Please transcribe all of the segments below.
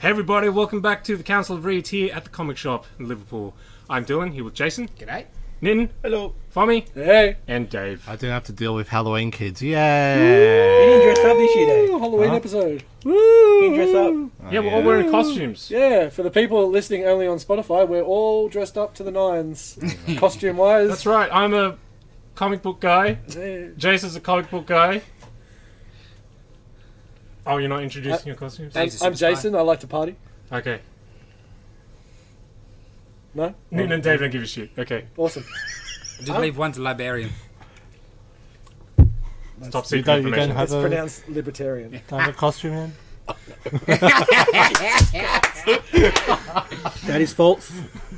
Hey everybody, welcome back to the Council of Reads here at the comic shop in Liverpool. I'm Dylan, here with Jason, G'day. Nin, Hello. Fomi, Hey. and Dave. I don't have to deal with Halloween kids. You Yay! didn't dress up this year, Dave. Halloween Huh? episode. You didn't dress up. yeah, we're oh, all wearing costumes. Yeah, for the people listening only on Spotify, we're all dressed up to the nines, costume wise. That's right, I'm a comic book guy. Jason's a comic book guy. Oh, you're not introducing uh, your costumes? I'm, Dave's a I'm. Jason. I like to party. Okay. No, Nin and Dave don't give a shit. Okay. awesome. I do believe one's a librarian. Top You secret don't, you information. don't have It's a, pronounced libertarian. don't have a costume in? That is false.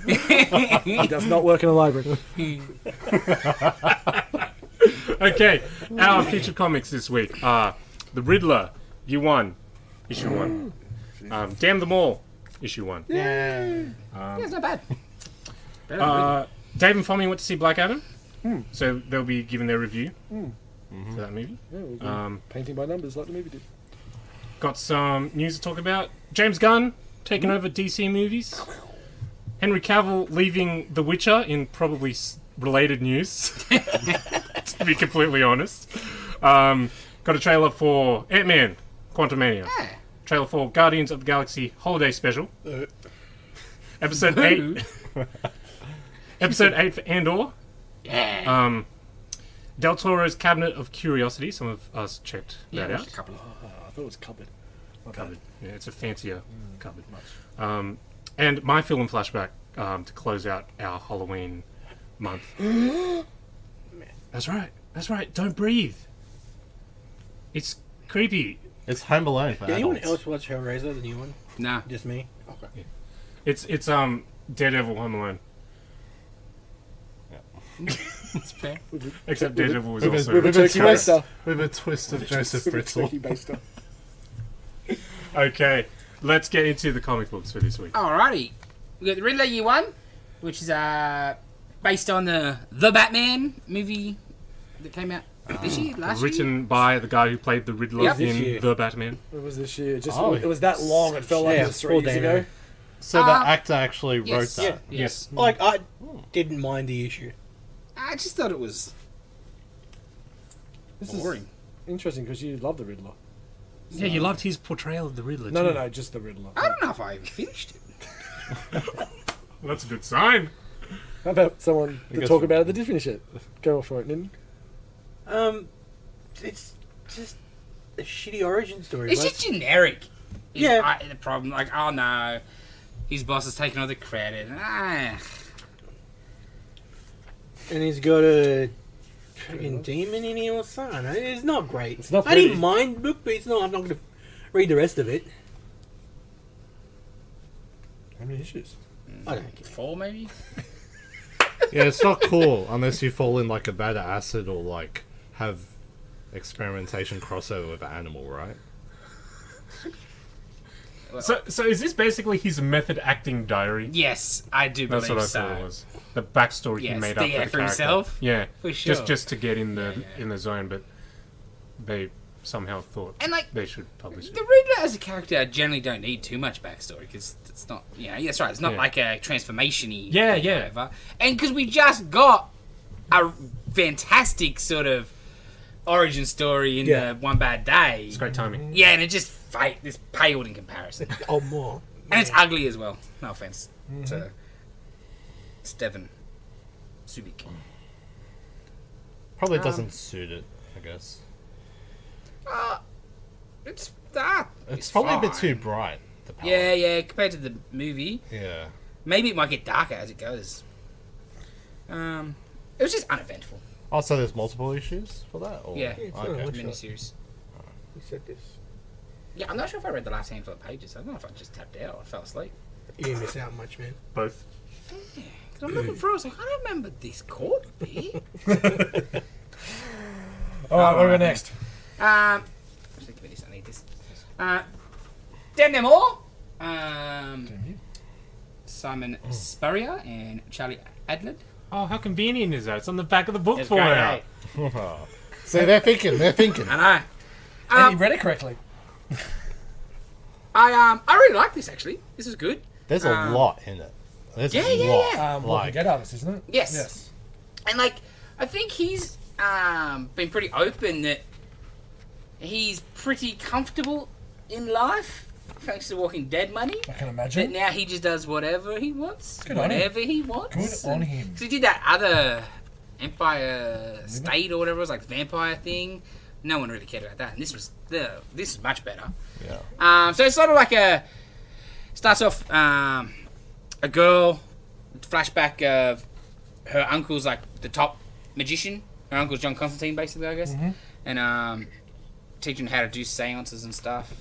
He does not work in a library. Okay, our featured comics this week are The Riddler, Year 1, Issue 1. Um, Damn them All, Issue 1. yeah, yeah, it's not bad. Better Uh, Dave and Fomi went to see Black Adam, so they'll be giving their review for that movie. Yeah, we'll Um, painting by numbers like the movie did. got some news to talk about. James Gunn taking over DC movies. Henry Cavill leaving The Witcher in probably s- related news, to be completely honest. Um, got a trailer for Ant Man, Quantumania. Yeah. Trailer for Guardians of the Galaxy Holiday Special. Episode 8. Episode 8 for Andor. Yeah. Um, Del Toro's Cabinet of Curiosity. Some of us checked yeah, that watched out. a couple. Oh, I thought it was cupboard. Cupboard. Yeah, it's a fancier cupboard. Um, and my film flashback um, to close out our Halloween month. That's right. That's right. Don't breathe. It's creepy. It's Home Alone for Did anyone adults. else watch Hellraiser, the new one? Nah. Just me? Okay. It's it's um Daredevil Home Alone. It's fair. Except Daredevil was with also With a With a turkey twist. baster. With a twist of Joseph With a Brittle. okay. Let's get into the comic books for this week. Alrighty. We got the Riddler Year One, which is uh based on the The Batman movie that came out this year, last year. Written by the guy who played the Riddler Yep. In. The Batman. It was this year. Just Oh, it was that long. It felt like yeah, it was three years ago. now. So the Uh, actor actually wrote yes. that. Yes. Like, I didn't mind the issue. I just thought it was This boring. is interesting because you love the Riddler. Yeah, you loved his portrayal of the Riddler. No, too. no, no, just the Riddler. I don't know if I even finished it. That's a good sign. How about someone to talk about it that did finish it? Go for it, Nin. Um, it's just a shitty origin story. It's mate. just generic. Is Yeah. I- the problem. Like, oh no, his boss has taken all the credit. Ah. and he's got a fucking demon in him or something. It's not great. It's not I didn't mind the book, but it's not. I'm not going to read the rest of it. How many issues? I don't care. Four maybe. Yeah, it's not cool unless you fall in like a bad acid or like have experimentation crossover with an animal, right? So, so is this basically his method acting diary? Yes, I do believe so. That's what I so. thought it was. The backstory he made the- up for, the for himself? Yeah, For just sure. just to get in the Yeah, yeah. in the zone, but they somehow thought And like they should publish it. the Riddler as a character, I generally don't need too much backstory because it's not. You know, that's right. It's not Yeah. like a transformation-y. Yeah, thing, yeah. Whatever. And because we just got a fantastic sort of origin story in Yeah. the One Bad Day. It's great timing. Yeah, and it just fa- this paled in comparison. Oh, more. And it's ugly as well. No offense Mm-hmm. to Stevan Subic. Probably Um, doesn't suit it, I guess. Uh, it's that. It's, probably a bit too bright. The palette. Yeah, yeah. Compared to the movie, Yeah. maybe it might get darker as it goes. Um, it was just uneventful. Oh, so there's multiple issues for that? Or? Yeah. it's not a Okay. one shot. Miniseries. He said this. Yeah, I'm not sure if I read the last handful of pages. I don't know if I just tapped out or fell asleep. You didn't miss out much, man. Both. Yeah, 'cause I'm looking through. I was like, I don't remember this court bit. All right, what do we got next? Um, actually, give me this. I need this. Uh, Damn them all. Um, Simon Spurrier and Charlie Adlard. Oh, how convenient is that? It's on the back of the book It's for great, you. See, they're thinking. They're thinking. I know. And Um, you read it correctly. I um I really like this actually. This is good. There's a Um, lot in it. There's yeah, a yeah, lot. yeah. Um, Walking like, Dead artist, isn't it? Yes. Yes. And like, I think he's um, been pretty open that he's pretty comfortable in life, thanks to Walking Dead money. I can But imagine. now he just does whatever he wants, Good whatever he wants. Good on him. 'cause he did that other Empire State or whatever it was, like the vampire thing. No one really cared about that, and this was the this is much better. Yeah. Um, so it's sort of like a starts off um, a girl flashback of her uncle's like the top magician. Her uncle's John Constantine, basically, I guess, and um, teaching how to do seances and stuff.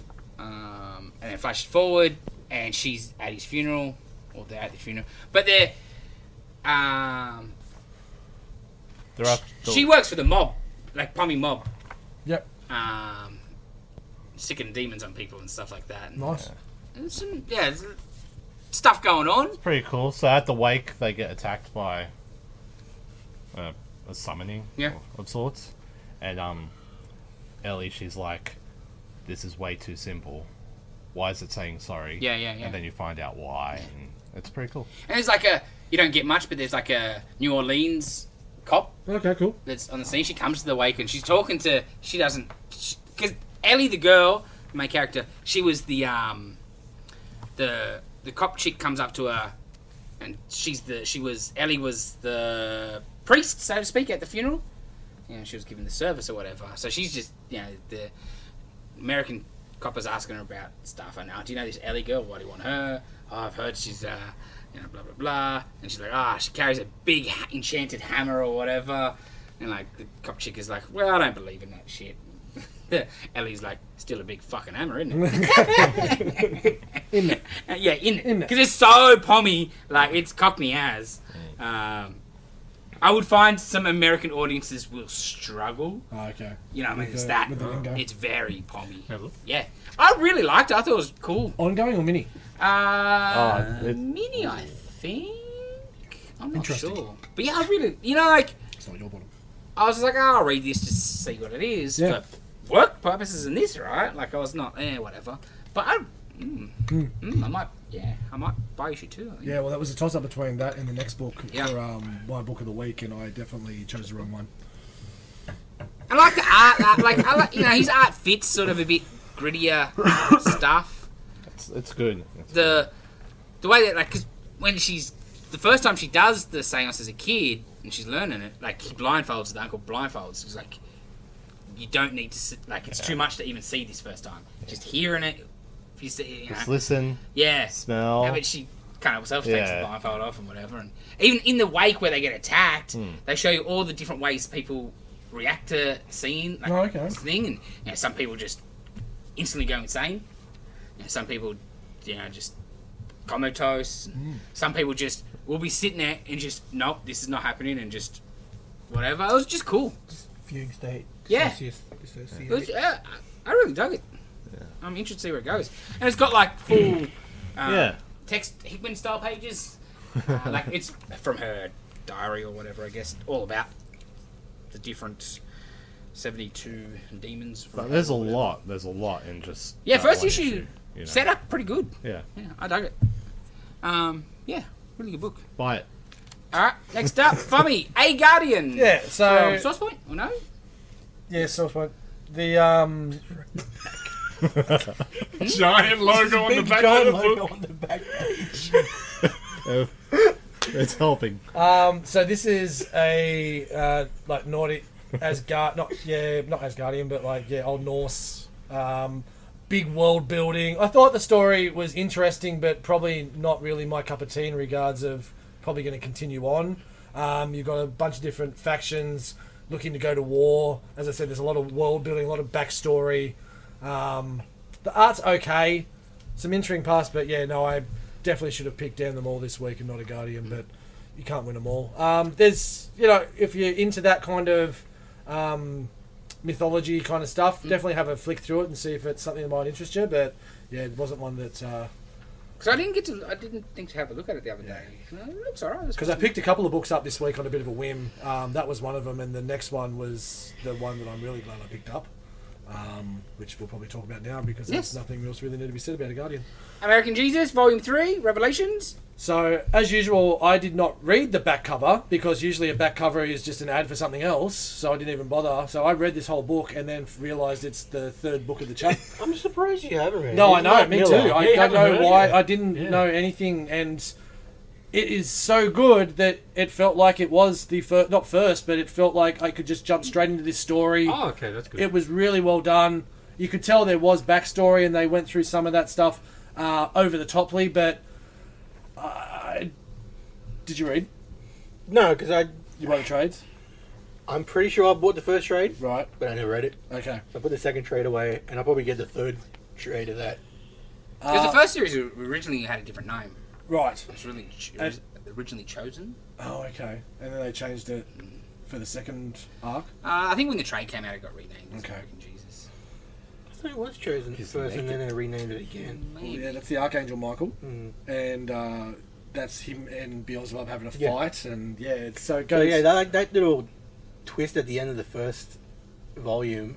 Um, and then flashes forward, and she's at his funeral, or they're at the funeral, but they're. Um, There are the, she works for the mob, like Pommy mob, Yep. um, sicking demons on people and stuff like that. And Nice. There's some, yeah, there's stuff going on. It's pretty cool. So at the wake, they get attacked by uh, a summoning Yeah. of sorts, and um, Ellie, she's like, "This is way too simple. Why is it saying sorry?" Yeah, yeah, yeah. And then you find out why, and it's pretty cool. And there's like a, you don't get much, but there's like a New Orleans cop Okay, cool. that's on the scene. She comes to the wake and she's talking to, she doesn't, because Ellie, the girl, my character, she was the, um, the, the cop chick comes up to her and she's the, she was, Ellie was the priest, so to speak, at the funeral. You know, she was giving the service or whatever. So she's just, you know, the American cop is asking her about stuff. And now, do you know this Ellie girl? Why do you want her? Oh, I've heard she's, uh, you know, blah blah blah. And she's like, ah, she carries a big ha- enchanted hammer or whatever. And like the cop chick is like, well, I don't believe in that shit. Ellie's like, still a big fucking hammer, isn't it? In it. Yeah, in it. In it. Because it's so pommy, like it's Cockney as. Um, I would find some American audiences will struggle. Oh, okay. You know, what I mean, With it's the- that. with. It's very pommy. Have. Yeah, I really liked it. I thought it was cool. Ongoing or mini? Uh, Oh, it- mini, I think. I'm not sure, but yeah, I really, you know, like It's not your bottom. I was like, oh, I'll read this just to see what it is Yeah. for work purposes and this, right? Like I was not, eh, whatever. But I, mm, Mm. mm, I might, yeah, I might buy issue two. Yeah, well, that was a toss up between that and the next book Yeah. for um, my book of the week, and I definitely chose the wrong one. I like the art, like, like I like, you know, his art fits sort of a bit grittier stuff. It's, it's good. It's the the way that like because when she's the first time she does the seance as a kid and she's learning it like he blindfolds the uncle blindfolds it's like you don't need to sit like it's too much to even see this first time just hearing it if you see you Just listen, yeah smell. yeah, but she kind of herself takes the blindfold off and whatever and even in the wake where they get attacked Hmm. they show you all the different ways people react to seeing like Oh, okay. this thing and you know, some people just instantly go insane you know, some people you know just comatose Hmm. some people just will be sitting there and just nope this is not happening and just whatever it was just cool Fugue state. Yeah. Dissociate- dissociate. it was, yeah, I, I really dug it I'm interested to see where it goes and it's got like full um, Yeah. text Hickman style pages uh, like it's from her diary or whatever I guess all about the different 72 demons from But there's a her or whatever. lot. There's a lot in just. Yeah, that first one issue, you know. set up pretty good. Yeah. Yeah, I dug it. Um, yeah, really good book. Buy it. All right, next up, Fomi, A Guardian. Yeah, so From Source Point, or no? yeah, Source point. The um, Giant logo on the back giant of the logo book. on the back page. Uh, it's helping. um, so this is a uh, like Nordic Asgard, not yeah, not Asgardian, but like yeah, Old Norse. Um, big world building. I thought the story was interesting, but probably not really my cup of tea in regards of probably going to continue on. Um, you've got a bunch of different factions looking to go to war. As I said, there's a lot of world building, a lot of backstory. Um, the art's okay, some interesting parts, but yeah, no, I definitely should have picked Damn them all this week and not a Guardian, but you can't win them all. Um, there's, you know, if you're into that kind of um, mythology kind of stuff, definitely have a flick through it and see if it's something that might interest you. But yeah, it wasn't one that uh, Because I didn't get to, I didn't think to have a look at it the other day. No, it looks alright. because I picked a couple of books up this week on a bit of a whim. Um, that was one of them, and the next one was the one that I'm really glad I picked up. Um, which we'll probably talk about now because Yes. there's nothing else really need to be said about a Guardian. American Jesus, Volume Three, Revelations. So, as usual, I did not read the back cover because usually a back cover is just an ad for something else. So I didn't even bother. So I read this whole book and then realised it's the third book of the chapter. I'm surprised you haven't read. No, it. I know, Mark me Millar. too. I Yeah, you don't know why. I didn't Yeah. know anything, and it is so good that it felt like it was the first, not first, but it felt like I could just jump straight into this story. Oh, okay, that's good. It was really well done. You could tell there was backstory, and they went through some of that stuff uh, over the toply. But uh, did you read? No, because I You bought the trades, I'm pretty sure I bought the first trade, right? but I never read it. Okay. I put the second trade away, and I'll probably get the third trade of that. Because Uh, the first series originally had a different name. Right. It was really ch- it And- was originally chosen. Oh, okay. And then they changed it for the second arc. Uh, I think when the trade came out, it got renamed. as Okay. American Jesus. I thought it was chosen He's first, and naked. then they renamed it again. Maybe. Yeah, that's the Archangel Michael. Mm. and uh, that's him and Beelzebub having a Yeah. fight, and yeah, it's so it So goes. yeah, that, that little twist at the end of the first volume.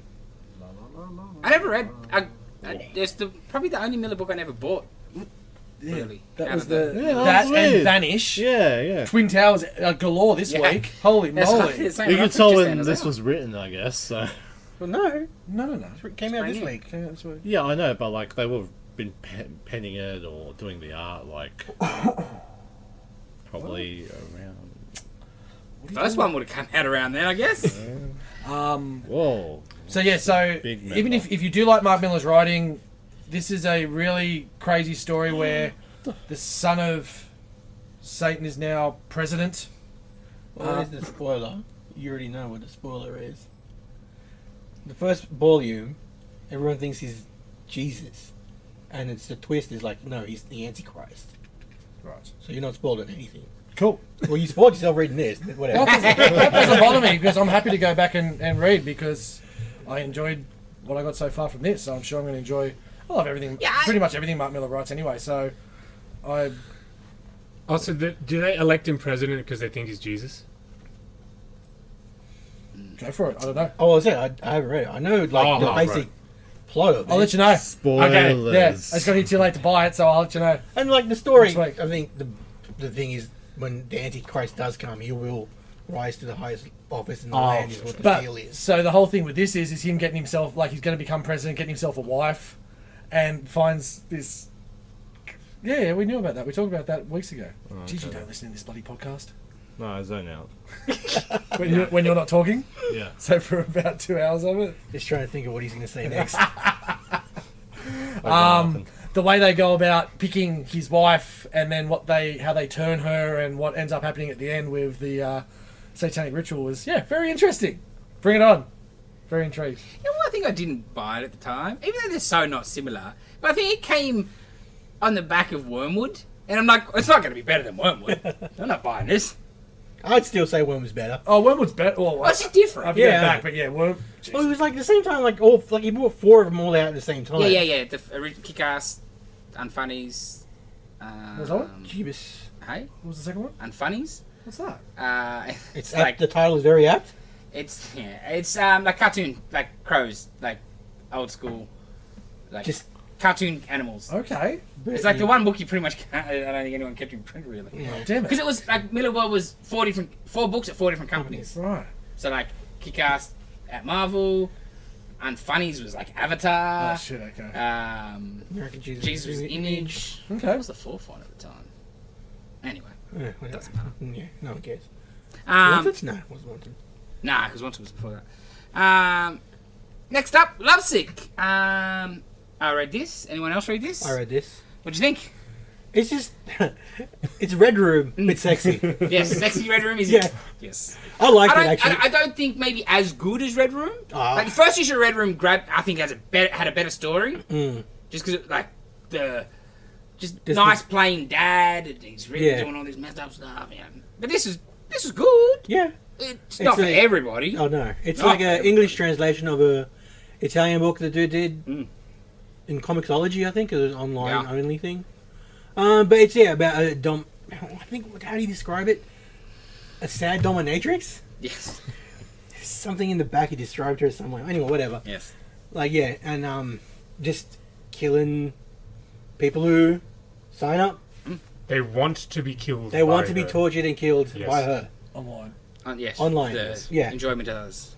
I never read. I, I, it's the probably the only Millar book I never bought. Yeah, Really? that Out was of the the- Yeah, that that was and. Vanish. Yeah, yeah. Twin Towers uh, galore this Yeah. week. Holy It's moly! like- it's like You can Rocket tell just when ended this out. was written, I guess. So Well, no, no, no, no. it came out this new. week. Okay, that's right. yeah, I know, but like they would have been pen- penning it or doing the art like probably around. First one would have come out around then, I guess. Um, Whoa. so yeah, so Big even if, if you do like Mark Millar's writing, this is a really crazy story where the son of Satan is now president. What Uh, is the spoiler? You already know what the spoiler is. The first volume, everyone thinks he's Jesus, and it's the twist is like, no, he's the Antichrist. Right. So you're not spoiling anything. Cool. Well, you spoiled yourself reading this, whatever. that doesn't, that doesn't bother me because I'm happy to go back and, and read because I enjoyed what I got so far from this. So I'm sure I'm going to enjoy. I love everything, Yeah, I- pretty much everything Mark Millar writes anyway. So I Also, the, do they elect him president because they think he's Jesus? go for it. I don't know. oh, I said I, I haven't read it. I know like Oh, the right. basic plot of it, I'll let you know. Spoilers. Okay. Yeah. It's going to be too late to buy it, so I'll let you know. and like the story. Next. I think the the thing is when the Antichrist does come, he will rise to the highest office in the Oh, land. Is what the But deal is. so the whole thing with this is is him getting himself like he's going to become president, getting himself a wife, and finds this. Yeah, yeah, we knew about that. We talked about that weeks ago. Oh, Did you okay. don't listen to this bloody podcast No, I zone out. when, you're, when you're not talking? Yeah. So for about two hours of it. Just trying to think of what he's going to say next. Um, the way they go about picking his wife and then what they how they turn her and what ends up happening at the end with the uh, satanic ritual was yeah very interesting. Bring it on. Very intrigued. You know what? I think I didn't buy it at the time, even though they're so not similar. But I think it came on the back of Wormwood, and I'm like, it's not going to be better than Wormwood. I'm not buying this. I'd still say one was better. Oh, Wormwood's better. Well, What's it different? I've Yeah. yeah. back, but yeah, Worm. Well, it was like the same time, like all like he bought four of them all out at the same time. Yeah, yeah, yeah. The ori- Kick-Ass, Unfunnies. Um, Was that one? Jeebus. Hey, What was the second one? Unfunnies. What's that? Uh, It's it's apt- like the title is very apt. It's yeah, it's um like cartoon like crows, like old school, like Just cartoon animals. Okay. It's like the one book you pretty much can't. I don't think anyone kept in print really. Yeah. Damn it. Because it. it was like Millarworld was four different, four books at four different companies. Right. So like Kick-Ass at Marvel, and Funnies was like Avatar. oh shit. Okay. um, American Jesus. Jesus was Image. Okay. What was the fourth one at the time? Anyway, Yeah, whatever. doesn't matter. Yeah, no one cares. Um, was it? No, wasn't wanted. Nah, because once it was before that. Um, next up, Lovesick. Um, I read this. Anyone else read this? I read this. What'd you think? It's just, it's Red Room, but sexy. Yes, Sexy Red Room is Yeah. Yes. I like I it actually. I, I don't think maybe as good as Red Room. Ah. Like the first issue of Red Room, grabbed, I think has a better had a better story. Mm. Just because like the just Just nice the- plain dad, and he's really Yeah. doing all this messed up stuff. Yeah. But this is this is good. Yeah. It's, not for everybody. Oh no, it's Not like for an. English translation of a Italian book that dude did Mm. in Comixology. I think it was an online Yeah. only thing. Um, but it's yeah about a dom. I think how do you describe it? A sad dominatrix. Yes. Something in the back he described her somewhere. Anyway, whatever. Yes. Like yeah, and um, just killing people who sign up. They want to be killed. They want by to be tortured and killed Yes. by her. Online. Uh, yes. Online, The. Yeah. Enjoyment of others.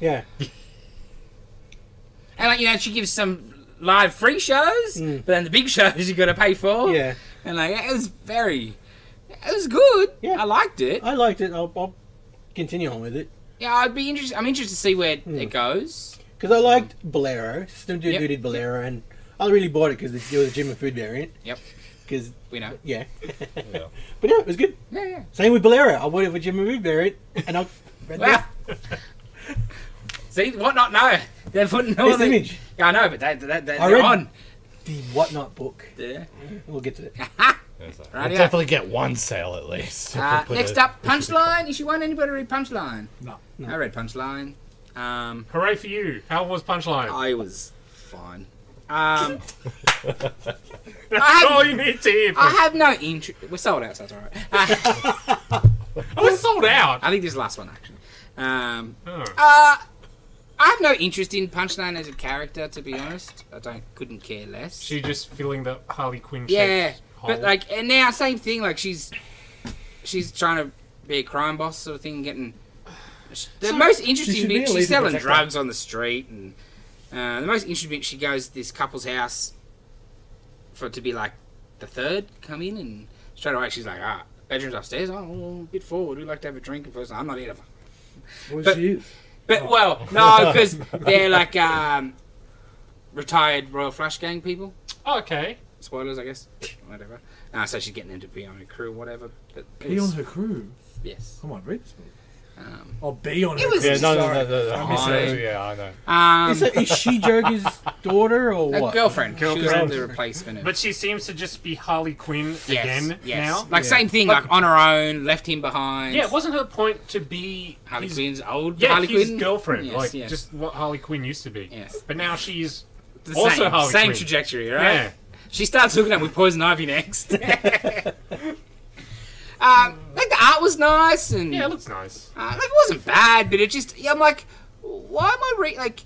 Yeah, And like you know, she gives some live free shows, Mm. but then the big shows you got to pay for. yeah. And like it was very, it was good. Yeah. I liked it. I liked it. I'll, I'll continue on with it Yeah, I'd be interested. I'm interested to see where Hmm. it goes. because I liked Bolero. System Dude Yep. who did Bolero, and I really bought it because it was a Jim Mahfood variant. Yep. Because We know. yeah, Yeah. but yeah, it was good. Yeah, yeah. Same with Bolero. I bought it for Jim Mahfood variant, and I read Wow. this, See, what not know? They're putting all the. image, Yeah, I know, but they, they, they, they're read- on. the Whatnot book. Yeah. We'll get to it. It's like, Right, we'll yeah. definitely get one sale at least. Uh, next it- up, Punchline. Issue one. Anybody read Punchline? No. No. I read Punchline. Um, Hooray for you! How was Punchline? I was fine. Um, That's I- all you need to hear. I have no interest. We're sold out, so that's alright. Uh, I was sold out. I think this is the last one actually. Um, Oh. uh, I have no interest in Punchline as a character, to be honest. I don't, couldn't care less. She just filling the Harley Quinn. yeah, hole. but like, and now same thing. Like she's she's trying to be a crime boss sort of thing, getting. The So- most interesting bit, she's selling drugs on the street, and uh, the most interesting bit, she goes to this couple's house for it to be like the third come in, and straight away she's like, ah, bedroom's upstairs. Oh, well, a bit forward. We'd like to have a drink. And first, I'm not here to Well, But- she is. But well, no, because they're like um, retired Royal Flush Gang people. okay. Spoilers, I guess. Whatever. Uh, so she's getting them to be on her crew, whatever. But it Be was- on her crew. Yes. I might read this book. Um, I'll be on It her was- crew. Yeah, no, no, Sorry. no, no, no. I misheard. Yeah, I know. um, Is, it, is she Joker's daughter or a what? girlfriend. She Girlfriend. the replacement. Of, But she seems to just be Harley Quinn yes, again yes. now. Like Yeah. same thing, Like- like on her own, left him behind. Yeah, it wasn't her point to be Harley his- Quinn's old Yeah, Harley his Quinn girlfriend, Yes, like yes. just what Harley Quinn used to be. Yes. But now she's the also same, Harley same Quinn. trajectory, right? yeah. She starts hooking up with Poison Ivy next. um, like the art was nice and Yeah, it looks nice. Uh, like it wasn't bad, but it just yeah, I'm like, why am I re- like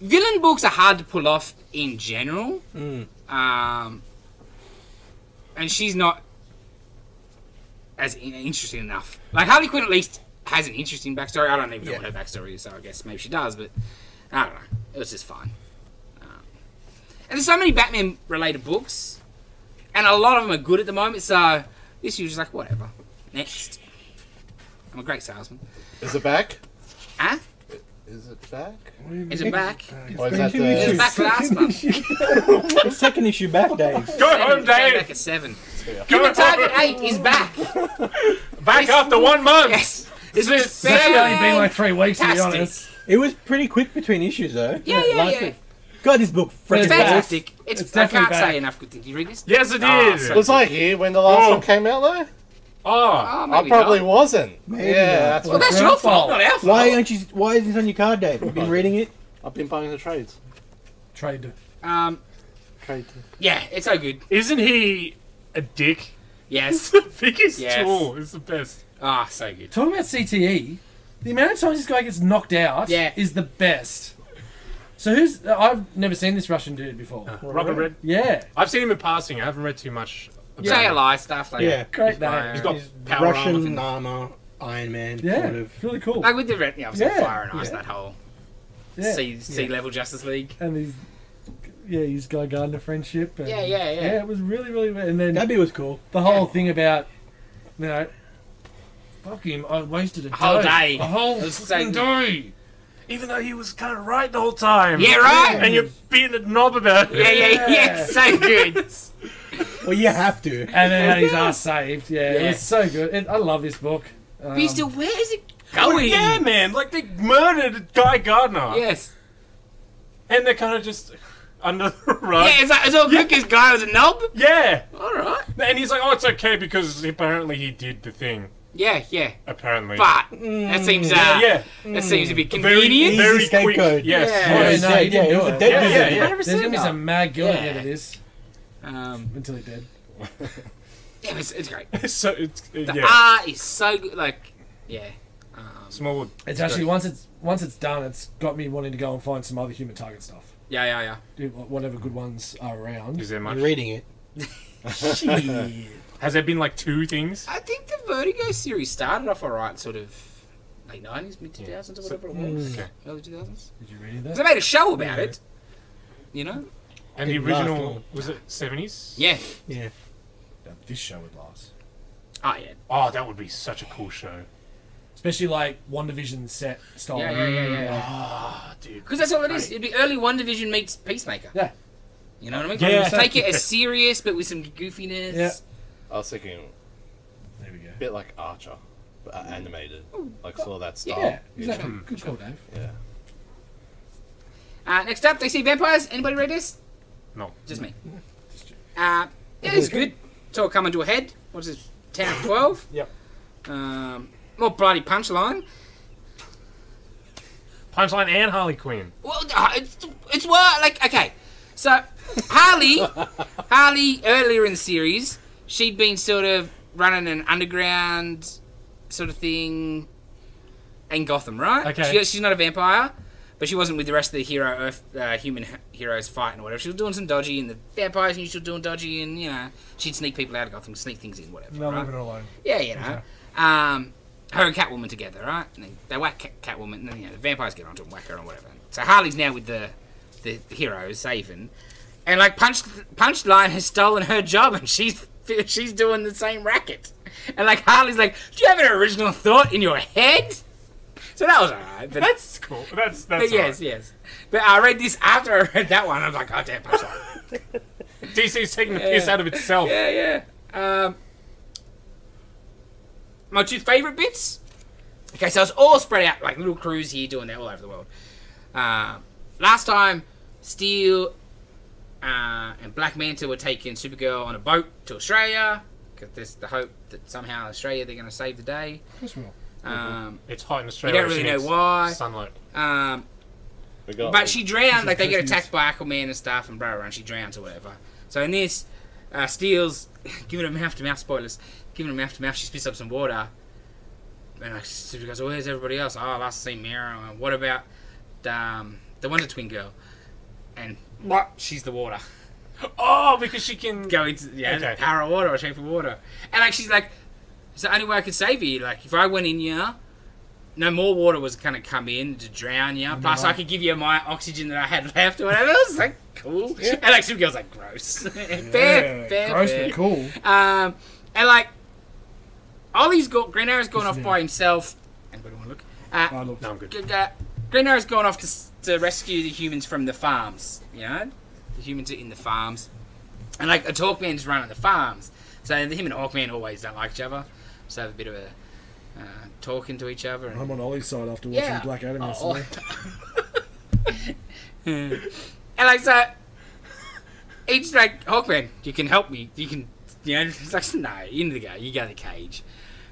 villain books are hard to pull off in general. Mm. Um, and she's not as in- interesting enough. Like Harley Quinn at least has an interesting backstory. I don't even know Yeah. what her backstory is, so I guess maybe she does, but I don't know. It was just fine. Um, and there's so many Batman related books, and a lot of them are good at the moment. So this was just like whatever. Next. I'm a great salesman. Is it back? Huh? Is it back? Is it back? Or is been two the- It was back last month. Second issue back, Dave. Go Seven, home, it came Dave. Back at seven. Go Human Target home. 8 is back. Back after one month. Yes. This This was is It's actually only been like three weeks, to be Fantastic. honest. It was pretty quick between issues, though. Yeah, yeah, last yeah. week. God, this book But freaking it's back. fantastic. It's, It's I definitely can't back. say enough good things. Did you read this? Yes, it Ah, is. so- Was I here when the last Oh. one came out though? oh, Oh, I probably not. wasn't. Maybe yeah, that's Well, that's your your fault, fault. not our fault. Why aren't you? Why is this on your card, Dave? You've been reading it. I've been buying the trades. Trade. Um, Trade. yeah, it's so good. isn't he a dick? Yes. the biggest Yes. tool is the best. Ah, so good. Talking about CTE, the amount of times this guy gets knocked out Yeah. is the best. So who's? I've never seen this Russian dude before. Uh, Rocket Red. Yeah, I've seen him in passing. I haven't read too much. About him. JLI stuff. Like, Yeah. great Fire. name. He's got He's power Russian armor. armor, Iron Man, Yeah, sort of. it's really cool. Like with the red, yeah, obviously Yeah, Fire and Ice, yeah. that whole yeah. sea, sea Yeah. level Justice League. and he's yeah, he's Guy Gardner friendship. And, Yeah, yeah, yeah. Yeah, it was really, really. And then That bit was cool. the whole Yeah. thing about you know, fuck him. I wasted a, A whole day. a whole It fucking day. Even though he was kind of right the whole time. Yeah, right? And you're being a knob about it. Yeah, yeah, yeah. So good. Well, you have to. And then had his ass saved. Yeah, it Yeah. was so good. It, I love this book. Um, But you still, where is it Oh, going? yeah, man. Like they murdered Guy Gardner. Yes. And they're kind of just under the rug. Yeah, it's, it's all good because Guy was a knob. Yeah. All right. And he's like, oh, it's okay because apparently he did the thing. Yeah, yeah. Apparently. But that seems uh, yeah, yeah. that seems a bit convenient. Easy very quick. scapegoat. Yes. Yeah. Yes. no, he yeah, do it was a dead Yeah, yeah, yeah. There's gonna be some mad guilt at the Yeah. end of this Um, until he did. yeah, it's, it's great. so it's uh, The yeah. art is so good. Like, yeah. Um, Smallwood. It's actually once it's once it's done, it's got me wanting to go and find some other human target stuff. Yeah, yeah, yeah. Do whatever good ones are around. Is there much? I'm reading it. Shit. Has there been like two things? I think the Vertigo series started off alright, sort of late nineties, mid two thousands, or whatever it was. Okay. Early two thousands. Did you read that? They made a show about it. You know? And the Didn't last original long. was it seventies? Yeah. Yeah. That This show would last. Oh yeah. Oh, that would be such a cool show. Especially like WandaVision set style. Yeah, yeah, yeah, yeah. yeah. Ah, dude. Because that's all it is. It'd be early WandaVision meets Peacemaker. Yeah. You know what I mean? Yeah. Take it as serious, but with some goofiness. Yeah. I was thinking There we go. a bit like Archer, but uh, animated. Like sort of that style. Yeah, exactly. Mm. Good call, Dave. Yeah. Uh, next up, DC vampires. Anybody read this? No. Just me. Uh, yeah, it's good. It's all coming to a head. What's this? 10 of 12? Yep. Um, more bloody punchline. Punchline and Harley Quinn. Well, uh, it's, it's what, like, okay. So, Harley, Harley, earlier in the series, she'd been sort of running an underground sort of thing in Gotham, right? Okay. She, she's not a vampire, but she wasn't with the rest of the hero, Earth, uh, human heroes fighting or whatever. She was doing some dodgy, and the vampires knew she was doing dodgy, and, you know, she'd sneak people out of Gotham, sneak things in, whatever. No, right? leave it alone. Yeah, you know. Um, her and Catwoman together, right? And they, they whack Cat, Catwoman, and then you know, the vampires get onto her and whack her and whatever. So Harley's now with the the, the heroes, saving, and like Punch Punchline has stolen her job, and she's she's doing the same racket. And like Harley's like, do you have an original thought in your head? So that was alright, That's cool. That's that's but yes, yes. But I read this after I read that one. I was like, oh damn, Punchline. DC's taking the piss out of itself. Yeah, yeah. Um, my two favourite bits. Okay, so it's all spread out like little crews here doing that all over the world. Um, last time, Steel uh, and Black Manta were taking Supergirl on a boat to Australia because there's the hope that somehow Australia they're going to save the day. Of course we will. Um, It's hot in Australia. You don't really know why. Sunlight. um, got. but she drowned, like they get attacked by Aquaman and stuff, and blah, blah, and she drowns or whatever. So in this, uh, Steel's giving her mouth to mouth spoilers, giving her mouth to mouth. She spits up some water, and like she goes, "Oh, where's everybody else? Oh, last seen Mera. What about the, um, the Wonder Twin girl?" And what? She's the water. Oh, because she can Go into yeah, Okay. power of water or shape of water, and like she's like, "It's the only way I can save you. Like if I went in here." No more water was gonna come in to drown you. Plus, I could give you my oxygen that I had left or whatever. It was like cool. And like some Supergirl's like gross. fair, fair, Gross fair. but cool. Um, and like Ollie's got Green Arrow's gone off by himself. Anybody want to look? Uh. No, I'm good. G- uh, Green Arrow's gone off to, to rescue the humans from the farms. You know, the humans are in the farms, and like a Hawkman's running the farms. So the him and Hawkman always don't like each other. So have a bit of a uh, talking to each other. And, I'm on Ollie's side after watching yeah. Black Adam Oh, yesterday. and like so, each like Hawkman, you can help me. You can, you know. It's like no, you need to go. You go to the cage,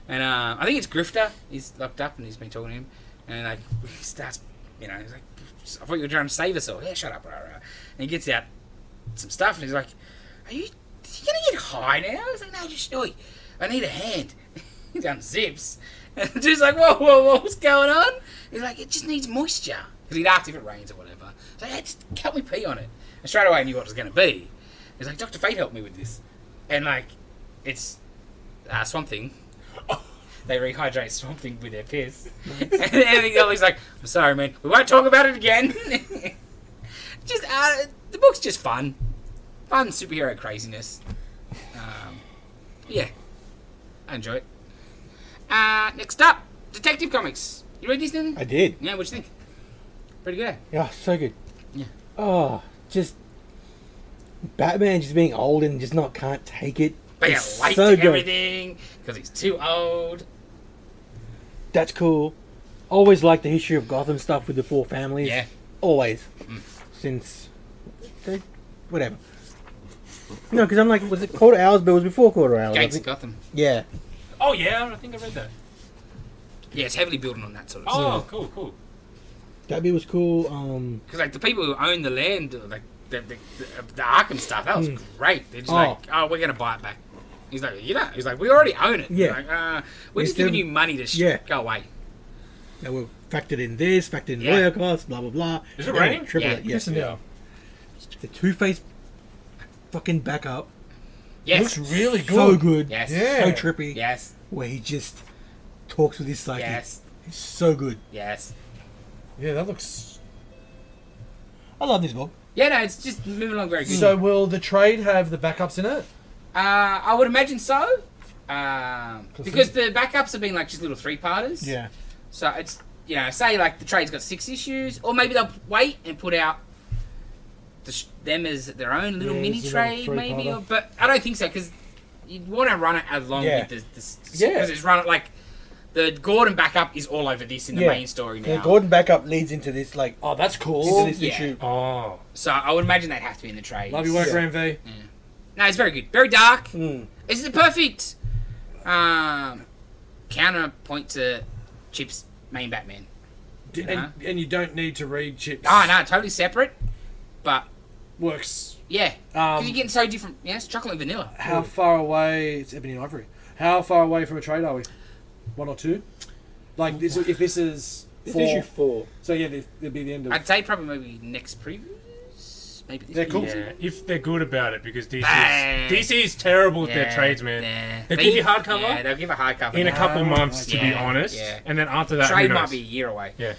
and uh, I think it's Grifter. He's locked up and he's been talking to him, and like he starts, you know, he's like, I thought you were trying to save us all. Yeah, shut up, rah, rah. And he gets out some stuff, and he's like, Are you, you gonna get high now? He's like, No, just oi, I need a hand. he unzips. And the dude's like, whoa, whoa, whoa, what's going on? He's like, it just needs moisture. Because he'd asked if it rains or whatever. Like, hey, just help me pee on it. And straight away I knew what it was going to be. He's like, Dr. Fate helped me with this. And like, it's uh, Swamp Thing. They rehydrate Swamp Thing with their piss. and everything else, he's like, I'm sorry, man. We won't talk about it again. just, uh, the book's just fun. Fun superhero craziness. Um, yeah. I enjoy it. Uh, next up, Detective Comics. You read these, Nathan? I did. Yeah, what do you think? Pretty good. Yeah, so good. Yeah. Oh, just Batman just being old and just not can't take it. Being It's late so to good. everything because he's too old. That's cool. Always liked the history of Gotham stuff with the four families. Yeah. Always. Mm. Since they, whatever. No, because I'm like, was it Court of Owls? But it was before Court of Owls. I Gates of. Gotham. Yeah. Oh yeah, I think I read that. Yeah, it's heavily building on that sort of Oh, stuff. cool, cool. That bit was cool. Um, Because like the people who own the land, like the, the, the, the Arkham stuff, that was Mm. great. They're just Oh. like, oh, we're gonna buy it back. He's like, you know, he's like, we already own it. Yeah. Like, uh, we're It's just giving you money to sh- Yeah. go away. They were factored in this, factored in Yeah. lawyer costs, blah blah blah. Is it Yeah, raining? Triple Yeah. it, yeah. Now. The Two Face fucking backup. Yes. Looks really good. So good. Yes. Yeah. So trippy. Yes. Where he just talks with his psychic. Yes. It's so good. Yes. Yeah, that looks. I love this book. Yeah, no, it's just moving along very good. So will the trade have the backups in it? Uh, I would imagine so. Um, because the backups have been like just little three parters. Yeah. So it's you know, say like the trade's got six issues, or maybe they'll wait and put out the sh- them as their own little Yeah, mini it's another trade, maybe. Or, but I don't think so because you want to run it as along Yeah. with the, the Yeah. because it's run it like the Gordon backup is all over this in the Yeah. main story now. The Gordon backup leads into this like Oh, that's cool. into this yeah. issue. Oh, So I would imagine they'd have to be in the trade. Love your work, Yeah. Ram V. No, it's very good, very dark. Mm. This is the perfect um, counterpoint to Chip's main Batman. D- Yeah. And, and you don't need to read chips. Oh no, totally separate, but Works. yeah, because Um, you're getting so different. Yeah, it's chocolate and vanilla. how far away? It's Ebony and Ivory. How far away from a trade are we? One or two? Like this, if this is This four, issue four. so yeah, this, it'd be the end of. I'd say probably maybe next previews. Maybe this They're cool. yeah. If they're good about it, because DC Bang. is, DC is terrible with their Yeah, trades, man. yeah. They give you hardcover? Yeah, they'll give a hardcover In a couple Ah, months, to be yeah, honest, yeah. and then after that, who Trade knows? might be a year away. Yeah.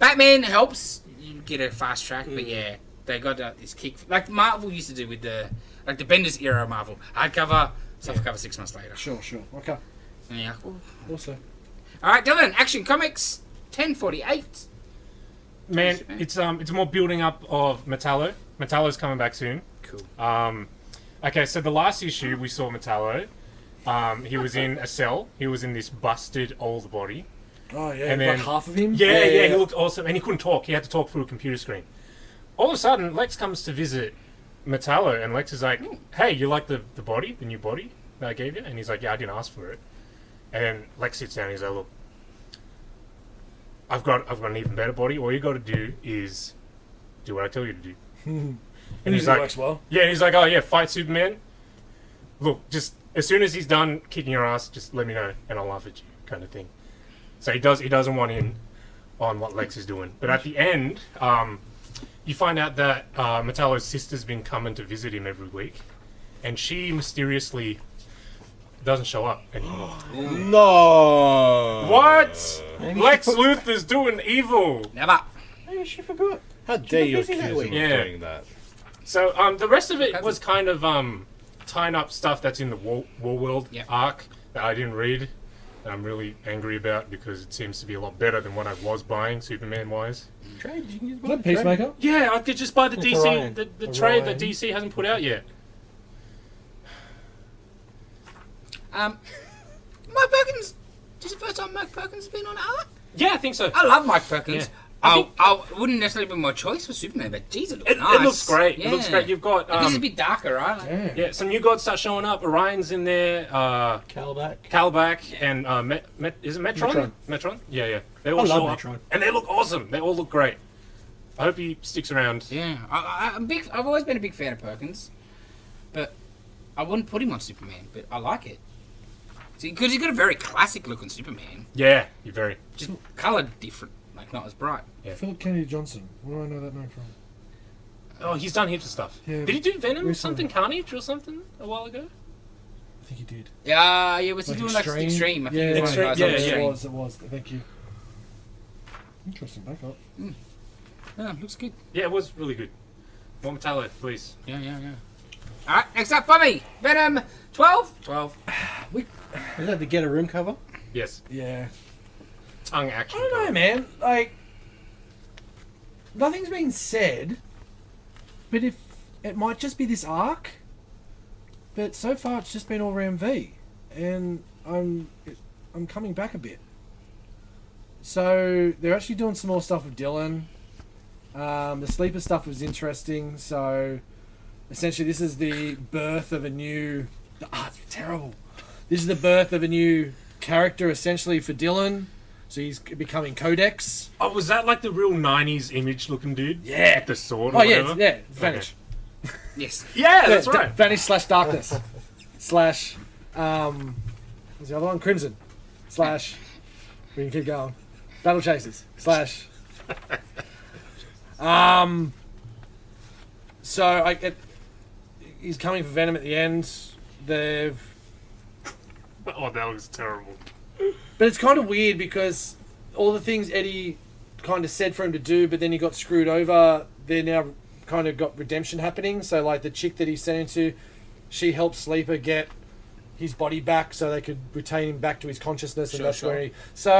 Batman helps you get a fast track, Mm. but yeah, they got uh, this kick like Marvel used to do with the like the Bendis era of Marvel hardcover, softcover six months later. Sure, sure. Okay. And you're like, "Ooh." Also, All right, Dylan, Action Comics, ten forty eight. Man, it's um, it's more building up of Metallo. Metallo's coming back soon. Cool. Um, okay, so the last issue we saw Metallo. Um, he was in a cell. He was in this busted old body. oh yeah, And like then- half of him. Yeah, yeah, yeah, he looked awesome, and he couldn't talk. He had to talk through a computer screen. All of a sudden, Lex comes to visit Metallo, and Lex is like, "Hey, you like the the body, the new body that I gave you?" And he's like, "Yeah, I didn't ask for it." And Lex sits down. and He's like, "Look, I've got I've got an even better body. All you got to do is do what I tell you to do." And and he's like, works well. "Yeah." And he's like, "Oh yeah, fight Superman." Look, just as soon as he's done kicking your ass, just let me know, and I'll laugh at you, kind of thing. So he does. He doesn't want in on what Lex is doing. But at the end, um, you find out that uh, Metallo's sister's been coming to visit him every week, and she mysteriously doesn't show up anymore. No. what? Maybe Lex she put- Luthor's doing evil. Never. Maybe she forgot. How dare you busy accuse him of Yeah. doing that? So um, the rest of it was kind of um, tying up stuff that's in the War, War World Yeah. arc that I didn't read. That I'm really angry about because it seems to be a lot better than what I was buying Superman wise. Trade. You can just Is buy that the trade. Peacemaker? Yeah, I could just buy the It's DC Orion. the, the trade that DC hasn't put out yet. Um, Mike Perkins. This is the first time Mike Perkins has been on art. Yeah, I think so. I love Mike Perkins. Yeah. I I, I, wouldn't necessarily be my choice for Superman, but geez, it looks It, nice. it looks great. It looks great. You've got this is a um, bit darker, right? Like- Yeah. yeah, some new gods start showing up. Orion's in there. Uh, Kalibak. Kalibak and uh, Met, Met, is it Metron? Metron. Metron. Yeah, yeah. They all I love show up, Metron. and they look awesome. They all look great. I hope he sticks around. Yeah, I, I, I'm big. I've always been a big fan of Perkins, but I wouldn't put him on Superman. But I like it because he's got a very classic looking Superman, Yeah, you're very. just coloured different, like not as bright. Philip Kennedy Johnson. Where do I know that name from? Oh, he's done heaps of stuff. Yeah, Did he do Venom? recently. Something Carnage or something a while ago? I think he did. Yeah, yeah. Was he doing like extreme? I think yeah, he was Extreme, one of yeah, yeah. It was. It was. Thank you. Interesting backup. Hmm. Yeah, looks good. Yeah, it was really good. More Metallo, please. Yeah, yeah, yeah. All right, next up for me, Venom 12. 12. we. Is that the get a room cover? Yes, Yeah. Tongue action. I don't know, man. Like, nothing's been said, but if it might just be this arc, but so far it's just been all Ram V, and I'm I'm coming back a bit. So they're actually doing some more stuff with Dylan. Um, the sleeper stuff was interesting. So essentially, this is the birth of a new. Ah, it's terrible. This is the birth of a new character, essentially for Dylan. So he's becoming Codex. Oh, was that like the real '90s image looking dude? Yeah. With the sword. Or Oh yeah, whatever? yeah, vanish. Yes. Yeah, that's right. da- vanish slash darkness slash um, what's the other one? Crimson slash. We can keep going. Battle Chasers slash. Um. So I, it, he's coming for Venom at the end. They've, Oh, that looks terrible. But it's kind of weird because all the things Eddie kind of said for him to do, but then he got screwed over. They're now kind of got redemption happening. So like the chick that he sent into, she helped Sleeper get his body back so they could retain him back to his consciousness, and Sure, that's sure. where he. So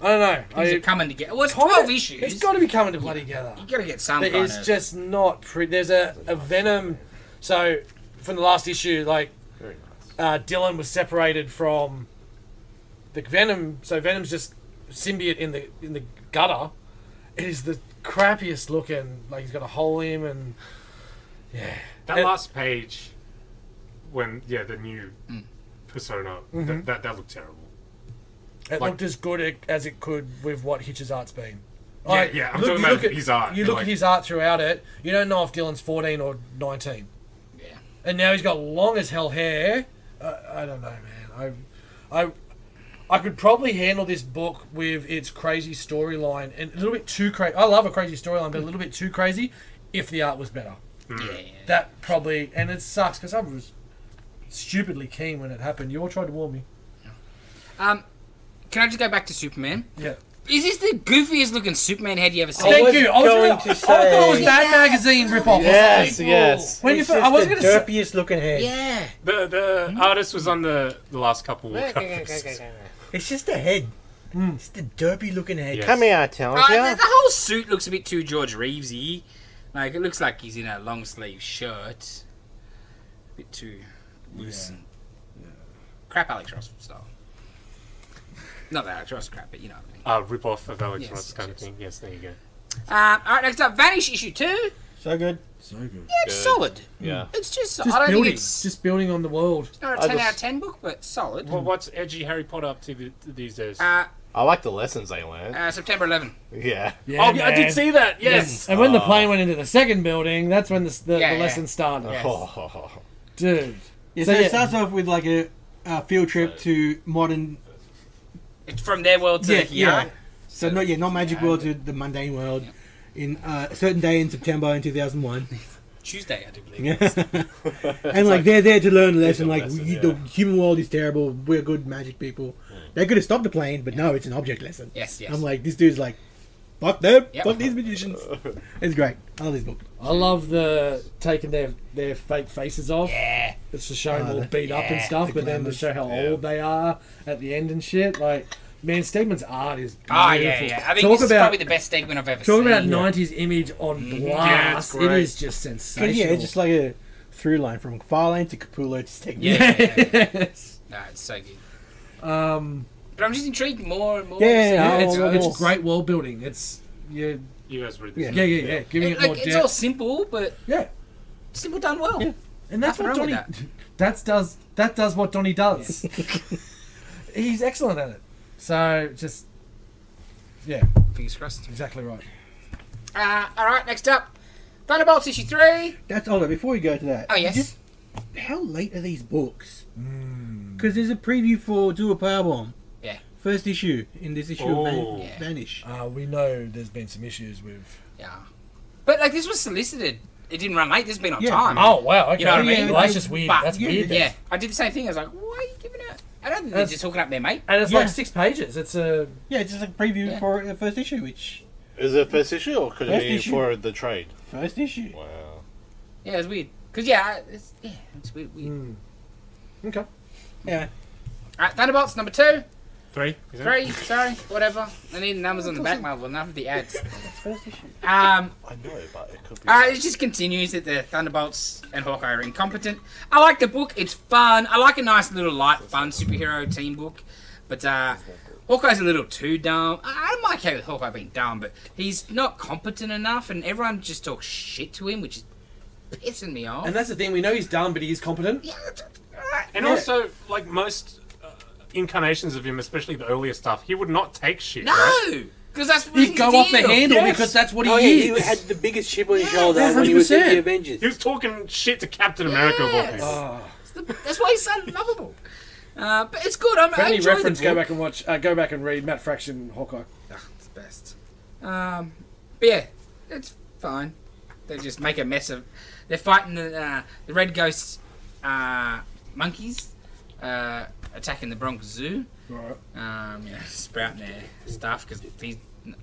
I don't know. Things I, are coming together. Well, it's kinda- 12 issues. It's got to be coming to bloody together. you gotta get some But kind it's of... just not. Pre- there's a, a Venom. So from the last issue, like Very nice. uh, Dylan was separated from the Venom. So Venom's just symbiote in the in the gutter. It is the crappiest looking. Like he's got a hole in him, and yeah, That And- last page, when yeah, the new Mm. persona, Mm-hmm. that, that that looked terrible. it Like- looked as good as it could with what Hitch's art's been. Yeah, yeah, I'm look- talking you about look at- his art, You look like- at his art throughout it. You don't know if Dylan's 14 or 19. Yeah. and now he's got long as hell hair. Uh, I don't know, man. I, I, I could probably handle this book with its crazy storyline and a little bit too crazy. I love a crazy storyline, but a little bit too crazy if the art was better. Mm. Yeah. That probably, and it sucks because I was stupidly keen when it happened. You all tried to warn me. Um, can I just go back to Superman? Yeah. Is this the goofiest looking Superman head you ever seen? Thank you. I was going gonna, to I thought it was say- Mad Magazine ripoff. Yes, yes. When you, It's fir- I just was the gonna say. derpiest looking head. Yeah. The the artist was on the, the last couple of covers. It's just a head. It's the derpy looking head. Yeah. Come here, tell Uh, ya. the, the whole suit looks a bit too George Reevesy. Like it looks like he's in a long sleeve shirt. A bit too loose and crap Alex Ross style. Not that Alex Ross crap, but you know what I mean. Uh, rip off of Alex Yes, Ross yes, kind yes. of thing. Yes, there you go. Um, all right, next up, Vanish issue two. So good. So good. Yeah, it's Good. solid. Yeah. It's just, Just I don't building, think it's just building on the world. It's not a I ten just- out of ten book, but solid. Well, what's edgy Harry Potter up to th- these days? Uh, I like the lessons they learned. uh, September 11. Yeah. oh, yeah, I man. did see that. Yes. And when the Oh. plane went into the second building, that's when the, the, Yeah, the yeah. lesson started. Yes. Oh, Dude. Yeah, So, so, yeah. it starts off with like a, a field trip to modern. It's from their world to Yeah, here. yeah. So not yeah, not magic world to the mundane world. In uh, a certain day in September in 2001, Tuesday, I do believe. yeah. and like they're there to learn a lesson. Like lesson, you, yeah. the human world is terrible. We're good magic people. They could have stopped the plane, but no, it's an object lesson. Yes, yes. I'm like, this dude's like, fuck them, Yep. fuck these magicians. It's great. I love this book. I love the taking their, their fake faces off. yeah. It's to show them Oh, all the- beat up and stuff, the but then to show how Yeah. old they are at the end and shit. Like, man, Stegman's art is beautiful. Oh, yeah, yeah. I think talk this is about, probably the best segment I've ever talk seen. about 90s image on Yeah, blast. it's it great. is just But sensational. yeah, it's just like a through line from Farlane to Capullo to Stegman. Yeah. yes. No, it's so good. Um, But I'm just intrigued more and more. Yeah, to yeah, it's, more- goes. it's great world building. It's yeah, You guys read Yeah. this. yeah, yeah, yeah. Giving It- it, more like, it's all simple, but Yeah, simple done well. Yeah. and that's Nothing what wrong Donny. with That's does that does what Donny does. He's excellent at it. So just yeah, Fingers crossed. exactly right. Uh, all right, next up, Thunderbolts issue three. That's all. Before we go to that, Oh yes. just how late are these books? Because there's a preview for Do a Powerbomb. Yeah. First issue in this issue Oh. of Van- Yeah. Vanish. Uh, we know there's been some issues with. yeah. But like this was solicited. It didn't run late. This has been on Yeah. time. Oh wow, okay. You know what I mean? Well, that's just weird. But- that's yeah, weird. Yeah, I did the same thing. I was like, why are you giving it? I don't think they're just hooking up their mate. And it's Yeah. like six pages. It's a Yeah, it's just like a preview Yeah. for the first issue, which Is it first issue or could First it be issue. for the trade? first issue. Wow. Yeah, it's weird. Cause yeah, it's, yeah, it's weird. weird. Hmm. okay. Yeah, All right, Thunderbolts number two, Three. is it? three. Sorry, whatever. I need the numbers on the back, Marvel. Enough of the ads. Um, I know, but it could be. Uh, it just continues that the Thunderbolts and Hawkeye are incompetent. I like the book; it's fun. I like a nice little light, fun superhero team book. But uh, Hawkeye's a little too dumb. I- I'm okay with Hawkeye being dumb, but he's not competent enough, and everyone just talks shit to him, which is pissing me off. And that's the thing. We know he's dumb, but he is competent. yeah. And Yeah. also, like most incarnations of him, especially the earlier stuff, he would not take shit. right? no, because that's He'd his go off the handle Yes. because that's what he Oh yeah, is. he had the biggest chip on his shoulder Yeah, when he was in 100%. the Avengers. He was talking shit to Captain America of all Yes. things. Oh. That's the- That's why he's so lovable. Uh, but it's good. I'm, For I any enjoy reference, go book. back and watch. Uh, go back and read Matt Fraction Hawkeye. Ghost. Um, but yeah, it's fine. They just make a mess of. They're fighting the uh, the Red Ghost uh, monkeys, uh, attacking the Bronx Zoo. Right. Um, you know, sprouting their stuff because he's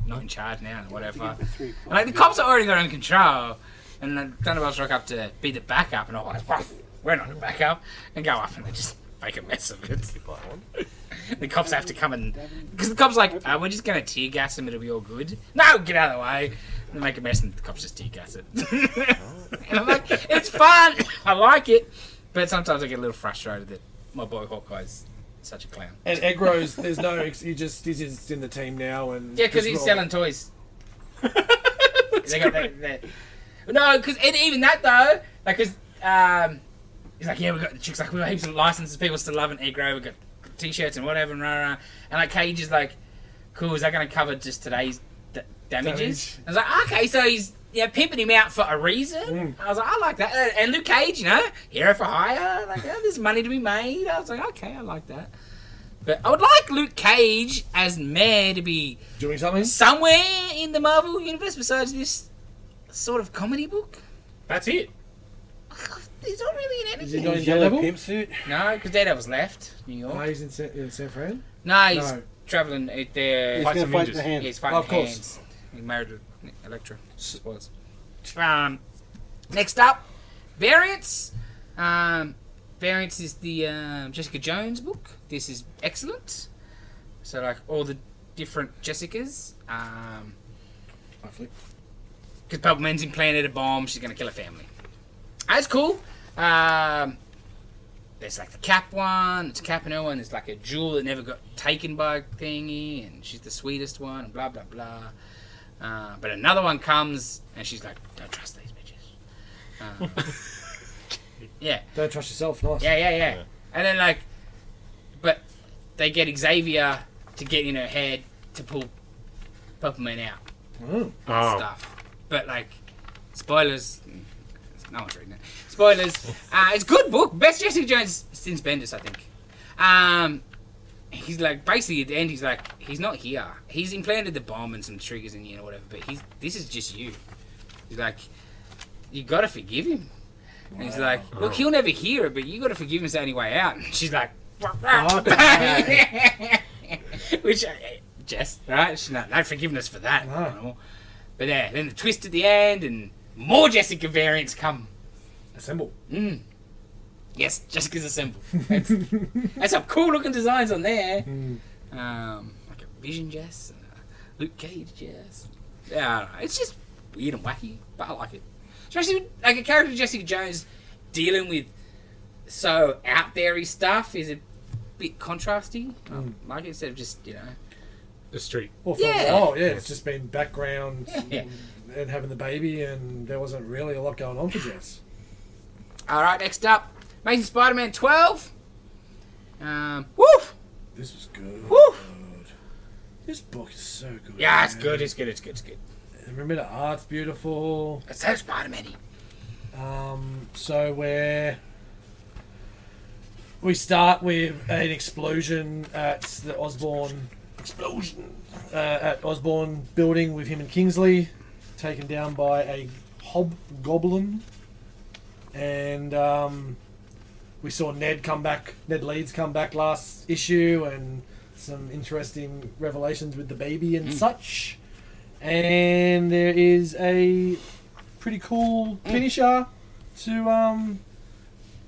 not in charge now or whatever. And, like the cops are already got under control, and the Thunderbolts rock up to be the backup, and all like, we're not the backup, and go up and they just make a mess of it. the cops have to come and because the cops like, uh, we're just gonna tear gas him, it'll be all good. No, get out of the way. And they make a mess, and the cops just tear gas it. and I'm like, it's fun. I like it, but sometimes I get a little frustrated that my boy Hawkeye's such a clown. And Eegro's, there's no, ex- he just he's just in the team now, and Yeah, because he's selling toys. they got they, they, no, because and even that though, like, cause um, he's like, yeah, we got the chicks like we got heaps of licenses, people still loving Eegro, we got t-shirts and whatever, and rah, rah. and like Cage is like, cool, is that going to cover just today's d- damages? Damage. I was like, okay, so he's yeah pimping him out for a reason. Mm. I was like, I like that, and- and Luke Cage, you know, hero for hire, like, oh, there's money to be made. I was like, okay, I like that. But I would like Luke Cage as mayor to be doing something. somewhere in the Marvel universe besides this sort of comedy book. That's it. He's not really in anything. Is he anything. not in His yellow Daredevil? pimp suit. No, because Daredevil's left New Oh, York. he's in San, in San Fran. No, he's No. traveling at there. He's Fight gonna fight ninjas. the Yeah, he's fighting Of course. hands. He married Elektra. Spoilers. Um, next up, Variants. Um, Variants is the um, Jessica Jones book. This is excellent. So like all the different Jessicas. Um, because Purple Man's implanted a bomb, she's gonna kill her family. That's cool. Um, there's like the Cap one, it's Cap and her one. There's like a jewel that never got taken by thingy, and she's the sweetest one, and blah blah blah. Uh, but another one comes, and she's like, "Don't trust these bitches." Uh, yeah, Don't trust yourself. Nice. yeah, yeah, yeah. Yeah. And then like, but they get Xavier to get in her head to pull Purple Man out Mm. Oh, stuff. But like, spoilers. No one's reading it. Spoilers. uh, it's a good book. Best Jessica Jones since Bendis, I think. Um, he's like basically at the end. He's like he's not here. He's implanted the bomb and some triggers in you or whatever. But he's this is just you. He's like, you gotta forgive him. And he's like, look, he'll never hear it, but you gotta forgive him. It's the only way out. And she's like, which uh, Jess, right? She's not, no forgiveness for that. No. But yeah, then the twist at the end and more Jessica variants come. Assemble. Mm. Yes, Jessica's a symbol. That's, that's some cool looking designs on there. Mm. Um, like a Vision Jess, and a Luke Cage Jess. Yeah, I don't know. It's just weird and wacky, but I like it. Especially with, like a character Jessica Jones dealing with so out there stuff is a bit contrasty. Um, like it, instead of just you know. the street. Well, Yeah. a while, yeah, it's just been background Yeah. and having the baby, and there wasn't really a lot going on for Jess. All right, next up, Amazing Spider-Man 12. Um, woof. This was good. Woo! This book is so good. Yeah, it's man. good. It's good. It's good. It's good. Remember the art's beautiful. It's so Spider-Man-y. Um, so we're we start with an explosion at the Osborn explosion uh, at Osborn building with him and Kingsley, taken down by a hobgoblin, and um, we saw Ned come back. Ned Leeds come back last issue, and some interesting revelations with the baby and such. And there is a pretty cool finisher to um,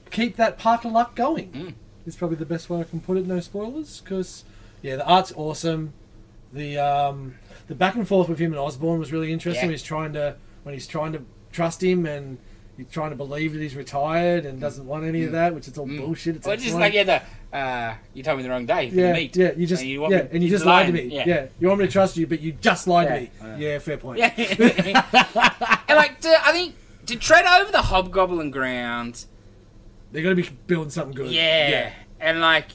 keep that Parker luck going. Mm. Is probably the best way I can put it. No spoilers, because yeah, the art's awesome. The um, the back and forth with him and Osborn was really interesting. Yeah. He's trying to when he's trying to trust him and he's trying to believe that he's retired and doesn't want any of that, which is all Mm. bullshit. It's Well, just like yeah, the uh, you told me the wrong day for the yeah, meet. yeah, you just And you yeah, me- and you just lied to me. yeah. Yeah. you want me to trust you, but you just lied to me. Yeah, fair point. Yeah. and like, to, I think to tread over the hobgoblin ground. They're gonna be building something good. Yeah. And like,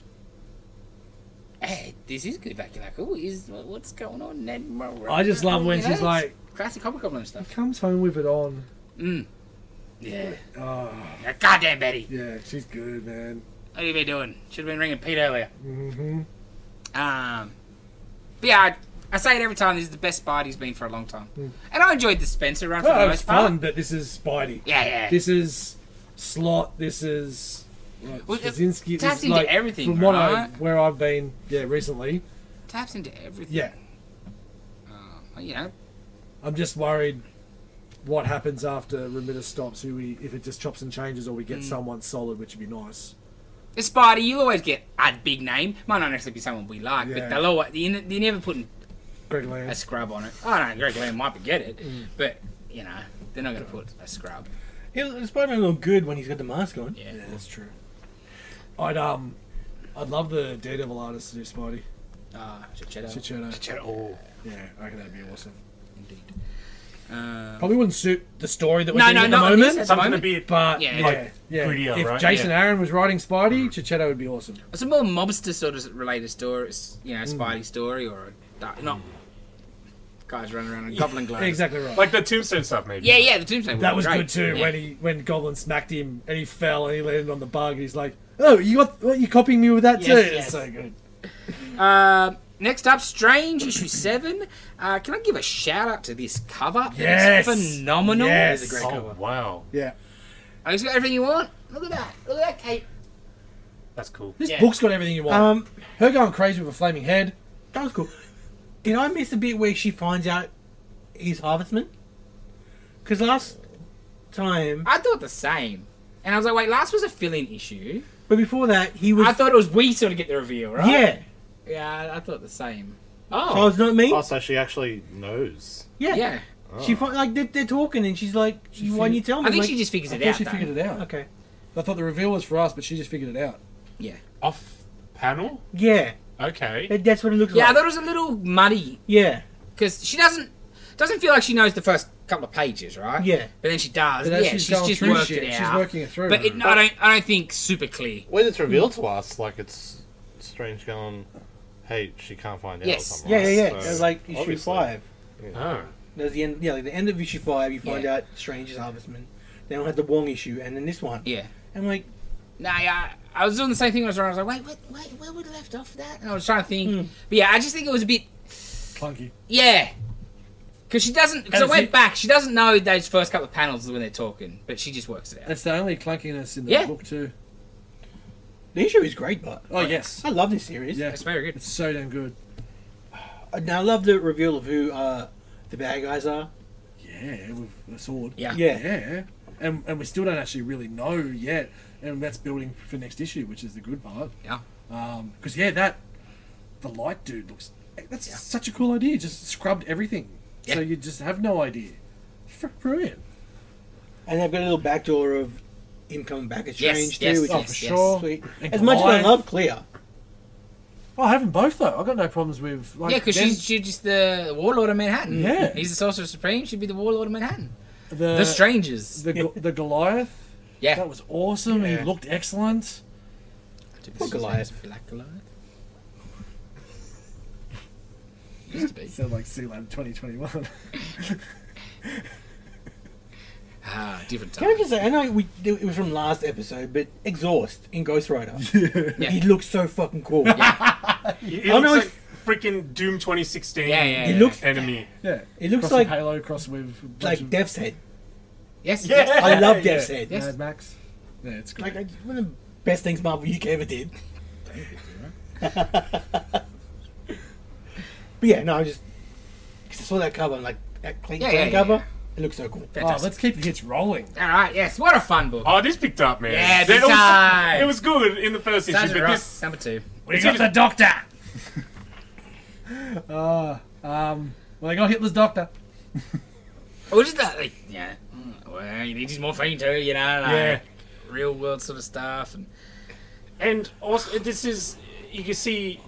hey, this is good. Like, you're like, oh, is what's going on, Ned? I just love when You know, she's like classic hobgoblin he stuff. comes home with it on. Mm. Yeah. Oh, Yeah, Goddamn Betty. yeah, she's good, man. What have you been doing? Should have been ringing Pete earlier. hmm Um, but yeah, I say it every time. This is the best Spidey's been for a long time, and I enjoyed the Spencer run for Well, the it was most part. fun, but this is Spidey. Yeah, yeah. This is Slott. This is like, Well, Straczynski. taps This, into like, everything, From what I, where I've been, yeah, recently, Taps into everything. yeah. Uh, you know, I'm just worried what happens after Romita stops. Who we, if it just chops and changes, or we Mm. get someone solid, which would be nice. it's Spidey. You'll always get a big name. Might not necessarily be someone we like, Yeah. but they'll always. You, n- never put Greg a scrub on it. I don't know. Greg Land might be get it, Mm. but you know they're not going to put a scrub. Yeah, Spider-Man look good when he's got the mask on. Yeah. Yeah, that's true. I'd um, I'd love the Daredevil artist to do Spidey. Ah, Checchetto. Checchetto. Oh, Yeah, I reckon that'd be awesome. indeed. Um, Probably wouldn't suit the story that we're no, getting no, at the moment. this at the Something a moment. bit. But Yeah. yeah, Like, yeah. grittier, if right? Jason Yeah. Aaron was writing Spidey, Checchetto would be awesome. It's a more mobster sort of related story, it's, you know, Mm. Spidey story or a dark, not guys running around in goblin gloves. Exactly right. Like the Tombstone stuff, maybe. Yeah, yeah, the Tombstone. that was great. good too Yeah. when he when Goblin smacked him and he fell and he landed on the bug and he's like, "Oh, you got what? You copying me with that Yes, too?" yes. It's so good. Um, next up, Strange issue seven. Uh, can I give a shout out to this cover? Yes. it's phenomenal. Yes. It's a great Oh cover. wow, Yeah, Oh, it's got everything you want. Look at that. Look at that cape. that's cool. this Yeah. book's got everything you want. Um, Her going crazy with a flaming head. that was cool. Did I miss a bit where she finds out he's Harvestman? Because last time, I thought the same, and I was like, wait, last was a fill-in issue. but before that, he was. I thought it was we sort of get the reveal, right? Yeah. Yeah, I- I thought the same. So Oh, it's not me. Oh, so she actually knows. Yeah. Yeah. She fi- like they're, they're talking and she's like, "Why didn't you tell me?" I think Like, she just figures I it thought out. she though. figured it out. Okay. I thought the reveal was for us, but she just figured it out. Yeah. Off panel. Yeah. Okay. That- That's what it looks like. Yeah, I thought it was a little muddy yeah. because she doesn't doesn't feel like she knows the first couple of pages, right? Yeah. But then she does. Yeah, she's, she's, just through worked shit, it out. she's working it through. But it, I don't I don't think super clear. When it's revealed to us, like it's strange going, hey, she can't find out. Yes. Yeah, yeah, yeah. So, It was like issue obviously. five. Oh. There's the end. Yeah, like the end of issue five, you find Yeah. out Strange is Harvestman. Then we had the Wong issue, and then this one. Yeah. I'm like, Nah, yeah, I was doing the same thing. when I was around. I was like, wait, wait, wait, where would we left off that? And I was trying to think. Hmm. But yeah, I just think it was a bit, clunky. yeah. Because she doesn't. Because I went see- back. She doesn't know those first couple of panels when they're talking, but she just works it out. That's the only clunkiness in the Yeah. book too. The issue is great, but Oh yes, I love this series. yeah, It's very good. it's so damn good. Uh, Now I love the reveal of who uh, the bad guys are. Yeah, with the sword. Yeah. Yeah. Yeah, and and we still don't actually really know yet, and that's building for next issue, which is the good part. Yeah. Um, because yeah, that the light dude looks. That's Yeah. such a cool idea. Just scrubbed everything, so you just have no idea. Brilliant. And they've got a little backdoor of him coming back as Yes, Strange yes, too, which Oh, is for yes, sure. sweet. As much as I love Clea, Oh, I have them both though. I've got no problems with like. yeah, because she's, she's just the warlord of Manhattan. Yeah. He's the sorcerer supreme. She'd be the warlord of Manhattan. the the strangers. the Go- the Goliath. yeah. That was awesome. Yeah. He looked excellent. Poor Goliath. Black Goliath. Used to be. Sound like Sealand 2021. Ah, different can I time. just say, I know we it was from last episode, but Exhaust in Ghost Rider, Yeah. he looks so fucking cool. It, it I looks know like freaking Doom 2016 Yeah, yeah, He yeah. looks enemy. yeah. It looks cross like Halo, cross with like of Death's Head. Yes. Yeah. yes. I love Yeah. Death's Head. Yes. Mad Max. Yeah, it's great. Like it's one of the best things Marvel UK ever did. But yeah, no, I just cause I saw that cover, and like that clean, Yeah, Clan yeah, yeah, cover. Yeah. It looks so cool. oh, let's keep the hits rolling. All right. Yes. What a fun book. Oh, this picked up, man. Yeah, It big was- time. It was good in the first issue, but Ross, this number two. We It's got the doctor. uh, um, well, they got Hitler's doctor. Or just that, like, yeah. mm, Well, you need his morphine too, you know, like Yeah. real world sort of stuff. And and also this is you can see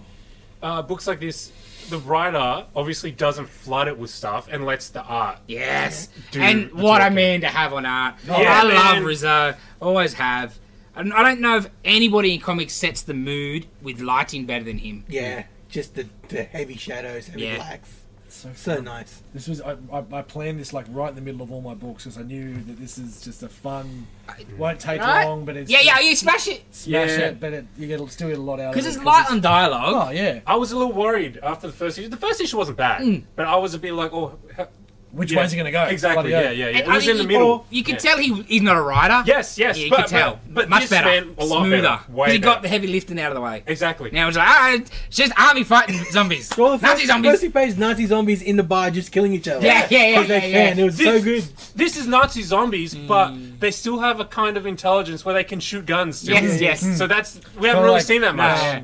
uh, books like this. The writer obviously doesn't flood it with stuff and lets the art. yes, Do and what a talking. man to have on art. Yeah, I love man. Risso, always have. And I don't know if anybody in comics sets the mood with lighting better than him. Yeah, just the, the heavy shadows, heavy Yeah. blacks. So, So nice. This was I, I, I planned this like right in the middle of all my books because I knew that this is just a fun. Mm. Won't take Right? long, but it's Yeah, yeah, you smash it smash Yeah. it, but it, you get still get a lot out of it because it's light on dialogue. Oh yeah, I was a little worried after the first issue. The first issue wasn't bad, mm. but I was a bit like, oh, ha- which yeah. is he gonna go? Exactly. Bloody Yeah, yeah, yeah. And It was I in the mean, middle. You can Yeah. tell he he's not a rider. Yes, yes. Yeah, you but, can tell. But, but Much this better, man, a lot smoother. better. Because he got better. the heavy lifting out of the way. Exactly. Now it's like, ah, it's just army fighting zombies. Well, the Nazi first, zombies. first he plays Nazi zombies in the bar just killing each other. Yeah, yeah, yeah, Because they yeah, yeah. can. It was so good. This is Nazi zombies, but they still have a kind of intelligence where they can shoot guns. Still. Yes, yes. So that's we haven't really seen that much.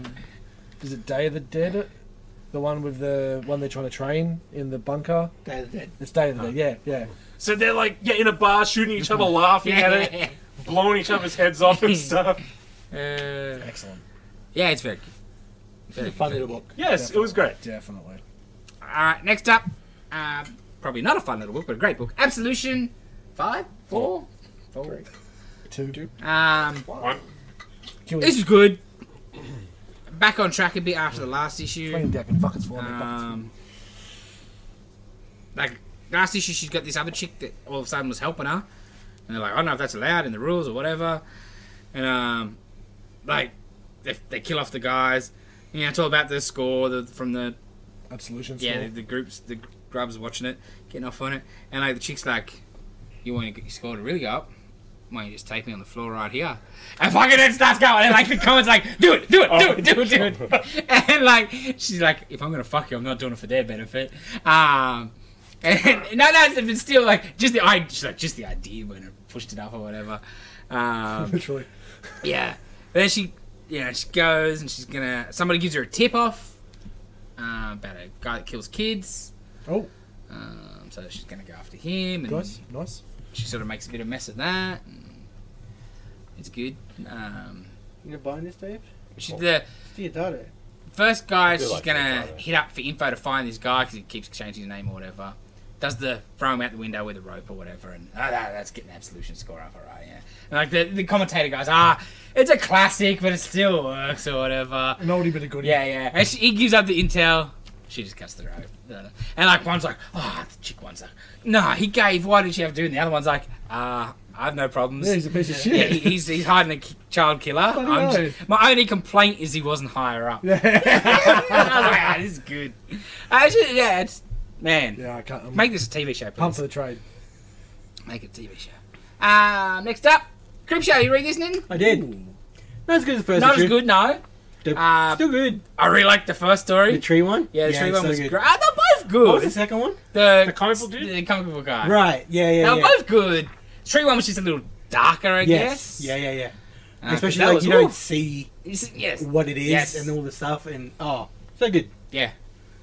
Is it Day of the Dead? The one with the one they're trying to train in the bunker. Day of the Dead. It's Day of the Dead. Yeah, yeah. So they're like, yeah, in a bar, shooting each other, laughing at it, blowing each other's heads off and stuff. Uh, Excellent. yeah, it's very good. Very Fun good. little book. Yes, it was great. Definitely. All right, next up, uh, probably not a fun little book, but a great book. Absolution, five, four, four. Um, One. This is good. Back on track a bit after the last issue. Swing deck and fuck it's for me. fuck it's for me. Um, like last issue, she's got this other chick that all of a sudden was helping her, and they're like, I don't know if that's allowed in the rules or whatever, and um, like they, they kill off the guys. You know, it's all about the score the, from the Absolution. yeah the, the groups the grubs watching it, getting off on it, and like the chick's like, you want to get your score to really go up. Why don't you just take me on the floor right here? And fucking it starts going, and like the comments like, do it, do it, do it, do it, do it. And like she's like, if I'm gonna fuck you, I'm not doing it for their benefit. Um, and, no, no, it's still like just the I, she's like just the idea when it pushed it up or whatever. Um, Literally. yeah. Then she, you know, she goes and she's gonna. Somebody gives her a tip off uh, about a guy that kills kids. Oh, Um, so she's gonna go after him, and nice, nice. She sort of makes a bit of mess of that. And it's good. Um, You gonna buy this, Dave? she's the It's Deodato. first guy she's like gonna Deodato. hit up for info to find this guy because he keeps changing his name or whatever. Does the throw him out the window with a rope or whatever, and oh, that, that's getting the absolution score up, alright, yeah. And like the, the commentator goes, ah, it's a classic, but it still works or whatever. An oldie but a goodie. Yeah, yeah. And she, he gives up the intel. She just cuts the rope. And like one's like, oh, the chick one's like, nah, he gave. Why did she have to do it? And the other one's like, uh, I have no problems. Yeah, he's a piece of shit. he- he's, he's hiding a child killer. I'm just, my only complaint is he wasn't higher up. I was like, ah, this is good. Actually, yeah, it's man. Yeah, I can't. I'm Make this a TV show, pumped please. for the trade. Make it a TV show. Um, next up, Creepshow. You read this, Nin? I did. Not as good as the first Not as good, no. The- Uh, Still good. I really liked the first story. The tree one? Yeah, the tree it's one so was good. great. Ah, they're both good. What was the second one? The, The comic book dude? The comic book guy. Right. Yeah, yeah, They were yeah. both good. Tree one was just a little darker, I yes. guess. Yeah, yeah, yeah. Uh, 'cause Especially that like was- you don't see it's- Yes. what it is Yes. and all the stuff and oh, so good. Yeah.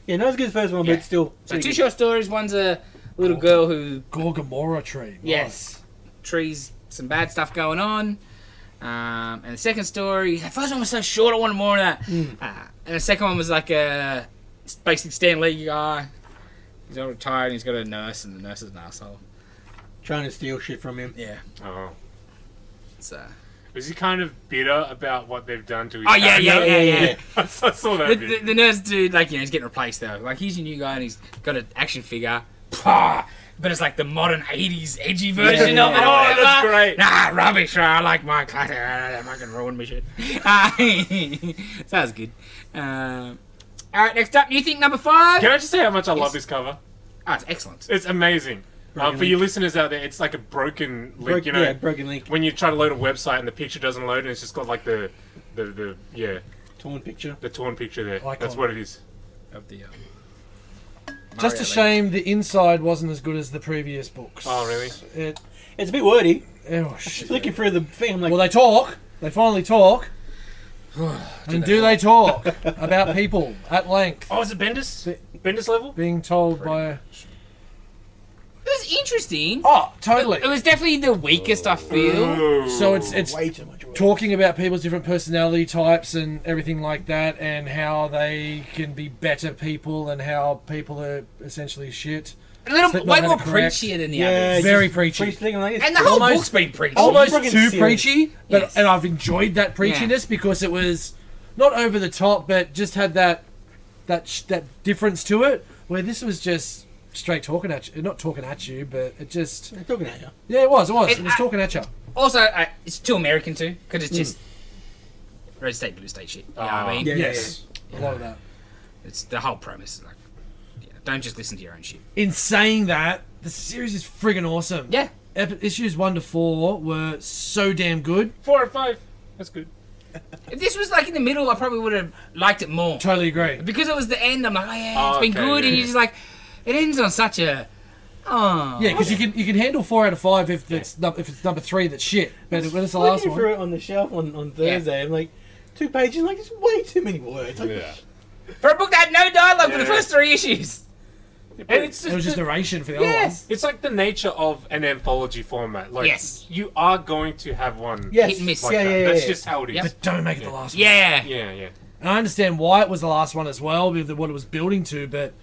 Yeah, not as good as the first one, Yeah. but still. So two good. short stories. One's a little girl who, Gorgamora tree. yes, trees some bad stuff going on. Um, and the second story, the first one was so short, I wanted more of that. Mm. Uh, and the second one was like a basic Stan Lee guy. He's all retired and he's got a nurse, and the nurse is an asshole. Trying to steal shit from him. Yeah. Oh. So. Is he kind of bitter about what they've done to his Oh yeah, yeah, character? yeah, yeah. I saw I saw that The, bit. the, the nurse dude, like, you know, he's getting replaced though. Like, he's your new guy and he's got an action figure. Pah! But it's like the modern 80s edgy version yeah, of it. yeah. or Oh, whatever. that's great. Nah, rubbish. right? I like my classic. I fucking ruined my shit. Uh, sounds good. Um, all right, next up, Newthink number five? Can I just say how much I Yes. love this cover? Oh, it's excellent. It's amazing. Uh, for you link. listeners out there, it's like a broken link. Broke- you know, yeah, broken link, when you try to load a website and the picture doesn't load, and it's just got like the, the, the yeah, torn picture. the torn picture there. Icon. That's what it is. Of the, um, Just a shame the inside wasn't as good as the previous books. Oh, really? It, It's a bit wordy. oh, shit. Flicking through the thing, I'm like, Well, they talk. They finally talk. and do they talk about people at length Oh, is it Bendis? Bendis level? being told by? It was interesting. Oh, totally. It was definitely the weakest, I feel. Ooh. So it's it's way too much wordy. Talking about people's different personality types and everything like that, and how they can be better people, and how people are essentially shit. A little Slipknot way had more it correct. preachier than the Yeah, others. Very just preachy. preach thing, like, it's And the whole Almost- book's been preachy. Almost Friggin' too serious. preachy, but Yes. and I've enjoyed that preachiness because it was not over the top, but just had that that sh- that difference to it. where this was just straight talking at you, not talking at you, but it just talking at you. yeah, it was, it was, It- it, was I- talking at you. Also, uh, it's too American too, because it's just red state, blue state shit. You know what I Oh. mean? Yeah, yeah, yes, a lot of that. It's the whole premise. Like, yeah, don't just listen to your own shit. In saying that, the series is friggin' awesome. Yeah. Ep- issues one to four were so damn good. Four or five. That's good. If this was like in the middle, I probably would have liked it more. Totally agree. Because it was the end, I'm like, oh yeah, Oh, it's been okay, good, yeah, and you're just like, it ends on such a, oh. Yeah, because you can you can handle four out of five if it's num- if it's number three that's shit. But when it's the last Looking one, through it on the shelf on, on Thursday, I'm like, two pages, like, it's way too many words. Like, Yeah. For a book that had no dialogue for the first three issues. And it's it was just the- narration for the other one. It's like the nature of an anthology format. Like, Yes. you are going to have one. yes. Hit and miss. Like yeah, that. yeah, yeah, That's yeah. just how it is. Yep. But don't make it the last one. Yeah. Yeah, yeah. And I understand why it was the last one as well, with what it was building to. But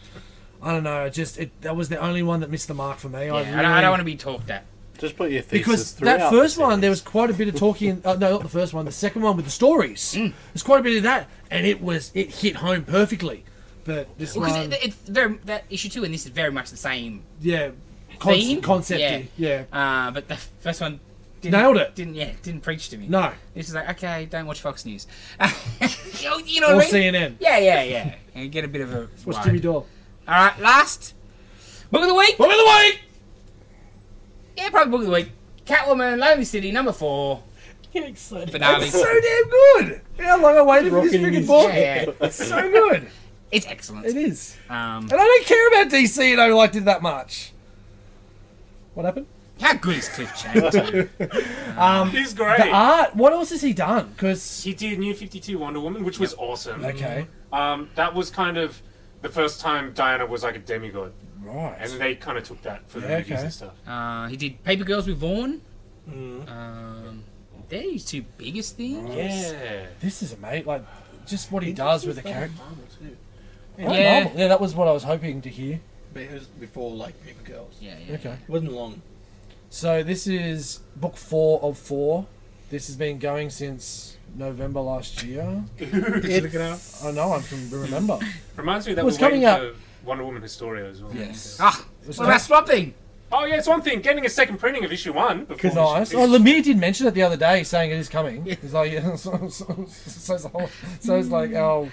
I don't know. It just it that was the only one that missed the mark for me. Yeah, I, I, don't, I don't want to be talked at. Just put your thesis because throughout that the first one there was quite a bit of talking. Uh, no, not the first one. The second one with the stories. Mm. There's quite a bit of that, and it was it hit home perfectly. But this Because one, it, it's very that issue two and this is very much the same. yeah, con- Theme? concept, Yeah. yeah. Uh, but the first one didn't, Nailed it. Didn't yeah, didn't preach to me. No, This is like okay, don't watch Fox News. you know, you or what I mean? CNN. Yeah, yeah, yeah. And get a bit of a. What's. Jimmy Dore. All right, last book of the week. Book of the week. Yeah, probably book of the week. Catwoman, Lonely City, number four. Get excited. Finale. It's so damn good. How long I waited for this Rocking freaking book. Yeah, yeah. It's so good. It's excellent. It is. Um, And I don't care about DC and I liked it that much. What happened? how good is Cliff Chiang? Um, He's great. the art. What else has he done? Because He did New 52 Wonder Woman, which was awesome. okay, Um, that was kind of the first time Diana was like a demigod. right. And they kind of took that for the Yeah, movies okay. and stuff. uh, he did Paper Girls with Vaughan. Mm. Um, they're his two biggest things. Yeah. This is amazing. Like just what he does with the character. Yeah. Yeah. Marvel. yeah, that was what I was hoping to hear. But it was before, like, Paper Girls. Yeah, yeah. Okay. It wasn't long. So this is book four of four. This has been going since November last year. It's, I know I can remember. Reminds me that It we're was coming waiting for Wonder Woman Historia as well. Yes. Ah, It was what about swapping? Oh yeah, it's one thing getting a second printing of issue one. Before nice. issue Oh, Lemire did mention it the other day, saying it is coming. He's like, yeah, so, so, so, it's the whole- so it's like our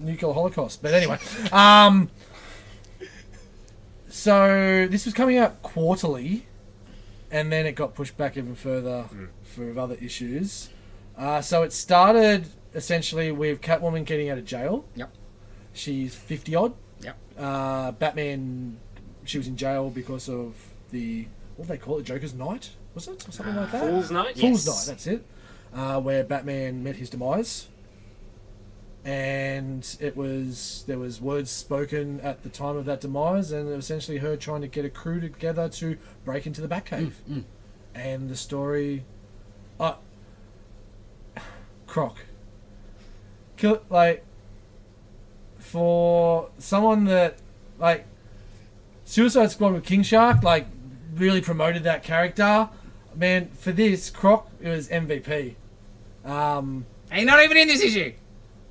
nuclear holocaust. But anyway, um, so this was coming out quarterly, and then it got pushed back even further for other issues. Uh, so it started essentially with Catwoman getting out of jail. Yep. She's fifty odd. Yep. Uh, Batman, she was in jail because of the what do they call it, Joker's Night, was it, or something like that? Fool's Night. Fool's Yes. Night, that's it. Uh, where Batman met his demise. And it was there was words spoken at the time of that demise, and it was essentially her trying to get a crew together to break into the Batcave. mm. And the story, uh, Croc, kill like for someone that like Suicide Squad with King Shark, like really promoted that character. Man, for this Croc, it was MVP. Um, Ain't not even in this issue.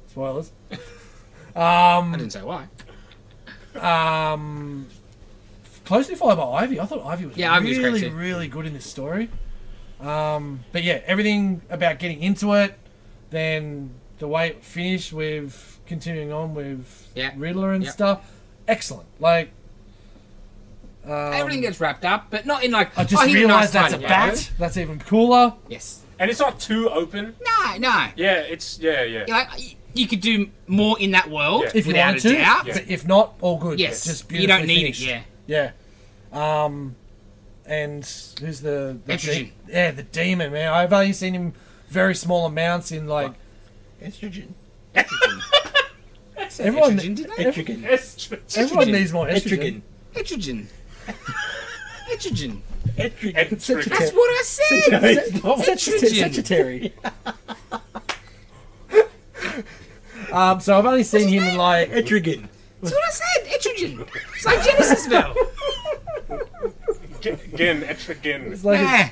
spoilers. um, I didn't say why. um, closely followed by Ivy. I thought Ivy was Yeah, Ivy was really, really good in this story. Um, but yeah, everything about getting into it, then the way it finished with continuing on with Yeah. Riddler and Yep. stuff, excellent. Like um, Everything gets wrapped up, but not in like. I just oh, here's realised nice that's a time, bat. That's even cooler. Yes. And it's not too open. No, no. Yeah, it's yeah, yeah. You, like, you could do more in that world Yeah. If you without wanted to. Yeah. but if not, all good. Yes. just you don't need finished. it. Yeah. Yeah. Um, and who's the, the de- yeah the demon man? I've only seen him very small amounts in like estrogen. everyone. Estrogen, didn't I? Estrogen. Estrogen. everyone needs more estrogen. Estrogen. Estrogen. Estrogen. Estrogen. Such That's what I said. No, it's not. Estrogen. Secretary. um, so I've only seen him in like Etrigan. That's what I said. Estrogen. It's like Genesisville. Again, Etrigan. it's like yeah.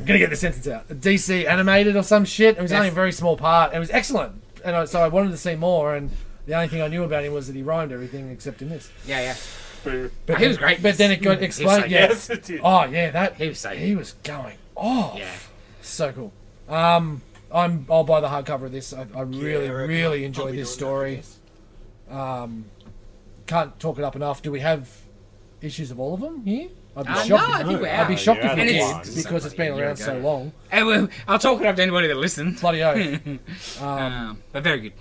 I'm gonna get the sentence out. DC animated or some shit. It was only a very small part. It was excellent, and I, so I wanted to see more. And The only thing I knew about him was that he rhymed everything except in this. Yeah, yeah. Boo. But he was great. But then it got He explained. so yeah. Yes, it did. Oh yeah, that He was so he was going off. Yeah. So cool. Um, I'm I'll buy the hardcover of this. I, I really Yeah, I really I'll- I'll enjoyed this doing that, story. Um, can't talk it up enough. Do we have issues of all of them here? I'd be Uh, no, shocked. I think we're I'd be shocked you're if out we did because it's been around so long. And we'll, I'll talk it up to anybody that listens. Bloody oath. um, Um, but very good.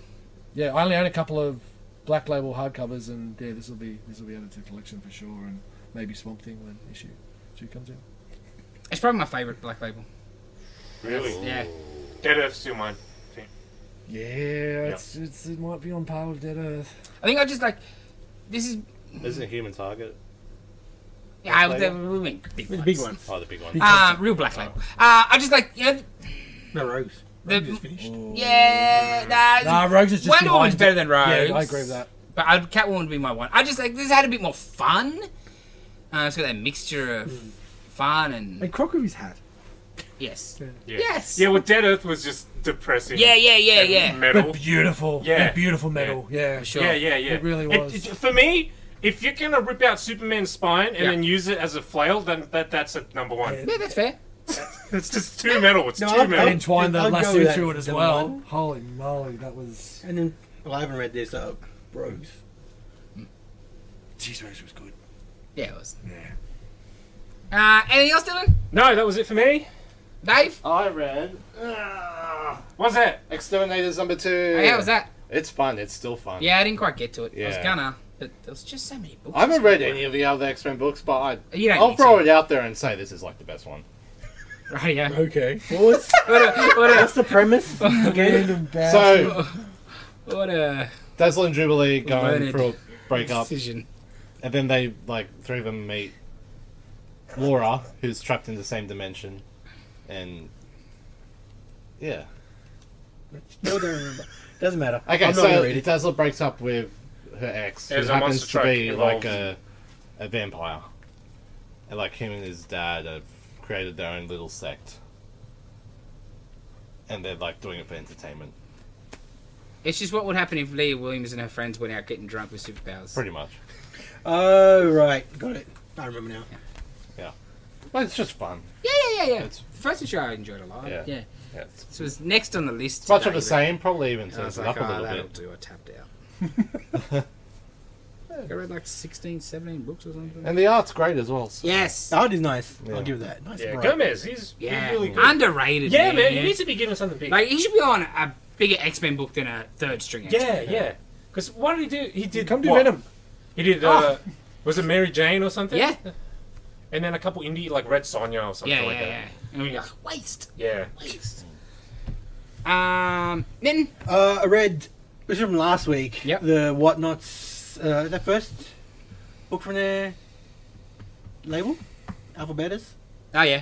yeah, I only own a couple of black label hardcovers, and yeah, this will be this will be added to the collection for sure, and maybe Swamp Thing when issue two comes in. It's probably my favourite Black Label. Really? Yeah. Dead Earth's still mine. Yeah, it's, it's it might be on par with Dead Earth. I think I just like this is This Isn't it Human Target? Yeah, Black the, Label? we big The ones. big ones. Oh, the big one. Uh, real Black Label. Uh, I just like you know No, Rogues. The- Rogues is finished. yeah. Nah, Nah, Rogues is just Wonder Woman's behind better than Rogues. Yeah, I agree with that. But i Catwoman would be my one. I just like this had a bit more fun. Uh, it's got that mixture of fun and And Croc with his hat. yes, Yeah. yes, Yeah, well, Dead Earth was just depressing. yeah, yeah, yeah, and yeah. Metal. But beautiful. Yeah. Yeah, beautiful metal. Yeah, For sure. Yeah, yeah, yeah. It really was. for me, if you're gonna rip out Superman's spine and Yeah. then use it as a flail, then that that's a number one. Yeah. Yeah, that's fair. It's just too metal. It's No, too I'll- And metal. entwine the I'd lasso with that through it as well. one. Holy moly, that was. And then, well, I haven't read this, uh, Rogues. Jeez, Rogues was good. Yeah, it was. Yeah. Uh, anything else, Dylan? No, that was it for me. Dave? I read uh, What's that? X-Terminators number two. Hey, how was that? It's fun. It's still fun. Yeah, I didn't quite get to it. I was Yeah. gonna, but there was just so many books. I haven't read any of the other X Men books, but I, You don't I'll need throw to. it out there and say this is like the best one. Right, yeah. Okay. What was, What a, what what's the premise? Again? Random bastard. So, what a Dazzler and Jubilee going Learned for a breakup, decision. and then they like three of them meet Laura, who's trapped in the same dimension, and yeah. Still don't remember. Doesn't matter. Okay, I'm not gonna so read it. Dazzler breaks up with her ex, who a happens to be involved. like a, a vampire. And like him and his dad have created their own little sect. And they're like doing it for entertainment, It's just what would happen if Leah Williams and her friends went out getting drunk with superpowers. pretty much. Oh, right. Got it. I remember now. Yeah. Well, it's just fun. Yeah, yeah, yeah, yeah. It's- The first issue I enjoyed a lot. Yeah. Yeah. Yeah, it's, So it was next on the list. it's much today, of the but same, probably even I was turns it like, up a oh, little that'll bit. do. I tapped out. I read like 16, 17 books or something. And the art's great as well. so- yes. The art is nice. Yeah. I'll give it that. Nice. Yeah, bright. Gomez. He's, Yeah. he's really good. Underrated. yeah, man. man. He needs to be given something big. Like he should be on a bigger X Men book than a third string. yeah, X-Men. yeah. Because what did he do? He did. Come do what? Venom. He did. Uh, Was it Mary Jane or something? Yeah. And then a couple indie like Red Sonja or something Yeah, like yeah, that. yeah. And we go waste, Yeah. waste. Um, then Uh, I read. This was from last week. Yep. The Whatnots. Uh, the first book from their label, Alphabetas. oh yeah,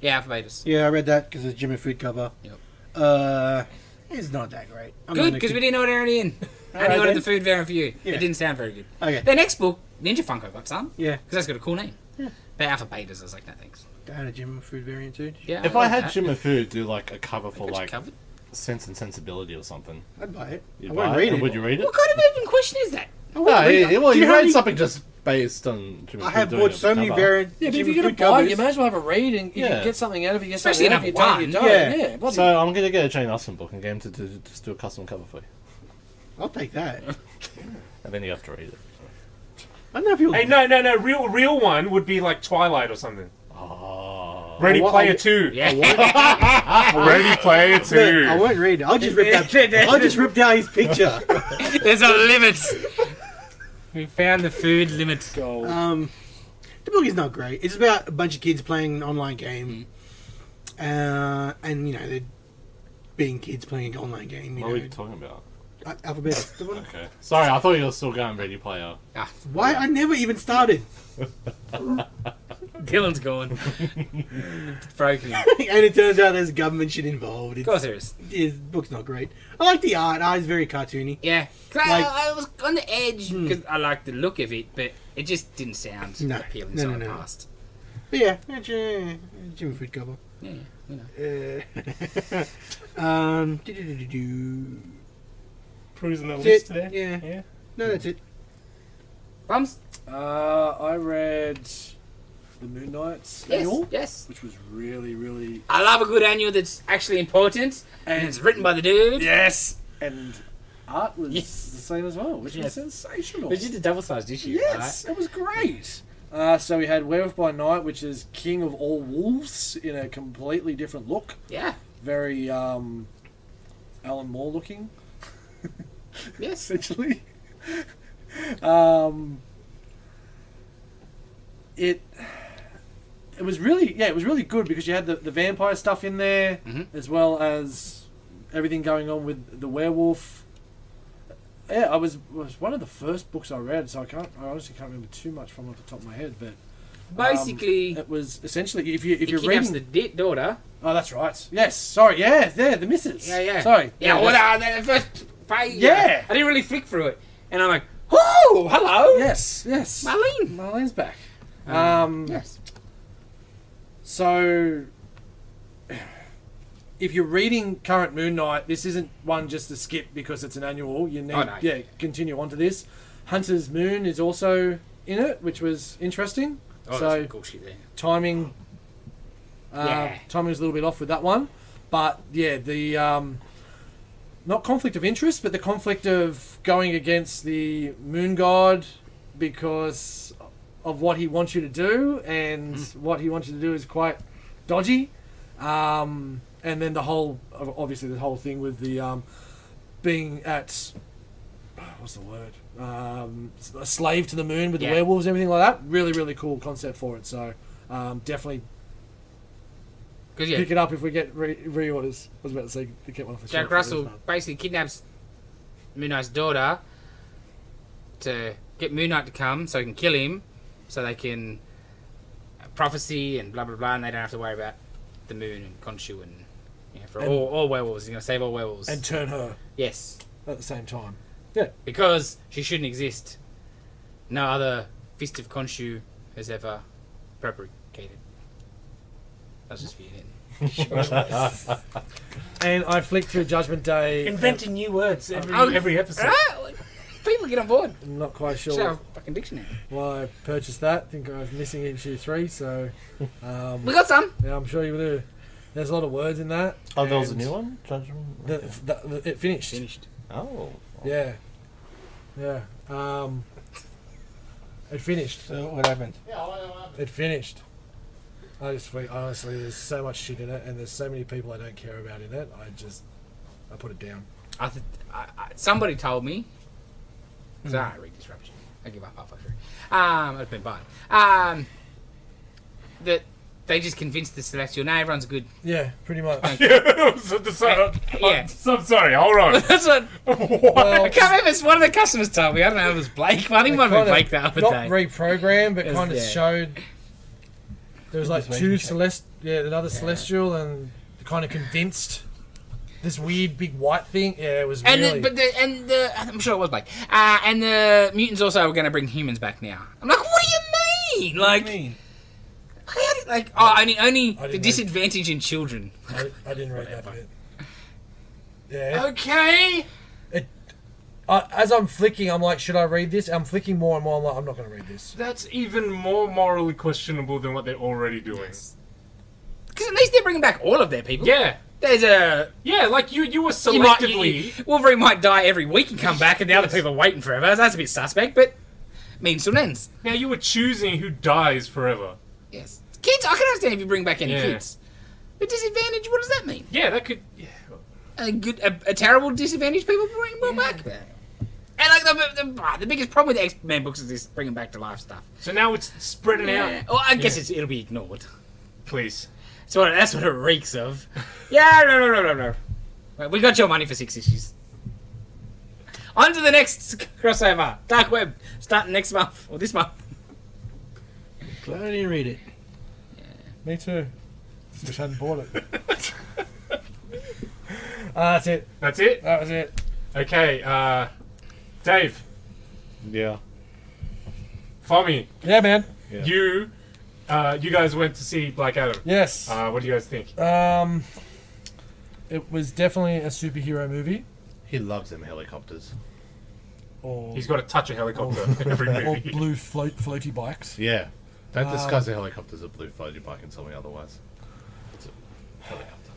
yeah, Alphabetus. Yeah, I read that because it's Jim Mahfood cover. Yep. Uh, it's not that great. I'm Good gonna because we didn't know what era in. I Alright only ordered then. the food variant for you. Yeah. It didn't sound very good. Okay. The next book, Ninja Funko got some Yeah. because that's got a cool name. Yeah. But Alphabetus, I was like, no thanks. I had a Jim Mahfood variant too. Yeah. If like I had that. Jim Mahfood do like a cover for like covered. Sense and Sensibility or something, I'd buy it. you'd I wouldn't buy read it? it. Would you read it? What kind of even question is that? I No, wouldn't read yeah, it. well, Do you know how read many- something just based on Jim I have doing bought it so many cover. variant. Yeah, but if you're Food gonna buy, covers. you may as well have a read, and if Yeah. you get something out of it, you get Especially something in out of it. You number don't, you one. don't. Yeah. Yeah, bloody- So I'm gonna get a Jane Austen book and get him to, to, to just do a custom cover for you, I'll take that. and then you have to read it. I don't know if you'll. Hey, no, no, no. Real, real one would be like Twilight or something. Ready wa- Player I- Two. Yeah. Ready Player Two. I won't read it. I'll just rip out. I'll just rip down his picture. There's a limit. we found the food limit. Um, the book is not great. It's about a bunch of kids playing an online game, uh, and you know they're being kids playing an online game. You what are we talking about? Al- Alphabet. Okay, sorry, I thought you were still going Ready Player. Ah, Why? I never even started, Dylan's gone. Broken. And it turns out there's government shit involved. It's, course there is. His book's not great. I like the art. Art is very cartoony. Yeah. I, Like- I was on the edge Hmm. because I liked the look of it, but it just didn't sound No. appealing, No, so no, I no. passed. But yeah, it's, uh, Jim Mahfood cover. Yeah, yeah, you know. Uh, um, do-do-do-do-do. Cruising the list it, there. yeah. Yeah. No, that's it. Bums? Uh, I read the Moon Knights Yes. annual, Yes. which was really, really I love a good annual that's actually important and, And- it's written by the dude. yes, and art was Yes. the same as well, which Yes. was sensational. But you did a double sized issue. Yes, it was great. Uh, so we had Werewolf by Night, which is King of All Wolves in a completely different look. Yeah. Very um, Alan Moore looking, Yes. essentially. um, it it was really yeah, it was really good because you had the, the vampire stuff in there Mhm. as well as everything going on with the werewolf. Yeah, I was was one of the first books I read, so I can't I honestly can't remember too much from off the top of my head, but um, Basically, it was essentially if you if you're reading the da- daughter. Oh, that's right. Yes, sorry. Yeah, yeah, the missus. Yeah, yeah. Sorry. Yeah, well, that's- uh, the first page. Yeah. I didn't really flick through it. And I'm like, whoo, hello. yes, yes. Marlene. Marlene's back. Um, Yes. So, if you're reading current Moon Knight, this isn't one just to skip because it's an annual. You need, Oh, no. yeah, continue on to this. Hunter's Moon is also in it, which was interesting. Oh, so cool shit there. timing, uh, Yeah. timing was a little bit off with that one, but yeah, the um, not conflict of interest, but the conflict of going against the Moon God because of what he wants you to do, and what he wants you to do is quite dodgy. Um, and then the whole, obviously, the whole thing with the um, being at what's the word? Um, a slave to the moon with Yeah. the werewolves, and everything like that. Really, really cool concept for it. So um, definitely Because, yeah, pick it up if we get re- reorders. I was about to say get one off the Jack. Russell basically kidnaps Moon Knight's daughter to get Moon Knight to come so he can kill him, so they can prophecy and blah blah blah, and they don't have to worry about the moon and Khonshu and yeah, for And- all, all werewolves. He's gonna save all werewolves. and turn her yes, at the same time. Yeah, because she shouldn't exist. No other fist of Khonshu has ever fabricated. That's just for you. And I flicked through Judgment Day. Inventing new words every, Oh, every episode. Ah, People get on board. I'm not quite sure have a fucking dictionary. why I purchased that. I think I was missing issue three, so um, We got some. yeah, I'm sure you do. There's a lot of words in that. Oh, there was a new one? Judgment? The, the, the- it finished. Finished. Oh. Yeah, yeah. Um, it finished. So what happened? It finished. I just think, honestly, there's so much shit in it, and there's so many people I don't care about in it. I just, I put it down. I th- I, I, somebody told me. Cause I read this rubbish. I give up halfway through. Um, it's been fine. Um, that they just convinced the celestial. Now everyone's good. Yeah, pretty much. so, so, Yeah. so, I'm sorry, hold on. That's what. what? I can't remember. It's one of the customers told me. I don't know if it was Blake. But I think it might have been Blake the other not day. reprogrammed, but kind of yeah. showed. There was like Just two making sure. celest, yeah, another celestial, and kind of convinced this weird big white thing. Yeah, it was and really. the, but the and the I'm sure it was Blake. Uh, and the mutants also are going to bring humans back now. I'm like, what do you mean? Like, do you mean? how did- like oh, only only I the didn't know. disadvantage in children. I, I didn't read that bit. Yeah. Okay. I, as I'm flicking, I'm like, should I read this? I'm flicking more and more. I'm like, I'm not going to read this. That's even more morally questionable than what they're already doing. Because at least they're bringing back all of their people. Yeah, There's a yeah, like you, you were you might, selectively. you- Wolverine might die every week and come back, and the other people are waiting forever. That's a bit suspect, but means to an ends. Now you were choosing who dies forever. Yes, kids. I can understand if you bring back any Yeah. kids. But disadvantage, what does that mean? Yeah, that could. Yeah. A good, a, a terrible disadvantage people bring bring back. And like the, the, ah, the biggest problem with X Men books is this bringing back to life stuff. So now it's spreading Yeah. out. Well, I guess Yeah. it's, it'll be ignored. Please. That's what that's what it reeks of. Yeah, no, no, no, no, no. Right, we got your money for six issues. On to the next crossover. Dark Web, starting next month or this month. Glad I didn't read it. Me too. Just wish I hadn't bought it. Ah, that's it. That's it. That was it. Okay, uh, Dave, Yeah. Fomi, Yeah, man. Yeah. you, uh, you guys went to see Black Adam. Yes. Uh, what do you guys think? Um, it was definitely a superhero movie. He loves them helicopters. or He's got to touch a helicopter in every or movie. blue float floaty bikes. Yeah. Don't Um, disguise the helicopter's a blue floaty bike and tell me otherwise. It's a helicopter.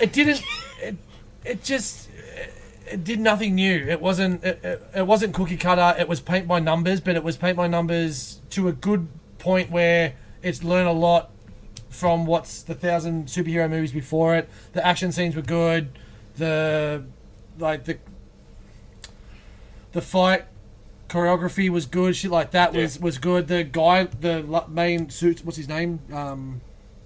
It didn't. It, it just. It, it did nothing new. It wasn't. It, it, it wasn't cookie cutter. It was paint by numbers, but it was paint by numbers to a good point where it's learned a lot from what's the thousand superhero movies before it. The action scenes were good. The like the the fight choreography was good. Shit like that was Yeah. was good. The guy, the main suit, what's his name? Um,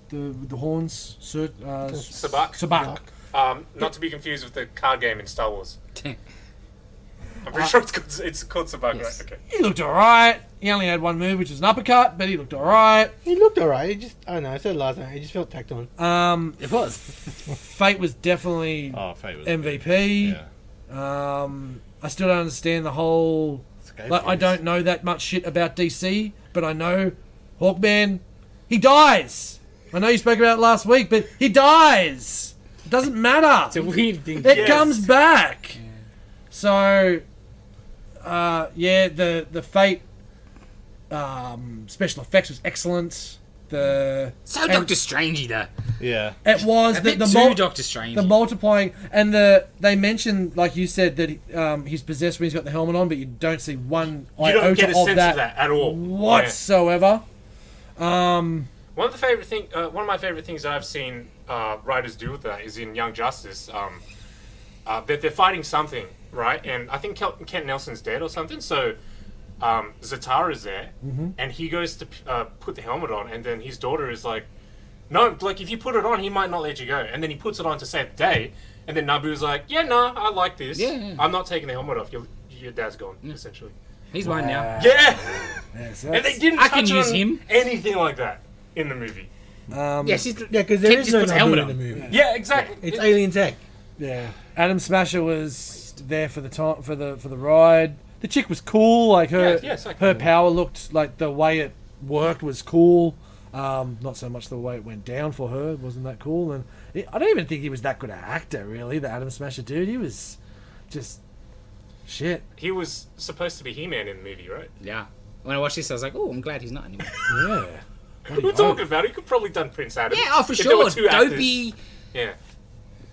the the horns, suit. Uh, Sabbac. Sabbac. Um, not to be confused with the card game in Star Wars. I'm pretty sure it's called, it's called Sabak, Yes. right? Okay. He looked alright. He only had one move, which was an uppercut, but he looked alright. He looked alright. He just, I don't know. I said it last night. He just felt tacked on. Um, It was. Fate was definitely Oh, Fate was MVP. Yeah. Um, I still don't understand the whole. Like, I don't know that much shit about DC, but I know Hawkman. He dies. I know you spoke about it last week, but he dies. It doesn't matter. It's a weird thing. It Yes. comes back. So, uh, yeah, the the fate um, special effects was excellent. The So Doctor Strangey though. Yeah. it was A the bit the, too mul- Doctor Strange. the multiplying and the they mentioned like you said that he, um, he's possessed when he's got the helmet on, but you don't see one You don't iota get a of sense that, of that at all. Yeah. whatsoever. Um, One of the favorite thing, uh, one of my favorite things I've seen uh, writers do with that is in Young Justice. Um, uh, that they're fighting something, right? And I think Kel- Kent Nelson's dead or something. So um, Zatara's there, and he goes to uh, put the helmet on, and then his daughter is like, "No, like if you put it on, he might not let you go." And then he puts it on to save the day, and then Nabu's like, "Yeah, no, I like this. Yeah, yeah. I'm not taking the helmet off. Your your dad's gone, essentially." He's mine now. Yeah, yes, and they didn't I can use on him. anything like that in the movie. um, Yes, he's, Yeah, because there Kid is just no puts a helmet in the movie. Yeah, exactly. It's alien tech. Yeah, Atom Smasher was there for the time for the for the ride. The chick was cool. Like her, Yeah, yeah, exactly. her power looked like the way it worked was cool. Um, not so much the way it went down for her wasn't that cool. And it, I don't even think he was that good an actor, really. The Atom Smasher dude, he was just shit. He was supposed to be He-Man in the movie, right? yeah. When I watched this, I was like, oh, I'm glad he's not anymore. Yeah. We We're talking about it. You could probably done Prince Adam. yeah, oh, for If there were sure. two actors. Dopey, Yeah.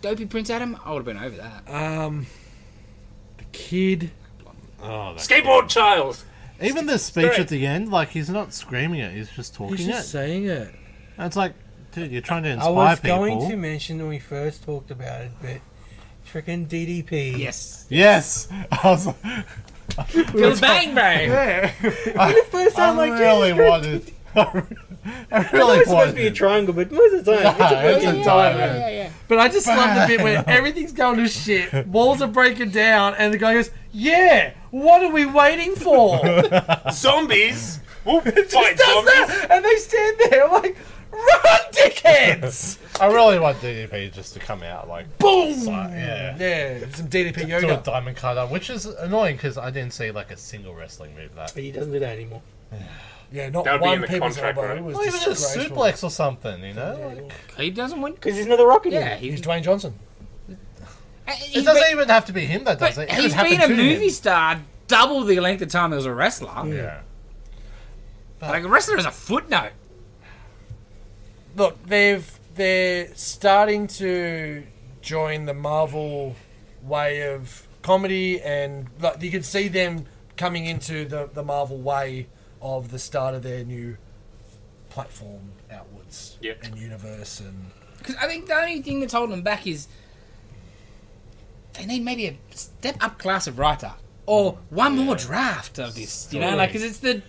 Dopey Prince Adam, I would have been over that. Um, the kid. Oh, that Skateboard child. Even the speech great. at the end, like he's not screaming it, he's just talking He's it. just saying it. And it's like, dude, you're trying to inspire people. I inspire was people. going to mention when we first talked about it, but freaking DDP. Yes. Yes, I was. Feel the bang bang. Yeah, I, the first I time, like, really Jesus Christ. wanted. I I know really it's supposed to be a triangle, but most of the time, it's a Nah, it's fucking a diamond. diamond. But I just love the bit where everything's going to shit, walls are breaking down, and the guy goes, "Yeah, what are we waiting for?" Zombies. We'll fight Does zombies. that, and they stand there like, "Run, dickheads!" I really want DDP just to come out like Boom. yeah. Yeah, some DDP do a yoga. diamond cutter, which is annoying because I didn't see like a single wrestling move that. But he doesn't do that anymore. Yeah, not That would be one people's contract, elbow. right? It was Not even a disgraceful. suplex or something, you know. Like, He doesn't win. Because he's not the rocket Yeah, yeah, he's, He's Dwayne Johnson. uh, it doesn't been, even have to be him that does but it. it. could he's been a movie him. star double the length of time he was a wrestler. Yeah. Like a wrestler is a footnote. Look, they've they're starting to join the Marvel way of comedy, and like you can see them coming into the the Marvel way of the start of their new platform outwards Yep. and universe and Because I think the only thing that's holding them back is they need maybe a step up class of writer or one more draft of this. You know, like because it's the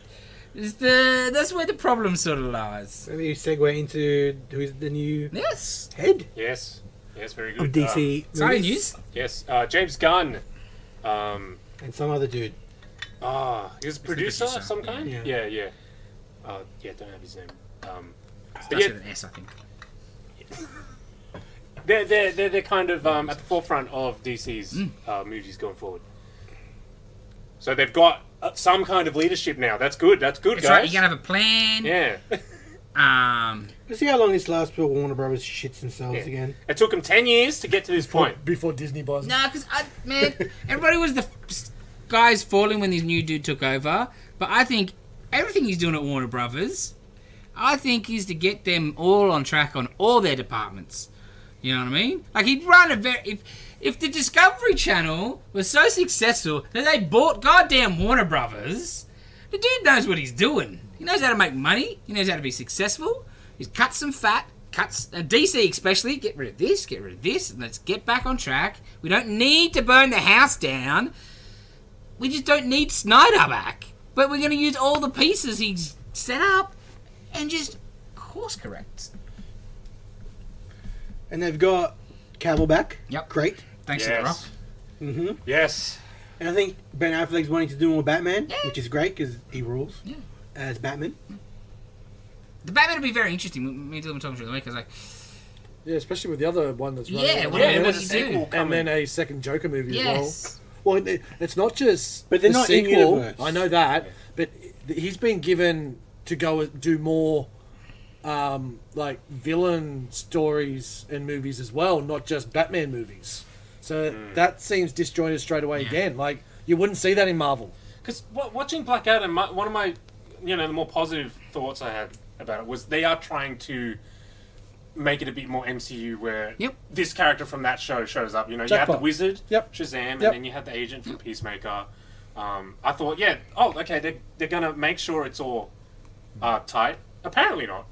it's the that's where the problem sort of lies. Maybe you segue into who's the new Yes, head Yes. Yes, very good of good. DC. Uh, sorry, news. Yes. Uh, James Gunn. Um, And some other dude. Ah, he was a producer of some kind? yeah. Yeah, yeah. Uh, yeah, don't have his name. Um, but Starts yeah, with an S, I think. they're, they're, they're, they're kind of um, at the forefront of DC's Mm. uh, movies going forward. So they've got uh, some kind of leadership now. That's good. That's good, That's guys. right. You can have a plan. Yeah. Um, Let's see how long this lasts before Warner Brothers shits themselves Yeah. again. It took them ten years to get to this point. Before Disney buys them. nah, because man, everybody was the f- guys falling when this new dude took over. But I think everything he's doing at Warner Brothers, I think is to get them all on track on all their departments. You know what I mean? Like he'd run a very if if the Discovery Channel was so successful that they bought goddamn Warner Brothers, the dude knows what he's doing. He knows how to make money. He knows how to be successful. He's cut some fat. Cuts uh, DC especially. Get rid of this. Get rid of this, and let's get back on track. We don't need to burn the house down. We just don't need Snyder back. But we're going to use all the pieces he's set up and just course correct. And they've got Cavill back. Yep. Great. Thanks to the Rock. Yes. hmm Yes. And I think Ben Affleck's wanting to do more Batman, Yeah. which is great because he rules Yeah. as Batman. The Batman will be very interesting. Me and Dylan were talking through the week. I was like, Yeah, especially with the other one that's running. Yeah, at what Yeah, do and you there's a do? sequel and then a second Joker movie as well. yes. Well, it's not just But they're the not in universe. I know that, but he's been given to go do more, um, like villain stories and movies as well, not just Batman movies. So that seems disjointed straight away again. Like you wouldn't see that in Marvel. Because watching Black Adam, my, one of my, you know, the more positive thoughts I had about it was they are trying to make it a bit more MCU, where Yep. this character from that show shows up. You know, you Jackpot. had the Wizard, Yep. Shazam, and Yep. then you had the Agent from Peacemaker. Um, I thought, yeah, oh, okay, they're, they're gonna make sure it's all uh, tight. Apparently not.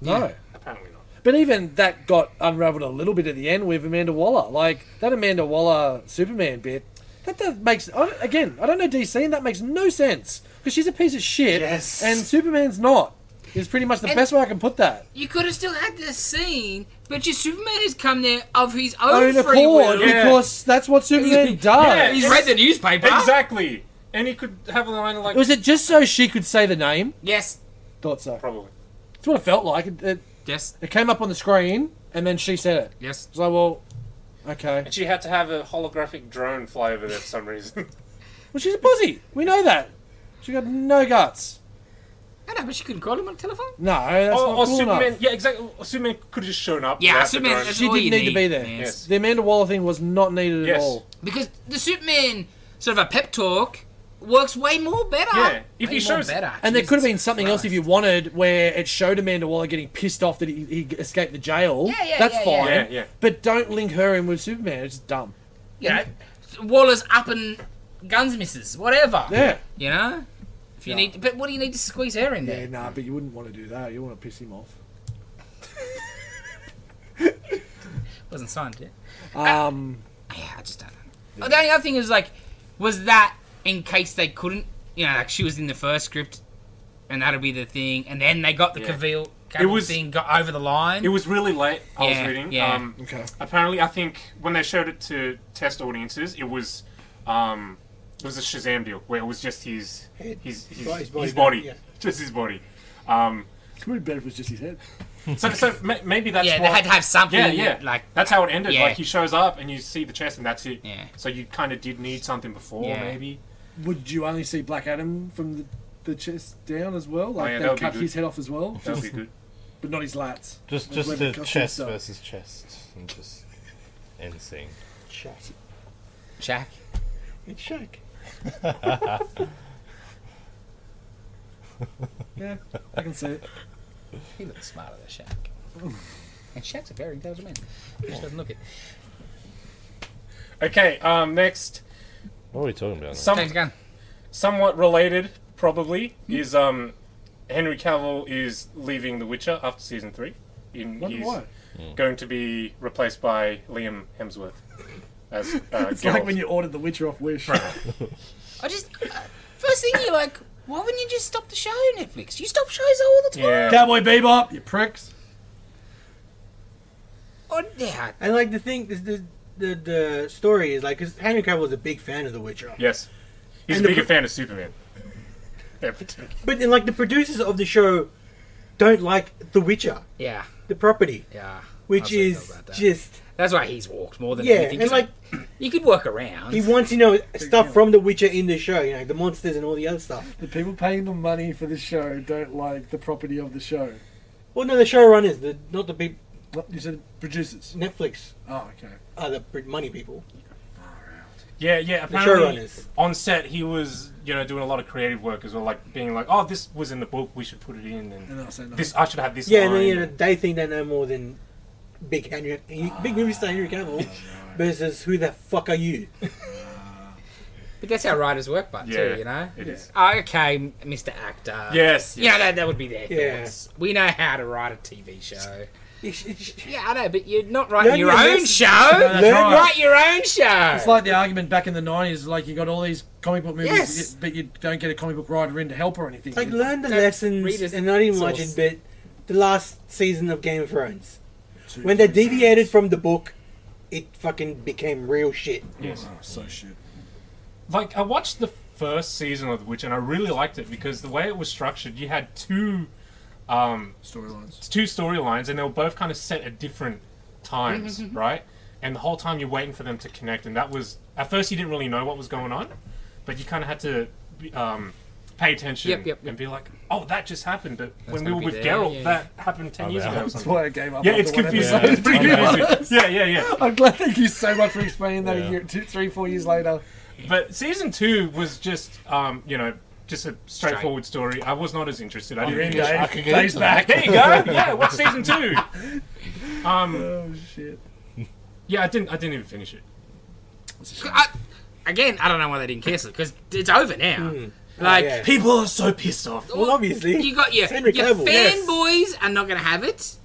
No. Apparently not. But even that got unraveled a little bit at the end with Amanda Waller. Like that Amanda Waller Superman bit, that does, makes I, again. I don't know DC, and that makes no sense because she's a piece of shit, Yes. and Superman's not. Is pretty much the And- best way I can put that. You could have still had this scene, but your Superman has come there of his own Own free will. Yeah. because that's what Superman Yeah, does. He's read the newspaper. Exactly. And he could have a line like, Was it just so she could say the name? Yes. Thought so. probably. That's what it felt like. It, it, Yes. it came up on the screen, and then she said it. Yes. So well, okay. And she had to have a holographic drone fly over there for some reason. Well, she's a pussy. We know that. She got no guts. I know, but she couldn't call him on the telephone. No, that's or not or cool Superman, enough. yeah, exactly. Or Superman could have just shown up. Yeah, Superman. That's She all didn't you need to be there. Yes. Yes. The Amanda Waller thing was not needed Yes. at all. Because the Superman sort of a pep talk works way more better. Yeah, if Way he shows- better. And there could have been Jesus something else if you wanted, where it showed Amanda Waller getting pissed off that he, he escaped the jail. Yeah, yeah, That's yeah, fine. yeah. Yeah, yeah. But don't link her in with Superman. It's just dumb. You know, Waller's up and guns misses, whatever. Yeah. You know, if you Yeah. need, but what do you need to squeeze her in there? Yeah, there? nah, but you wouldn't want to do that. You want to piss him off. Wasn't signed yet. Um, Yeah, I just don't know. Oh, The only other thing is like, was that in case they couldn't, you know, like she was in the first script, and that'll be the thing, and then they got the Yeah. Cavill, It was- thing got over the line. It was really late. I Yeah, was reading. yeah. Um, okay. apparently, I think when they showed it to test audiences, it was um, it was a Shazam deal where it was just his Head. his his, Right, his his body, body, yeah. just his body. Um, It's probably better if it was just his head. so so maybe that's yeah, what, they had to have something. yeah yeah Like, that's how it ended. Yeah. Like he shows up and you see the chest and that's it. yeah. So you kind of did need something before Yeah. maybe. Would you only see Black Adam from the, the chest down as well? Like Oh, yeah, they would be cut good. his head off as well? That would be good. But not his lats. Just That's just the chest stuff. versus chest and just end scene. Shaq. Shaq. It's Shaq. Yeah, I can see it. He looks smarter than Shaq. and Shaq's a very intelligent man. He just doesn't look it. Okay. Um, next, What are we talking about? now? some James Gunn. somewhat related probably is um Henry Cavill is leaving The Witcher after season three. In, Wonder he's why? going to be replaced by Liam Hemsworth as uh, It's Geralt. like when you ordered The Witcher off Wish. I just uh, first thing you're like, why wouldn't you just stop the show, Netflix? You stop shows all the time. yeah. Cowboy Bebop, you pricks. Oh, yeah. And like the thing, the the, the, the story is like, because Henry Cavill is a big fan of The Witcher, Yes. He's And a the bigger pro- fan of Superman. But- but then like the producers of the show don't like The Witcher, Yeah. the property, Yeah. which is just That's why he's walked more than yeah, anything. and 'cause like you could work around. he wants you know stuff from The Witcher in the show, you know, the monsters and all the other stuff. The people paying the money for the show don't like the property of the show. Well, no, the showrunners, the not the big What you said? Producers. Netflix Oh, okay. are the money people. Yeah, yeah. Apparently, on set, he was, you know, doing a lot of creative work as well, like being like, "Oh, this was in the book. We should put it in." And And I'll say no. this, I should have this. Yeah, and then, you know, they think they know more than big Henry, big movie star Henry Cavill versus who the fuck are you? But that's how writers work, but Yeah, too, you know. it is. Oh, okay, Mr. Actor. Yes, You know that that would be their Yeah. thoughts. We know how to write a TV show. It's- it's- Yeah, I know, but you're not writing Learn your your own lesson. show. that's Learn- right. Write your own show. It's like the argument back in the nineties, like you got all these comic book movies, Yes. but you don't get a comic book writer in to help or anything. Like learn the Don't lessons his and not even watch source. it, but the last season of Game of Thrones. When they deviated from the book, it fucking became real shit. yes. Oh, so shit. Like I watched the first season of The Witch, and I really liked it because the way it was structured, you had two, um, Storylines. two storylines, and they were both kind of set at different times, Mm-hmm. right? And the whole time you're waiting for them to connect, and that was at first you didn't really know what was going on, but you kind of had to um, pay attention Yep, yep, yep. and be like, "Oh, that just happened," but when we were with there, Geralt, yeah. that happened ten Oh, years ago. That's why I gave up. Yeah, it's confusing. episode. It's pretty confusing. Yeah, yeah, yeah. I'm glad. Thank you so much for explaining that Yeah. a year, two, three, four years later. But season two was just, um, you know, just a straightforward story. I was not as interested. I didn't in, finish. Dave. I could Dave's back. There you go. Yeah, what's season two? Um, Oh shit. yeah, I didn't. I didn't even finish it. I, again, I don't know why they didn't cancel it because it's over now. Like, Oh, yeah. People are so pissed off. Well, obviously. you got your, It's Henry your Cavill, yes. fanboys are not going to have it.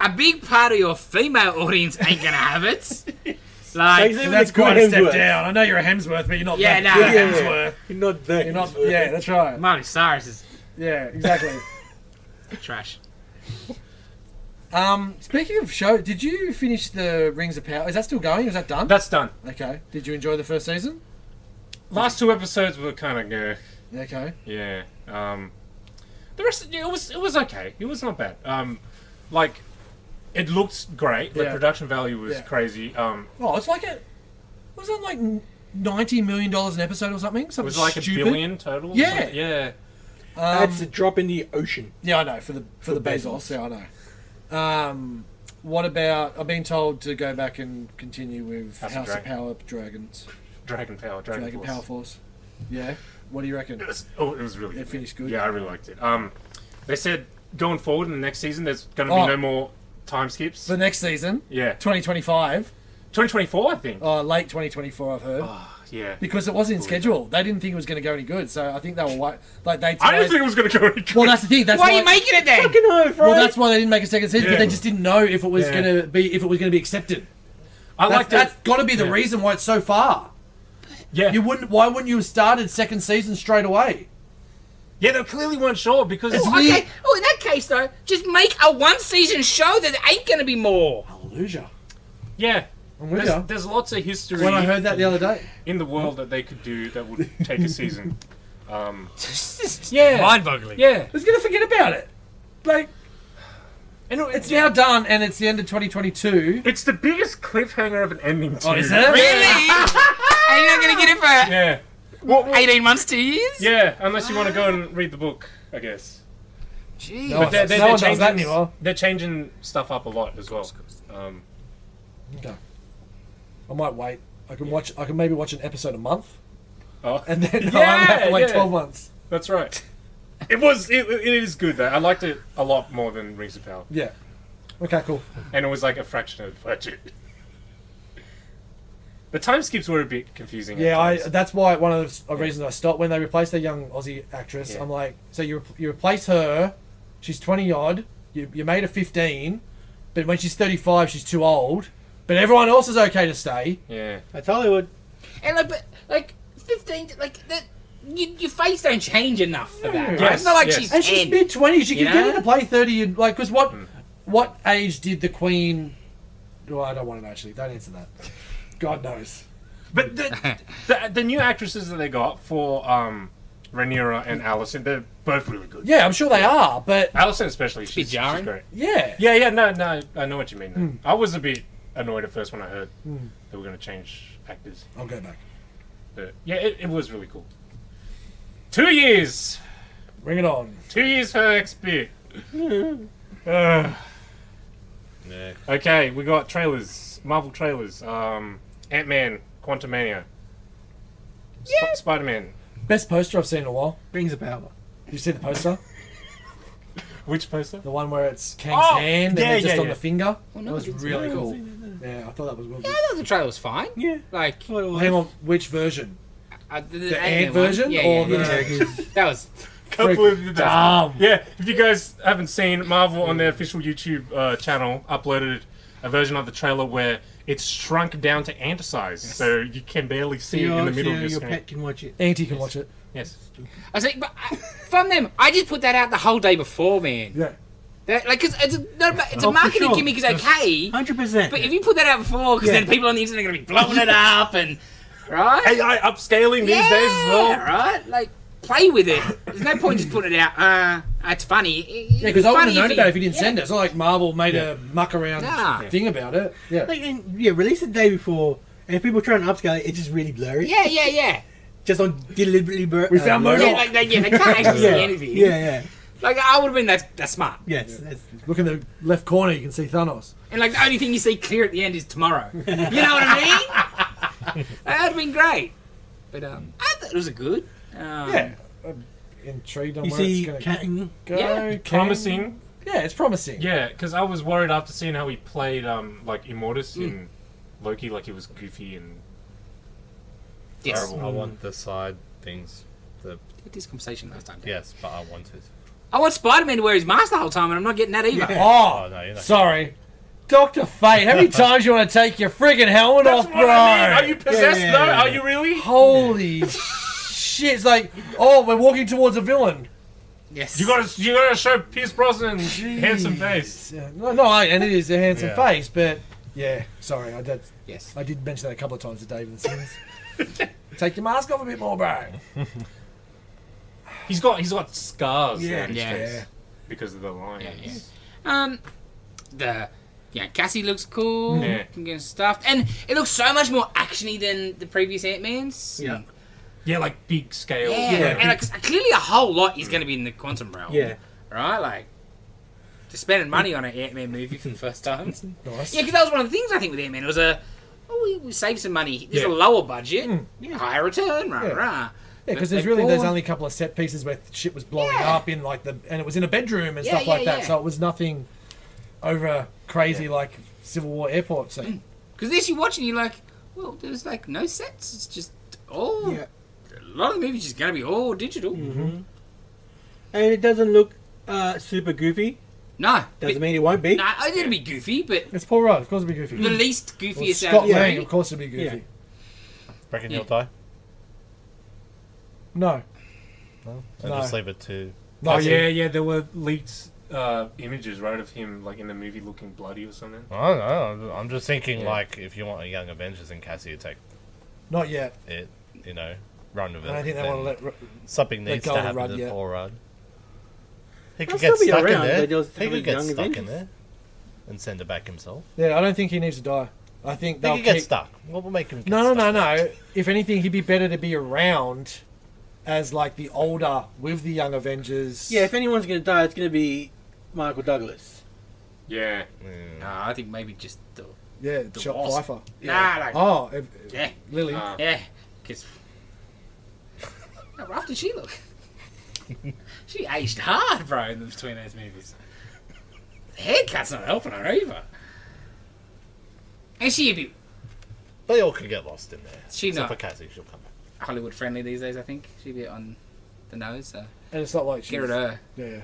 A big part of your female audience ain't going to have it. Like, Like, That's quite a step Hemsworth. down. I know you're a Hemsworth, but you're not. Yeah, that no. big Yeah, yeah. Hemsworth. You're not there. You're not. Yeah, that's right. Miley Cyrus is Yeah, exactly. trash. um, speaking of show, did you finish the Rings of Power? Is that still going? Is that done? That's done. okay. Did you enjoy the first season? Last two episodes were kind of, uh, Okay. yeah. Um, the rest, yeah, it was, it was okay. It was not bad. Um, like, it looked great. The Yeah. production value was Yeah. crazy. Um, Oh, it's like a. Was it like ninety million dollars an episode or something? it Something was like stupid? a billion total. or Yeah. something. yeah. Um, That's a drop in the ocean. yeah, I know for the for, the For Bezos. Yeah, I know. Um, what about? I've been told to go back and continue with House House, of of Power Dragons, Dragon Power, Dragon, Dragon Force. Power Force. Yeah. What do you reckon? It was, oh, it was really It good. finished good? Yeah, I really liked it. Um, they said going forward in the next season, there's going to be Oh. no more time skips. The next season, yeah, 2025, 2024, I think. uh, late 2024, I've heard. Oh, yeah. Because it wasn't in schedule. They didn't think it was going to go any good, so I think they were wa- like they. I didn't think it was going to go any good. Well, that's the thing. That's Why why are you making it then? Fucking oath, right? Well, that's why they didn't make a second season Yeah. because they just didn't know if it was Yeah. going to be if it was going to be accepted. I That's, liked that's it. got to be the Yeah. reason why it's so far. Yeah, You wouldn't. Why wouldn't you have started second season straight away? yeah, they clearly weren't sure because It's Oh, weird. okay. Oh, in that case, though, just make a one season show that ain't going to be more. Hallelujah. yeah. I'm with There's, you. there's lots of history When I heard that the other day, in the world that they could do that would take a season. Um, Yeah. Mind boggling. yeah, I was going to forget about it. Like and it- it's now done, and it's the end of 2022. It's the biggest cliffhanger of an ending. Too. Oh, is it? Really? Are you not going to get it for Yeah. Well, well, 18 months, two years? yeah, unless you want to go and read the book, I guess. Jeez. No, But they're, they're, no they're one does that changing, anymore. they're changing stuff up a lot as well. Um, Okay. I might wait. I can watch. I can maybe watch an episode a month, oh, and then Yeah, I'll have to wait yeah. 12 months. that's right. It was. It, it is good though. I liked it a lot more than Rings of Power, Yeah. Okay. Cool. and it was like a fraction of the budget. The time skips were a bit confusing. at Yeah, I, times. that's why one of the reasons I stopped when they replaced the young Aussie actress. Yeah. I'm like, so you you replace her, she's 20 odd, you, you made her 15, but when she's 35, she's too old. But everyone else is okay to stay. yeah. That's Hollywood. And like, but, like 15, like, that, you, your face don't change enough for that. Right? Yes, It's not like yes. she's And she's mid 20s. She You can get know? into play 30 and like, because what Hmm. what age did the Queen? Well, I don't want to know actually. Don't answer that. God knows. But the, the the new actresses that they got for um, Rhaenyra and Alicent, they're both really good. Yeah, I'm sure they are, but Alicent especially, she's, she's great. yeah. Yeah, yeah, no, no, I know what you mean. Hmm. I was a bit annoyed at first when I heard they were going to change actors. I'll go back. But yeah, it, it was really cool. Two years, Bring it on. two years for the next bit. Yeah. okay, we got trailers. Marvel trailers. Um, Ant Man, Quantumania. Sp- Spider Man. Best poster I've seen in a while. Rings of power. Did you see the poster? Which poster? The one where it's Kang's Oh, hand and yeah, then just yeah, on yeah. the finger. No, that was I didn't see really cool. Yeah, I thought that was well Yeah, good. I thought the trailer was fine. Yeah. Like Well, Hang on, which version? Uh, the, The Ant-Man ant version Yeah, or yeah, the? yeah. that was Couple of the Dumb. Yeah, if you guys haven't seen, Marvel on their official YouTube uh, channel uploaded a version of the trailer where it's shrunk down to ant size, so you can barely see it in the middle of your your screen. pet can watch it. Auntie can watch it. Yes. I was like, but I, from them, I just put that out the whole day before, man. Yeah. That, like, cause it's a, it's Oh, a for marketing sure. gimmick, is okay. Hundred percent. But if you put that out before, because Yeah. then people on the internet are going to be blowing it up and right. AI upscaling these yeah, days as well. right. Like, play with it. There's no point just putting it out. Uh, it's funny. Yeah, because I wouldn't have known about it if you didn't yeah. send it. It's not like Marvel made a muck around Nah. thing about it. Yeah. Like, and, yeah, release the day before, and if people try and upscale it, it's just really blurry. Yeah, yeah, yeah. Just on deliberately blurry. We found Yeah, Modok. like, they, yeah, they can't actually yeah. see anything. Yeah, yeah. Like, I would have been that, that's smart. Yes. That's, Look in the left corner, you can see Thanos. And, like, the only thing you see clear at the end is tomorrow. You know what I mean? that would have been great. But, um, I thought it was a good. Um, Yeah. I'm intrigued on you where see, it's going to Kang. go. Yeah. Kang- Promising. Yeah, it's promising. Yeah, because I was worried after seeing how he played, um, like Immortus Mm. in Loki, like he was goofy and Yes. Terrible. I want the side things. The We had this conversation last time. yes, but I want it. I want Spider Man to wear his mask the whole time, and I'm not getting that either. Oh, Oh no, you're not. sorry. Dr. Fate, how many times you want to take your friggin' helmet That's off, what bro? I mean. Are you possessed Yeah. though? Are you really? Holy shit. It's like, oh, we're walking towards a villain. Yes. You gotta, you gotta show Pierce Brosnan handsome face. Yeah, no, no, I, and it is a handsome Yeah. face, but yeah, sorry, I did, Yes. I did mention that a couple of times to David and Sims. Take your mask off a bit more, bro. He's got, he's got scars Yeah. on his Yeah. face Yeah. because of the lines. Yeah, yeah. Um, the yeah, Cassie looks cool. Yeah. and Getting stuffed, and it looks so much more actiony than the previous Ant Man's. Yeah. Yeah, like big scale. Yeah, Yeah. and like, clearly a whole lot is going to be in the quantum realm. Yeah. right. Like, just spending money on an Ant Man movie for the first time. Nice. yeah, because that was one of the things I think with Ant Man. It was a oh, we, we saved some money. There's Yeah. a lower budget, Mm. higher return, rah Yeah. rah. Yeah, because there's really there's only a couple of set pieces where shit was blowing Yeah. up in like the and it was in a bedroom and Yeah, stuff yeah, like that. yeah. So it was nothing over crazy like Civil War airport scene. Because this you watch and you're like, well, there's like no sets. It's just all. Yeah. A lot of the movies just going to be all digital. Mm-hmm. And it doesn't look uh, super goofy. No, Doesn't but, mean it won't be. no, I did be goofy, but It's Paul Rudd, of course it'll be goofy. the least Well, goofiest Scott out of the Lang, three. of course it'll be goofy. Yeah. Reckon Yeah. he'll die? No. No. And No. just leave it to. No, Oh yeah, yeah. There were leaked uh, images, right, of him like in the movie looking bloody or something. I don't know. I'm just thinking Yeah. like if you want a young Avengers and Cassie to take Not yet. it, you know, run with it. I don't think they then want to let. Ru- something let needs go to of happen Rudd to yet. Paul Rudd. He He'll could get still be stuck in around, there. but just He have could get young stuck in Avengers. there and send it back himself. Yeah, I don't think he needs to die. I think He they'll could get keep- stuck. What will make him? Get No, no, stuck? no, no. If anything, he'd be better to be around as like the older with the young Avengers. Yeah, if anyone's going to die, it's going to be Michael Douglas. Yeah. Mm. No, I think maybe just the. yeah, The Shot Wasp. Pfeiffer. Nah, like, Oh, if, yeah, Lily. Uh, yeah, because. How rough did she look? she aged hard, bro, in between those movies. The haircut's not helping her either. And she a bit They all could get lost in there. She Except not. for Cassie, she'll come back. Hollywood friendly these days, I think. She'd be on the nose, so and it's not like she's get rid of her. yeah,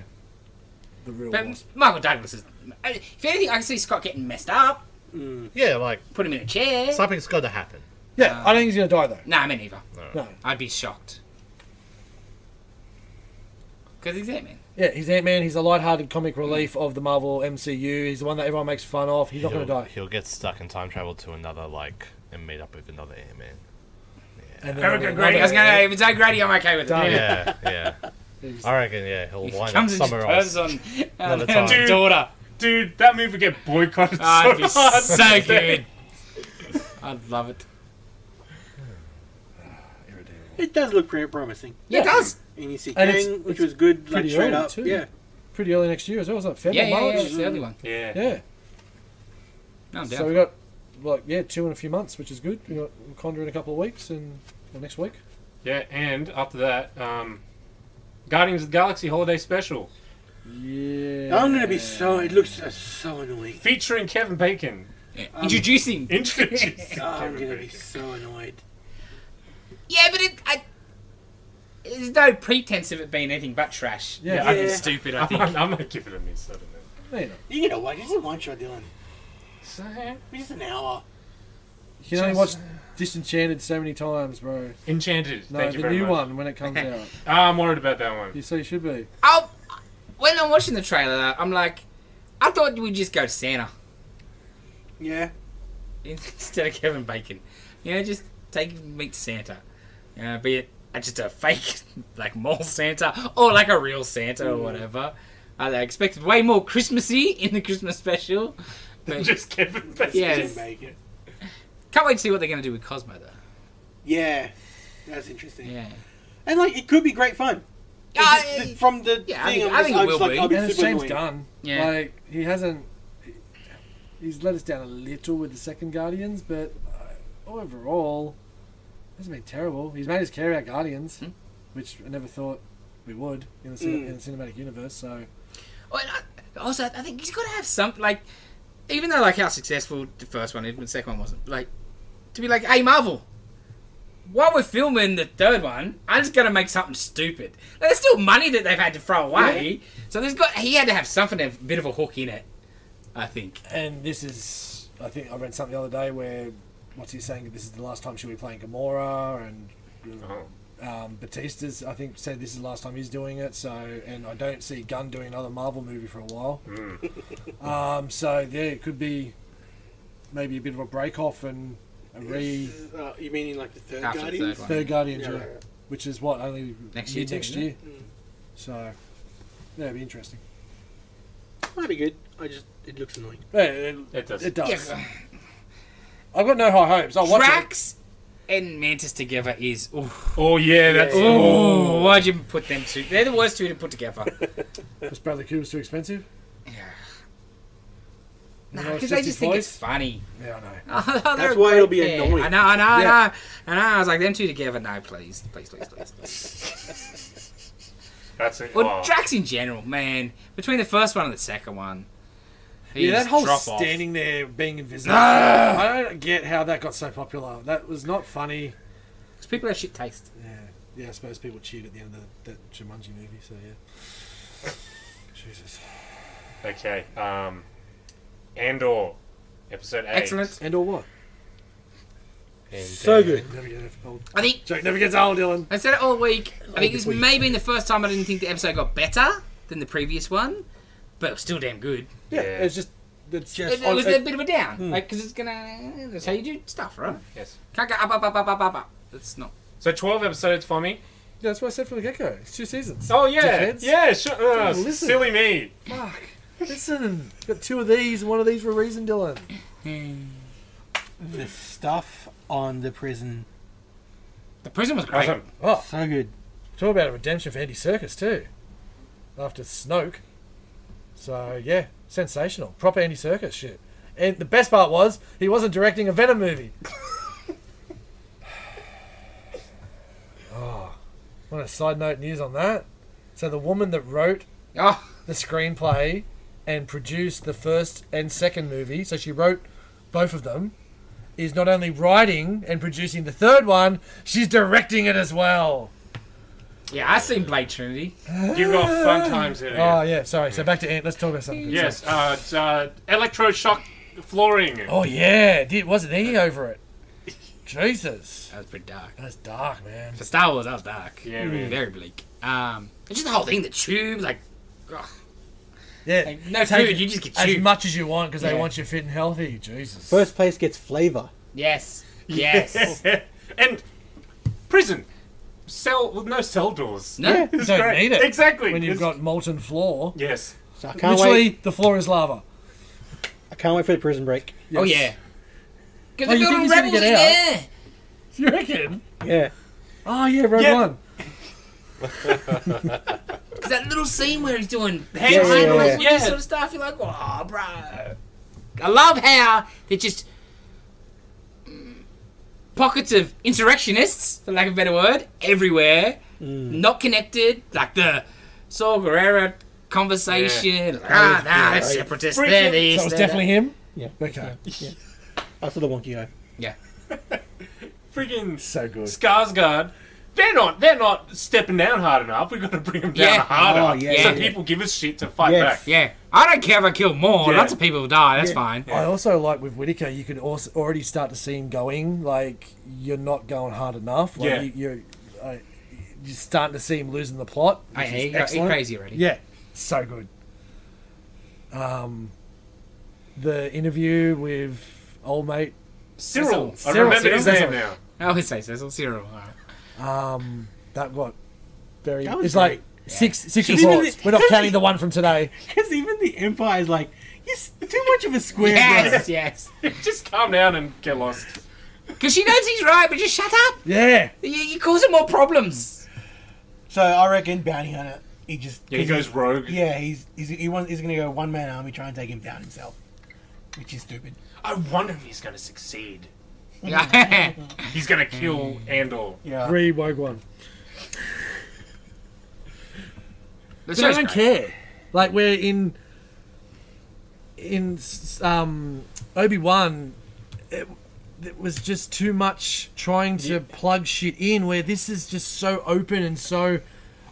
the real But Wasp. Michael Douglas is. If anything, I can see Scott getting messed up. Mm. Yeah, like Put him in a chair. something's got to happen. Yeah, I don't think he's gonna die though. Nah, me neither. No. I'd be shocked. Because he's Ant Man. Yeah, he's Ant Man. He's a light-hearted comic relief of the Marvel MCU. He's the one that everyone makes fun of. He's not he'll, gonna die. He'll get stuck in time travel to another like and meet up with another Ant Man. Yeah. And then Erica another- Grady. I was gonna. If it's O'Grady, I'm okay with it. Done. Yeah, yeah. I reckon. Yeah, he'll He wind up comes and just somewhere else. purrs on Another on time. his daughter. Dude, that movie would get boycotted Oh, so be hard. so good. I'd love it. It does look pretty promising. Yeah, it does. And you see And it's- Kang, which was good, like pretty straight early, up. too. Yeah. pretty early next year as well. Was that Feb Yeah, yeah, March? yeah, it's the early one. Yeah. Yeah. No, So we got like yeah two in a few months, which is good. We got Conda in a couple of weeks and well, next week. Yeah, and after that, um, Guardians of the Galaxy Holiday Special Yeah. I'm gonna be so. It looks uh, so annoying. featuring Kevin Bacon. Yeah. Introducing. Introduced. Oh, I'm gonna be so annoyed. Yeah, but it. I, there's no pretense of it being anything but trash. Yeah. I think Yeah. it's stupid. I I'm, think. I'm, I'm gonna give it a miss. I don't know. No, you're not. You get a one. Just a one shot, Dylan. So, Just an hour. You can only watch Just- Disenchanted so many times, bro. Enchanted. No, Thank the you very new much. one when it comes out. Ah, I'm worried about that one. You so you should be. I'll, when I'm watching the trailer, I'm like, I thought we'd just go to Santa Yeah. instead of Kevin Bacon. You know, just take meet Santa. You know, be it just a fake like mall Santa or like a real Santa or whatever. I expected way more Christmassy in the Christmas special. But Just Kevin Bacon. Yeah. Make it. Can't wait to see what they're going to do with Cosmo though. Yeah. That's interesting. Yeah. And like, it could be great fun. It Yeah, just- the- from the yeah, I thing, think- I'm I just, think it will like, be. And it's James annoyed. Gunn. Yeah. Like he hasn't. He's let us down a little with the second Guardians, but uh, overall, hasn't been terrible. He's made us care about Guardians, Hmm. which I never thought we would in the, cin- Mm. in the cinematic universe. So Well, and I, also, I think he's got to have some like, even though like how successful the first one, even the second one wasn't, like, to be like, hey Marvel, while we're filming the third one, I'm just gonna make something stupid. Like, there's still money that they've had to throw away, so there's got he had to have something a bit of a hook in it. I think. And this is, I think I read something the other day where, what's he saying? This is the last time she'll be playing Gamora, and Oh. um, Bautista's, I think, said this is the last time he's doing it. So, and I don't see Gunn doing another Marvel movie for a while. Mm. Um, so yeah, it could be maybe a bit of a break off and a re Uh, you meaning like the third After the Guardians? third one. third Guardians, Yeah, yeah, right, right. which is what only Next year next year. Mm. So yeah, it'd be interesting. Might be good. I just it looks annoying. Yeah, it, It does. it does. Yeah. I've got no high hopes. I'll watch it. Drax and Mantis together is. Oof. Oh yeah, that's. Oh, why'd you put them two? They're the worst two to put together. Because Bradley Cooper's too expensive. yeah. You No, know, it's because they just think voice. it's funny. Yeah, I know. That's That's why it'll be annoying. I know, I know, I Yeah. know, I know. I was like, them two together, no, please, please, please, please. please. That's it. well, oh. Drax in general, man. Between the first one and the second one, Yeah, that whole drop off. standing there being invisible. I don't get how that got so popular. That was not funny. Because people have shit taste. Yeah, yeah. I suppose people cheered at the end of the, that Jumanji movie. So yeah. Jesus. Okay. Um, Andor, episode eight. Excellent. And or what? And, So uh, good. Never gets old. I think Joke never gets old, Dylan. I said it all week. I think this week. may be the first time I didn't think the episode got better than the previous one, but it was still damn good. Yeah, Yeah. it's just it's It, just it was on- a bit of a down, Hmm. like because it's gonna. That's how you do stuff, right? Yes. Can't go up, up, up, up, up, up, up. That's not. So twelve episodes for me. Yeah, that's what I said from the get go. It's two seasons. Oh yeah, Dickheads. yeah. Sure. Uh, listen. silly me. Fuck. Listen, got two of these and one of these for a reason, Dylan. The stuff on the prison, The prison was great. Awesome. Oh, so good. talk about a redemption for Andy Serkis too. After Snoke. So yeah, sensational. Proper Andy Serkis shit. And the best part was he wasn't directing a Venom movie. oh, what a side note news on that. So the woman that wrote Oh, the screenplay and produced the first and second movie, so she wrote both of them, is not only writing and producing the third one, she's directing it as well. yeah, I seen Blade Trinity. You've got fun times in Oh yeah, sorry. So back to Ant. Let's talk about something. Yes. Uh, uh, electroshock flooring. Oh yeah, did wasn't he over it? Jesus, That was pretty dark. that's dark, man. For Star Wars, that was dark. Yeah, man. Very bleak. Um, it's just the whole thing, the tube, like, ugh. Yeah, Like, no take food, you just get as tube. much as you want because they Yeah. want you fit and healthy. Jesus. First place gets flavor. yes, yes. and prison cell with no cell doors. No, You It's don't great. need it Exactly. when you've It's- got molten floor. Yes. So I can't Literally, wait. the floor is lava. I can't wait for the prison break. oh yeah. Because Oh, they're you think building he's gonna rebels get in out? there. You reckon? Yeah. Oh yeah, Rogue Yeah. One. Because that little scene where he's doing hand Yeah, yeah, signals yeah, yeah. this sort of stuff, you're like, oh, bro. I love how they're just mm, pockets of insurrectionists, for lack of a better word, everywhere, not connected, like the Saw Gerrera conversation. Like, ah, nah, they're separatists. They're this. So it was definitely that. him. Yeah. Okay. I saw the wonky eye. Yeah. Freaking So good. Skarsgård. They're not. They're not stepping down hard enough. We've got to bring them down Yeah. harder, Oh, yeah, so yeah. people give us shit to fight Yes. back. Yeah, I don't care if I kill more. Yeah. Lots of people die. That's Yeah. fine. I also like with Whitaker, you could also already start to see him going like you're not going hard enough. Like Yeah. you, you're, uh, you're starting to see him losing the plot. I which is hate you. excellent. crazy already. Yeah, so good. Um, the interview with old mate. Syril. I Syril, remember his Syril. name now. I always say Cecil Syril. Um, that got very. That was It's like great. six six Even reports. the- We're not counting the one from today. Because even the Empire is like, you're too much of a square, Yes, yes. Just calm down and get lost. Because she knows he's right, but just shut up. Yeah, You, you're causing more problems. So I reckon bounty hunter. He just Yeah, he goes rogue. Yeah, he's he's he wants, he's gonna go one man army try and take him down himself, which is stupid. I wonder if he's going to succeed. Yeah. He's going to kill Andor. Yeah. re Wogue One. The But I don't great. care. Like we're in in um, Obi Wan. It, it was just too much trying to plug shit in. Where this is just so open and so.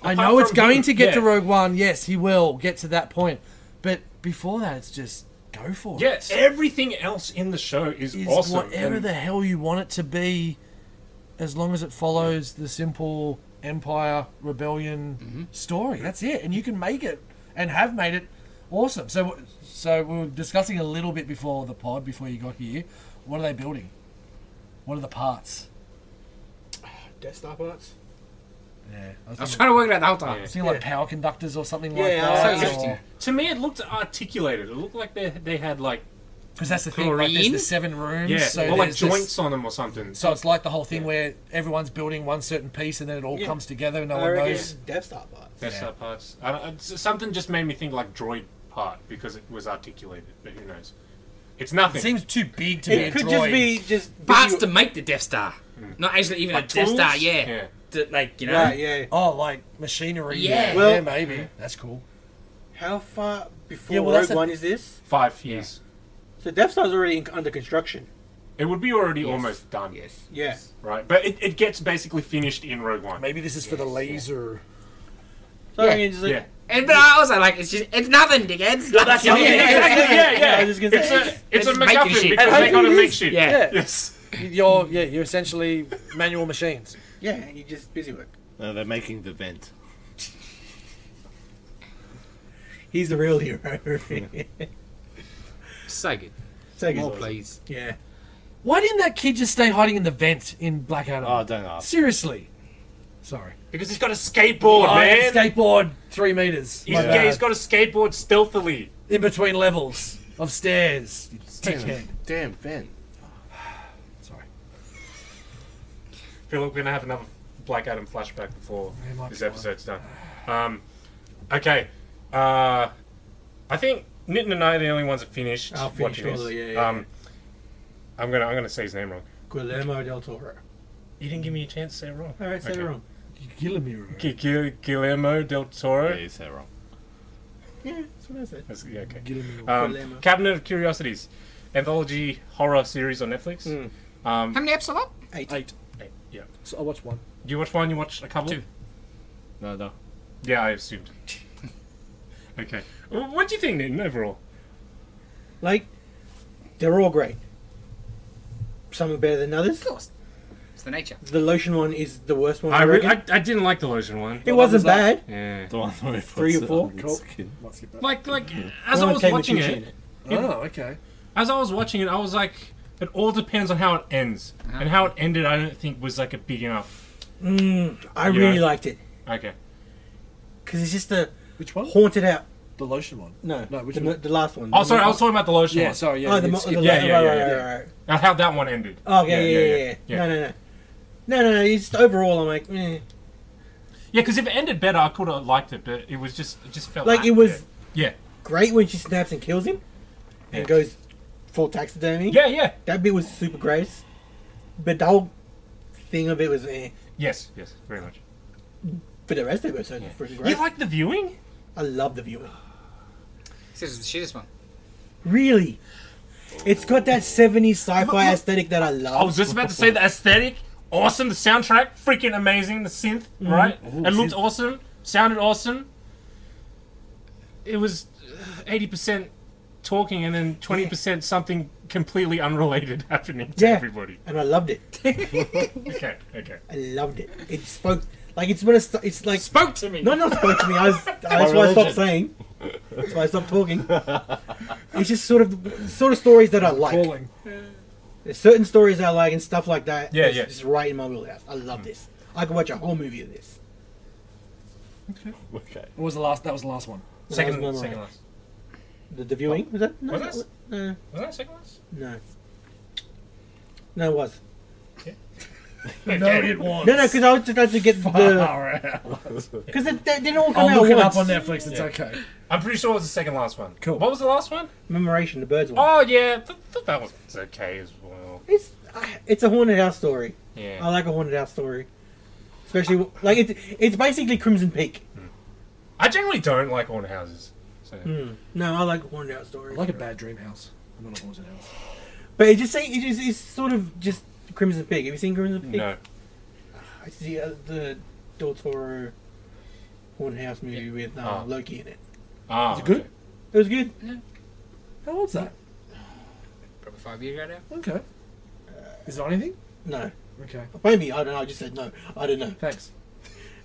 I know it's going him, to get to. Rogue One. Yes, he will get to that point. But before that, it's just go for it. Yes, everything else in the show is, is awesome. whatever and- the hell you want it to be, as long as it follows the simple Empire Rebellion Mm-hmm. story. That's it, and you can make it and have made it awesome. So, so we were discussing a little bit before the pod, before you got here. What are they building? What are the parts? Death Star parts. Yeah, I was I was trying to work it out the whole time. I was thinking like power conductors or something Yeah, like yeah, that. so or- To me, it looked articulated. It looked like they they had like Because that's the thing, right? There's the seven rooms. yeah, so or like there's this- joints on them or something. So it's like the whole thing where everyone's building one certain piece and then it all Yeah. comes together and no I one knows. it's Death Star parts. That's Yeah. parts. I don't, something just made me think like droid part because it was articulated, but who knows? It's nothing. It seems too big to be a droid. It could just be just Parts you- to make the Death Star. Hmm. Not actually even Like a Death Star, tools? yeah. Yeah. To, like, you know. Right, yeah. Oh, like machinery. Yeah. Well- yeah, maybe. That's cool. How far before Yeah, well, Rogue a- One is this? Five years. So Death Star's already in, under construction. It would be already Yes. almost done, Yes. Yeah. right? But it, it gets basically finished in Rogue One. Maybe this is for the laser. So I Yeah. reckon it's like, Yeah. And but I also like it's just it's nothing, dickheads. Like, that's Yeah, Yeah, yeah, exactly. Yeah, yeah. I was just gonna it's say. a it's, a It's making MacGuffin because And they gotta hopefully make shit. Yeah. Yeah. Yes. You're yeah, you're essentially manual machines. Yeah, you just busy work. No, they're making the vent. He's the real hero. So good. so More please. Yeah. Why didn't that kid just stay hiding in the vent in Black Adam? Oh, don't ask. Seriously. Sorry. Because he's got a skateboard, Oh, man. skateboard three meters. He's, My yeah, he's bad. got a skateboard stealthily. in between levels of stairs. You dickhead. Damn vent. Sorry. Feel like we're gonna have another Black Adam flashback before this be episode's done. Um, okay, uh, I think Nitin and I are the only ones that finished I'll finish watching all this. of it, yeah, yeah, um, I'm gonna I'm gonna say his name wrong. Guillermo del Toro. You didn't give me a chance to say it wrong. All right, say Okay. it wrong. You're killing me. Rory. Gu- Gu- Guillermo del Toro. Yeah, you said it wrong. Yeah, that's what I said. That's- yeah, okay. Killing me. Um, Guillermo. Cabinet of Curiosities, anthology horror series on Netflix. Mm. Um, How many episodes? Eight. Eight. Yeah. So I watched one. Do you watch one. You watch a couple. Two. No, no. Yeah, I assumed. okay. Well, What do you think, Nitin, overall? Like, they're all great. Some are better than others. Of course. It's the nature. The lotion one is the worst one. I, I, re- I, I didn't like the lotion one. it wasn't was that? bad. Yeah. The one where Three or four? Cool. skin. Might skip that. Like like as I was watching sushi it, Oh, okay. as I was watching it, I was like, it all depends on how it ends, and how it ended. I don't think was like a big enough. Mm, I You really know? liked it Okay. because it's just a Which one? haunted out. The lotion one. No, No, which the, one? the last one. Oh, sorry, I was talking about the lotion Yeah, one. sorry. Yeah. Oh, the, you mo- skipped the Yeah, la- yeah, right, yeah, right, yeah. right, right. How that one ended. Oh, yeah, Yeah, yeah, yeah, yeah, yeah, yeah. yeah. No, no, no, no, no, no. It's just overall. I'm like, eh. Yeah, because if it ended better, I could have liked it, but it was just it just felt Like it was Yeah, great when she snaps and kills him, and Yeah. goes full taxidermy. yeah, yeah. yeah. That bit was super gross, but the whole thing of it was eh. Yes, yes, very much. But the rest of it was so freaking great. You like the viewing? I love the viewing. This is the shittest one. Really, it's got that '70s sci-fi aesthetic that I love. I was just about to say the aesthetic, awesome. The soundtrack, freaking amazing. The synth, right? it looked awesome. Sounded awesome. It was eighty percent talking and then twenty percent something completely unrelated happening to Yeah. everybody. and I loved it. Okay, okay. I loved it. It spoke like it's when it's, it's like Spoke to me. no, not spoke to me. I was, that's why I stopped saying. That's why I stopped talking. It's just sort of sort of stories that I like. Calling. There's certain stories I like and stuff like that. Yeah, it's yeah. Just right in my wheelhouse. I love hmm. this. I could watch a whole movie of this. Okay. Okay. What was the last? That was the last one. Second, That was second last. The, the viewing oh. was that? No, Was that no, Was that second last? no. No, it was. No, it was. No, no, because I was trying to get the Far out. because they, they didn't all come I'll out look it once. up on Netflix. It's okay. I'm pretty sure it was the second last one. Cool. What was the last one? Commemoration, the birds one. Oh yeah, th- th- that was okay as well. It's it's a haunted house story. Yeah. I like a haunted house story, especially like it's it's basically Crimson Peak. Hmm. I generally don't like haunted houses. So. Mm. No, I like haunted house I like a bad dream house. I'm not a haunted house. But it just say it is it's sort of just Crimson Peak. Have you seen Crimson Peak? No. It's the uh, the Del Toro haunted house movie with uh, Oh. Loki in it. Ah, Is it good? okay. It was good. Yeah. How old's that? Probably five years ago now. Okay. Is it on anything? No, Okay. maybe I don't know. I just said no. I don't know. Thanks.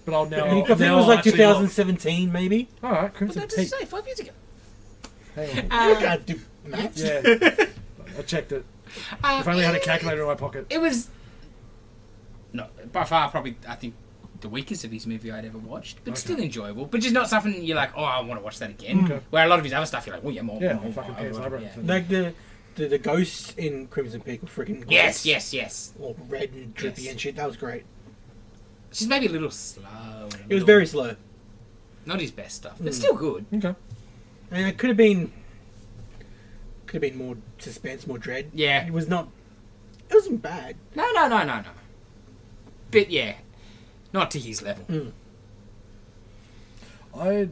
But I'll now. I think it was like actually 2017, maybe. All right, Crimson did I Peak. just say? Five years ago. Hang on. I can't do maths. Yeah. I checked it. Uh, If only I had a calculator in my pocket. It was. No, by far, probably, I think, the weakest of his movie I'd ever watched, but Okay. still enjoyable. But just not something you're like, oh, I want to watch that again. Okay. Where a lot of his other stuff, you're like, oh, yeah, more. Yeah, more, fucking more, Pan's more, yeah. Like the, the the ghosts in Crimson Peak were freaking great. Yes, yes, yes. All red and drippy Yes. and shit. That was great. She's maybe a little slow. and a It was very slow, Not his best stuff, but Mm. still good. Okay. and it could have been could have been more suspense, more dread. Yeah. It was not. It wasn't bad. No, no, no, no, no. But yeah, not to his level. I'm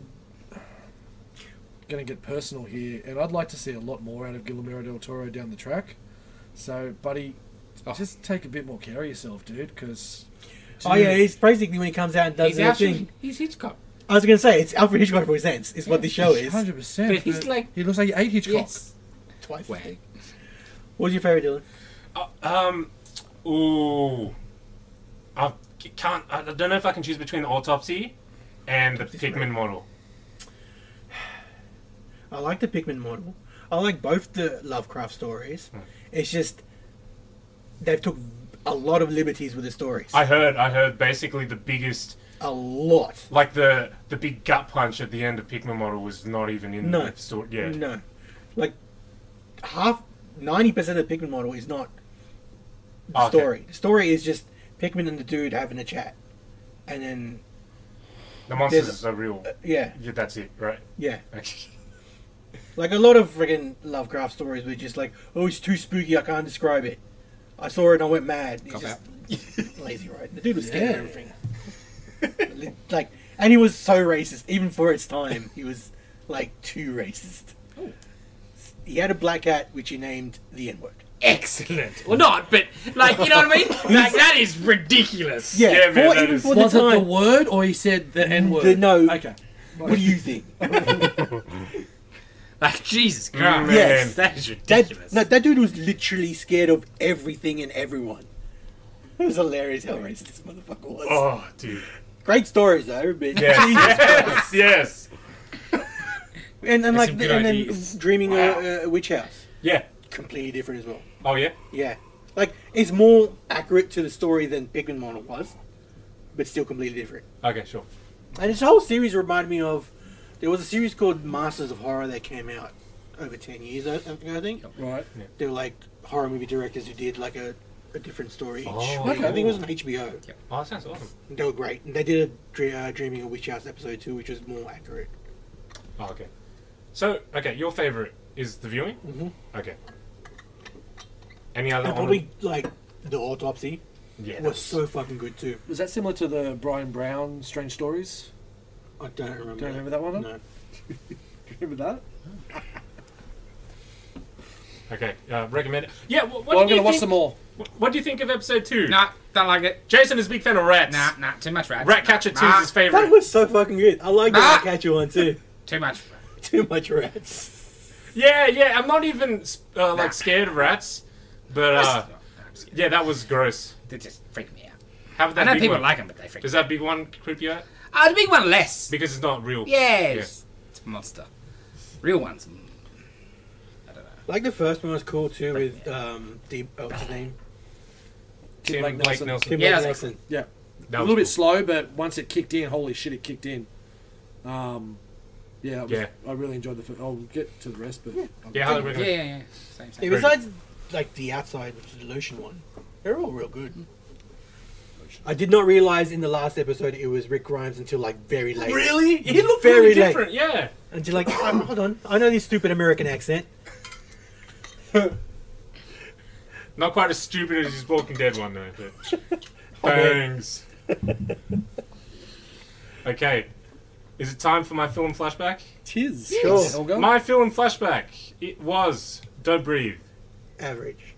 going to get personal here, and I'd like to see a lot more out of Guillermo del Toro down the track. So, buddy, Oh. just take a bit more care of yourself, dude, because. Oh yeah, it's basically when he comes out and does He's actually thing. he's Hitchcock. I was gonna say it's Alfred Hitchcock presents. Is what the show is. Hundred percent. But he's like- he looks like he ate Hitchcock. Yes. Twice. Wow. What's your favorite, Dylan? Uh, um. Ooh. I can't. I don't know if I can choose between the autopsy and the Pickman model. I like the Pickman model. I like both the Lovecraft stories. Hmm. It's just they've took a lot of liberties with the stories. I heard. I heard basically the biggest, a lot. like the the big gut punch at the end of Pickman model was not even in No. the story. Yeah. No, like half, ninety percent of the Pickman model is not the Okay. story. The story is just Pickman and the dude having a chat, and then The monsters are real. yeah, Yeah, that's it, right? yeah. Like a lot of friggin' Lovecraft stories were just like, oh, it's too spooky, I can't describe it. I saw it and I went mad. It's Cop just lazy, right? The dude was scared Yeah. of everything. like, and he was so racist, even for its time. He was like too racist. Oh. He had a black hat, which he named the N word. Excellent. Well, not, but like you know what I mean. Like that is ridiculous. Yeah, Yeah, man, for, that even is- for the Was it the word, or he said the N word? The- no. Okay. What do you think? Like Jesus mm. Christ. Yes. That is That, ridiculous. no, that dude was literally scared of everything and everyone. It was hilarious how oh. racist this motherfucker was. Oh, dude. Great stories though, but Yes, yes, yes. and, and like some good and then dreaming Wow. a, a witch house, Yeah. completely different as well. Oh, yeah. Yeah, like it's more accurate to the story than Pickman Model was, but still completely different. Okay, sure. And this whole series reminded me of there was a series called Masters of Horror that came out over ten years ago, I think. Right. They were like horror movie directors who did like a a different story. Oh, I think it was on HBO. Oh, that sounds awesome. They were great. And they did a uh, Dreaming of Witch House episode too, which was more accurate. Oh, okay. So, okay, your favorite is the viewing. Mhm. Okay. Any other? And probably like the autopsy honorable- yeah. was so fucking good too. Was that similar to the Brian Brown Strange Stories? I don't remember. Don't remember that one? No. Remember that? Okay. Uh, recommend it. Yeah. What, what well, I'm do you going to watch think, some more. What, what do you think of episode two? Nah, don't like it. Jason is a big fan of rats. Nah, nah, too much rats. Ratcatcher Two Nah, is his favorite. That was so fucking good. I like Ah! that catcher one too. Too much. Too much rats. Yeah, yeah. I'm not even uh, like Nah. scared of rats, but uh, yeah, that was gross. They just freak me out. How about I that know big people one? like them, but they freak Does me out. that big one creep you out? The big one less. Because it's not real. Yeah, it's, it's a monster. Real ones. mm, I don't know. Like the first one was cool too with um the oh, what's his name? Tim Blake Blake Nelson. Nelson. Tim Yeah, Blake that's Nelson. Yeah. That a was little bit slow, but once it kicked in, holy shit, it kicked in. Um, yeah, it was, Yeah. I really enjoyed the film. I'll get to the rest, but Yeah, highly Yeah, recommend. yeah, yeah. Same, Yeah, same. besides like the outside, which is the lotion one, they're all real good. I did not realize in the last episode it was Rick Grimes until like very late. Really? He looked Very really late. different. Yeah. Until like, oh, hold on, I know this stupid American accent. Not quite as stupid as his Walking Dead one though. But... Oh, okay. Is it time for my film flashback? Tis. Sure. My film flashback. It was Don't Breathe. Average.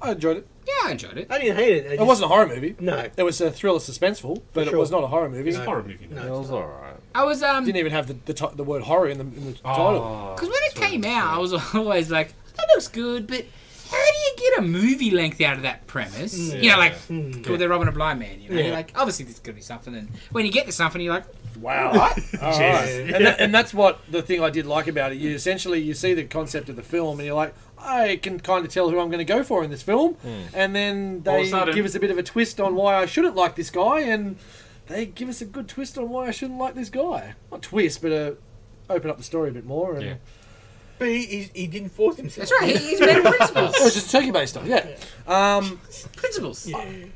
I enjoyed it. Yeah, I enjoyed it. I didn't hate it. I It wasn't a horror movie. No. It was a thriller suspenseful, but For it was not a horror movie. It's a No. horror movie. No. It was alright. I was um Didn't even have the the, ti- the word horror in the in the ah, title. Oh, because when it sorry, came out, I was always like, that looks good, but how do you get a movie length out of that premise? Mm. You know, like cool, mm. they're robbing a blind man. You know, Yeah. You're like obviously there's gonna be something, and when you get to something, you're like, Wow. All right. Jesus. And, that, and that's what the thing I did like about it. You essentially you see the concept of the film, and you're like, I can kind of tell who I'm going to go for in this film. And then All of a they sudden- give us a bit of a twist on why I shouldn't like this guy, and they give us a good twist on why I shouldn't like this guy. Not twist, but uh, open up the story a bit more. And Yeah. But he, he, he didn't force himself. that's right, he- he's made principles. Oh, it's just turkey based stuff. Yeah. Um, principles.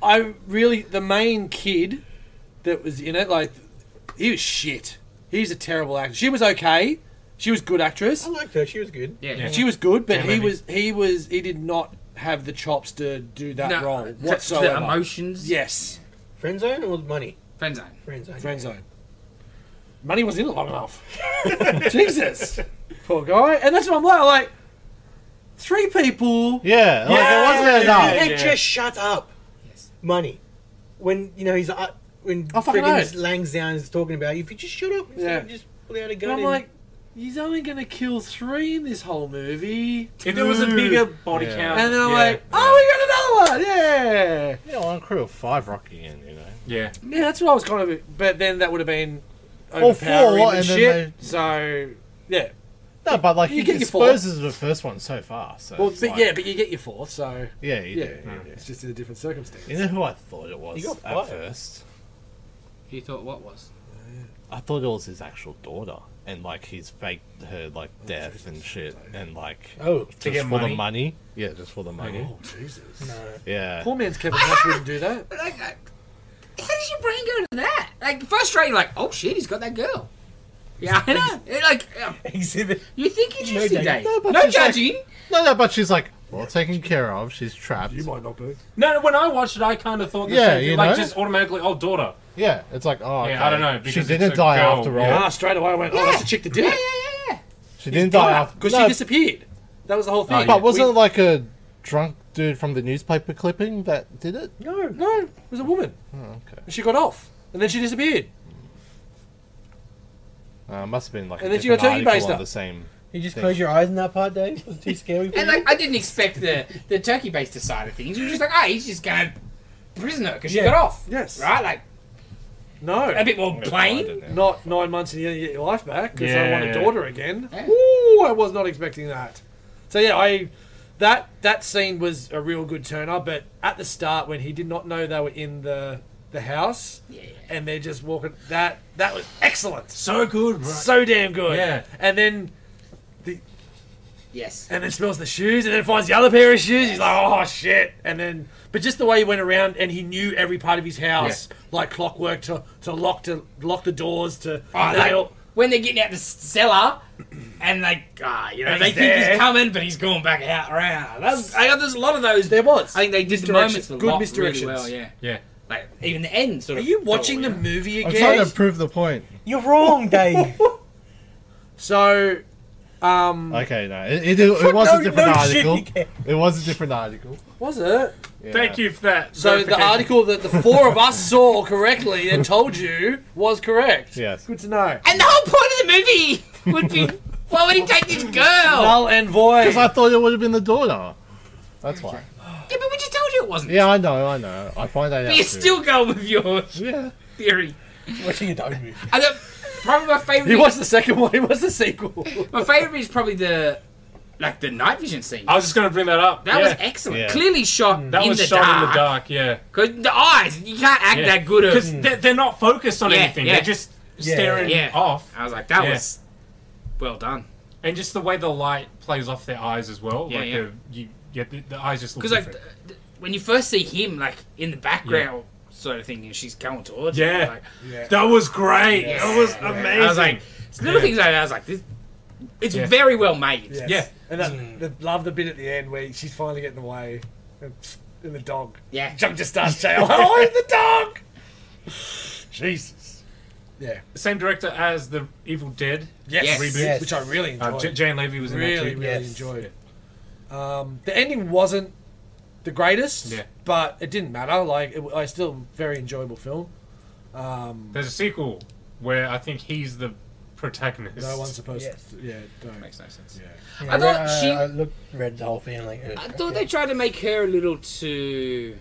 I really the main kid that was in it, like he was shit. He's a terrible actor. She was okay. She was good actress. I liked her. She was good. Yeah, Yeah. She was good, but Yeah, he maybe. was he was he did not have the chops to do that No, role to- to whatsoever. The emotions. Yes, Friend zone or money? Friend zone. Friend zone. friend zone. Money was in it long enough. Jesus, poor guy. And that's what I'm like. Like three people. Yeah, like Yeah, it wasn't yeah, enough. yeah, just shut up. Yes. Money. When you know he's uh, when I fucking friggin' know. Langsdown is talking about if you just shut up instead Yeah. of just pull out a And gun. I'm and- like, he's only gonna kill three in this whole movie. If there was a bigger body Yeah. count. And then I'm yeah, like, oh, we got another one. Yeah. Yeah, one crew of five rocking in, you know. yeah. Yeah, that's what I was kind of. But then that would have been All four, overpowering and, and then shit. So yeah. No, but like You he get your fourth. disposes of the first one so fast. So Well, it's but like- yeah, but you get your fourth. So yeah, you yeah, do. you do. it's just in a different circumstance. You know who I thought it was You got at five. first? You thought what was? I thought it was his actual daughter, and like he's faked her like death and shit, and like oh just get for money? the money. Yeah, just for the money. Oh Jesus! no. Yeah. Poor man's Kevin Nash wouldn't do that. Like, how does your brain go to that? Like, first straight, you're like, oh shit, he's got that girl. Yeah, I know. It, like, uh, Exhibit. you think he's No just a judging. date. No, No, but she's like- judging. No, no, but she's like well taken care of. She's trapped. You might not be. No, no, when I watched it, I kind of thought the Yeah, same thing. you Like, know? just automatically, oh, daughter. Yeah, it's like oh, Yeah, okay. I don't know, She didn't die girl, after all. yeah. Ah, straight away I went, oh, that's the chick that did Yeah, it. yeah, yeah. She didn't die after. Because no, she disappeared. That was the whole thing. But wasn't We- it like a drunk dude from the newspaper clipping that did it? no, no, it was a woman. Oh, okay. And she got off, and then she disappeared. Uh, must have been like And a then she got turkey article based up. the same. You just Thing. close your eyes in that part, Dave. It was it too scary for And you? like, I didn't expect the the turkey baster side of things. You were just like, oh, he's just gonna prison her because she Yeah. got off. Yes. Right? Like, No, a bit more plain. find it now. not nine months and you get your life back because I want a daughter again. Yeah. Ooh, I was not expecting that. So yeah, I that that scene was a real good turner. But at the start, when he did not know they were in the the house Yeah, yeah. and they're just walking, that that was excellent. So good, bro. So damn good. Yeah. And then the Yes. and then smells the shoes, and then finds the other pair of shoes. He's like, oh shit! And then, but just the way he went around, and he knew every part of his house like clockwork to to lock to lock the doors to. Oh, they like, all- when they're getting out the cellar, and like, ah, you know, And they think there. he's coming, but he's going back out around. That's, I got there's a lot of those. there was. I think they did the moments Good lot misdirections. really well. Yeah, Yeah. like even the end sort Are of. you watching the movie again? I'm again? trying to prove the point. You're wrong, Dave. So, um, Okay, no, it, it, it was No- a different no article. shit, you can't. It was a different article. was it? Yeah. Thank you for that. So the article that the four of us saw correctly and told you was correct. Yes. Good to know. And the whole point of the movie would be, why would he take this girl? Null and void. Because I thought it would have been the daughter. That's why. Yeah, but we just told you it wasn't. Yeah, I know, I know. I find that out. But you're too. still going with your Yeah. theory. Watching a dog movie. And the, probably my favorite. He watched the second one. He watched the sequel. My favorite is probably the like the night vision scene. I was just going to bring that up. that yeah. was excellent. Yeah. Clearly shot That in was the shot dark. in the dark, yeah. Because the eyes, you can't act Yeah. that good Because at. they're, they're not focused on Yeah, anything. yeah. They're just staring Yeah. off. I was like, that Yeah. was well done. And just the way the light plays off their eyes as well. Yeah, like yeah. The, you, yeah, the, the eyes just look Because like different. th- th- when you first see him, like in the background, sort of thing, and she's going towards him, Yeah. like, Yeah. that was great. Yeah. That was Yeah. amazing. I was like, it's little Yeah. things like that. I was like, this, it's Yeah. very well made. Yes. Yeah. And that, the, love the bit at the end where she's finally getting away. And, and the dog. Yeah. Jump just starts shouting, Oh, the dog! Jesus. Yeah. the same director as the Evil Dead. Yes. Yes. Reboot. Yes. Which I really Uh, enjoyed. J- Jane Levy was in really, that really too. Yes. enjoyed it. Um, the ending wasn't the greatest, Yeah. but it didn't matter. Like, it, I still very enjoyable film. Um, There's a sequel where I think he's the protagonist. no one's supposed Yes. to. Yeah, don't. Makes no sense. Yeah. Yeah, I thought read, uh, she- I looked, read the whole thing. Like, uh, I thought they tried to make her a little too.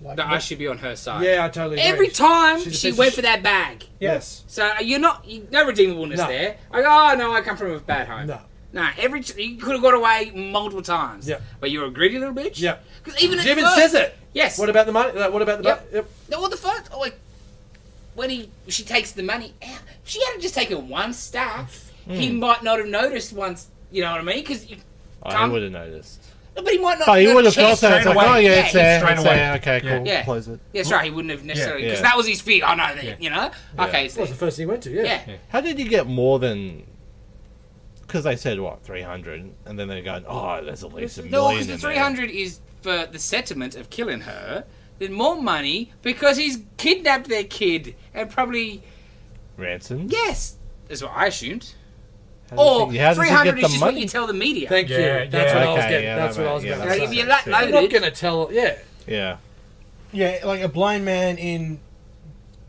like, That I should be on her side. Yeah, I totally agree. Every time She's she went sh- for that bag. Yes. So uh, you're not you, no redeemableness No. there. Like, oh no, I come from a bad home. No. Nah, every you could have got away multiple times. Yeah. But you're a greedy little bitch. Yeah. Because even at She even first, says it. Yes. What about the money? Uh, What about the Yep. bu- Yep. No, what the fuck? Oh, like when he she takes the money out, if she had just taken one stack, he Hmm. might not have noticed once. You know what I mean? Because I Can't- would have noticed. but he might not. Oh, you would have check felt that. It's straight like, away. oh, yeah, Yeah, it's there. straight It's away. there. Okay, Yeah. cool. Yeah. Close it. Yeah, that's right. He wouldn't have necessarily because Yeah. that was his fear. Oh no, they, Yeah. you know. Yeah. Okay, That so was the first thing he went to. Yeah. yeah. How did you get more than? Because they said what three hundred, and then they're going, oh, there's at least a No, million. because the in three is for the sentiment of killing her. Then more money because he's kidnapped their kid and probably ransom. yes. That's what I assumed. How Or he- how does he three get hundred the is just what you tell the media. Thank Yeah, you. That's yeah. what I was getting. yeah, that's that what I was makes- going yeah, to Now, that if say. you makes la- sense. You're not going to tell. Yeah. Yeah. yeah, like a blind man in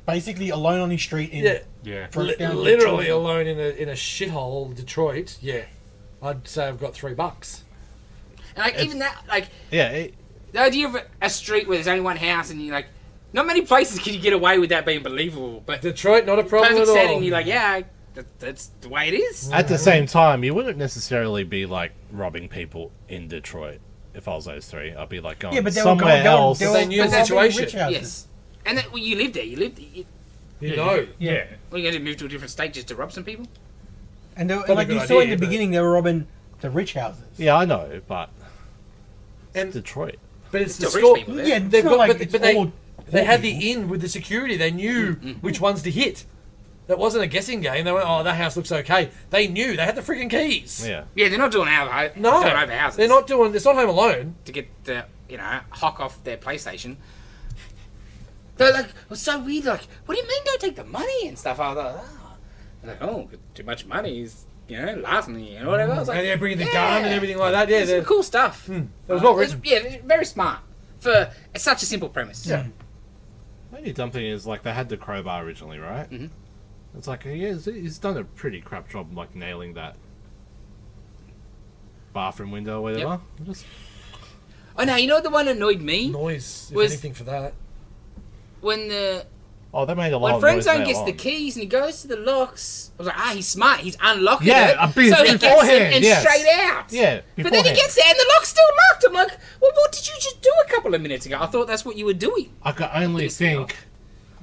basically alone on his street in Yeah. Yeah. Broke Li- down literally Detroit. alone in a in a shithole, Detroit. Yeah. I'd say I've got three bucks. and like even that, like Yeah. It, the idea of a, a street where there's only one house and you're like, not many places can you get away with that being believable. But Detroit, not a problem perfect at all. setting, you're like, yeah, that, that's the way it is. at the same time, you wouldn't necessarily be like robbing people in Detroit. If I was those three, I'd be like going Yeah, but they were somewhere going, else. they They knew the situation. Yes, and that, well, you live there. You live. You, You know. Yeah. well, you going to move to a different state just to rob some people? And they were, Probably like you good saw in the but- beginning, they were robbing the rich houses. Yeah, I know, but And Detroit. but it's the Still rich people there. Yeah, They've they've got, got like but, it's but they all they had people. the in with the security. They knew Mm-hmm. which mm. ones to hit. That wasn't a guessing game. They went, oh, that house looks okay. They knew. They had the freaking keys. Yeah. Yeah, they're not doing our No, doing over houses. they're not doing. It's not Home Alone. to get the you know hock off their PlayStation. They're like, it was so weird. Like, what do you mean don't take the money and stuff? I was like, ah. oh, They're like, oh, too much money is you know larceny and whatever. I was like, and they're bringing the yeah. gun and everything like that. Yeah, It's they're- some cool stuff. Hmm. that was uh, well It's- written. yeah, very smart for such a simple premise. Yeah. The only dumb thing is like they had the crowbar originally, right? Mhm. It's like yeah, he's, he's done a pretty crap job like nailing that bathroom window or whatever. Just Oh no, you know what the one that annoyed me Noise, if Was- anything, for that. When the oh, they made a lot when of noise Friendzone gets the keys and he goes to the locks. I was like, ah, he's smart. He's unlocking Yeah, it, a bit so he gets it and yes. straight out. Yeah, But then he gets there and the lock's still locked. I'm like, well, what did you just do a couple of minutes ago? I thought that's what you were doing. I could only think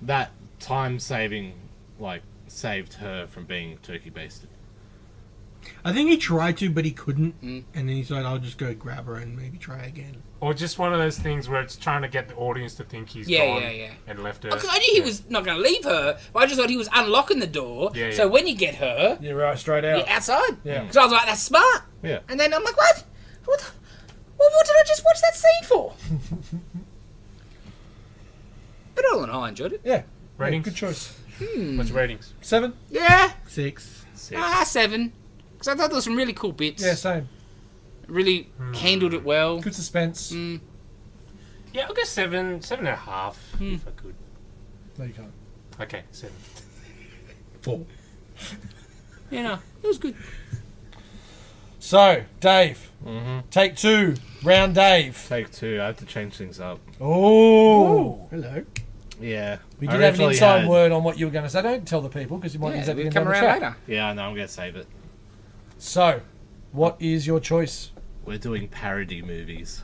that time saving like saved her from being turkey basted. I think he tried to, but he couldn't, Mm. and then he's like, "I'll just go grab her and maybe try again." Or just one of those things where it's trying to get the audience to think he's Yeah, gone yeah, yeah. and left her. Because I knew he was not going to leave her, but I just thought he was unlocking the door. Yeah, So when you get her, You're right, straight out. you're outside. Yeah. Because I was like, that's smart. Yeah. And then I'm like, what? What? The, what, what did I just watch that scene for? but all in all, I enjoyed it. Yeah. Ratings? Yeah, good choice. What's your ratings? Seven? Yeah. Six. Six. Ah, seven. Because I thought there was some really cool bits. Yeah, same. Really handled it well. Good suspense. Mm. Yeah, I'll go seven, seven and a half Hmm. if I could. No, you can't. Okay, seven. Four. You know, it was good. So, Dave. Mm-hmm. Take two. Round Dave. Take two. I have to change things up. Oh. Hello. Yeah. We did have an inside had- word on what you were going to say. Don't tell the people because you might use Yeah, that we'll come the around later. Yeah, I know. I'm gonna save it. So, what is your choice? We're doing parody movies,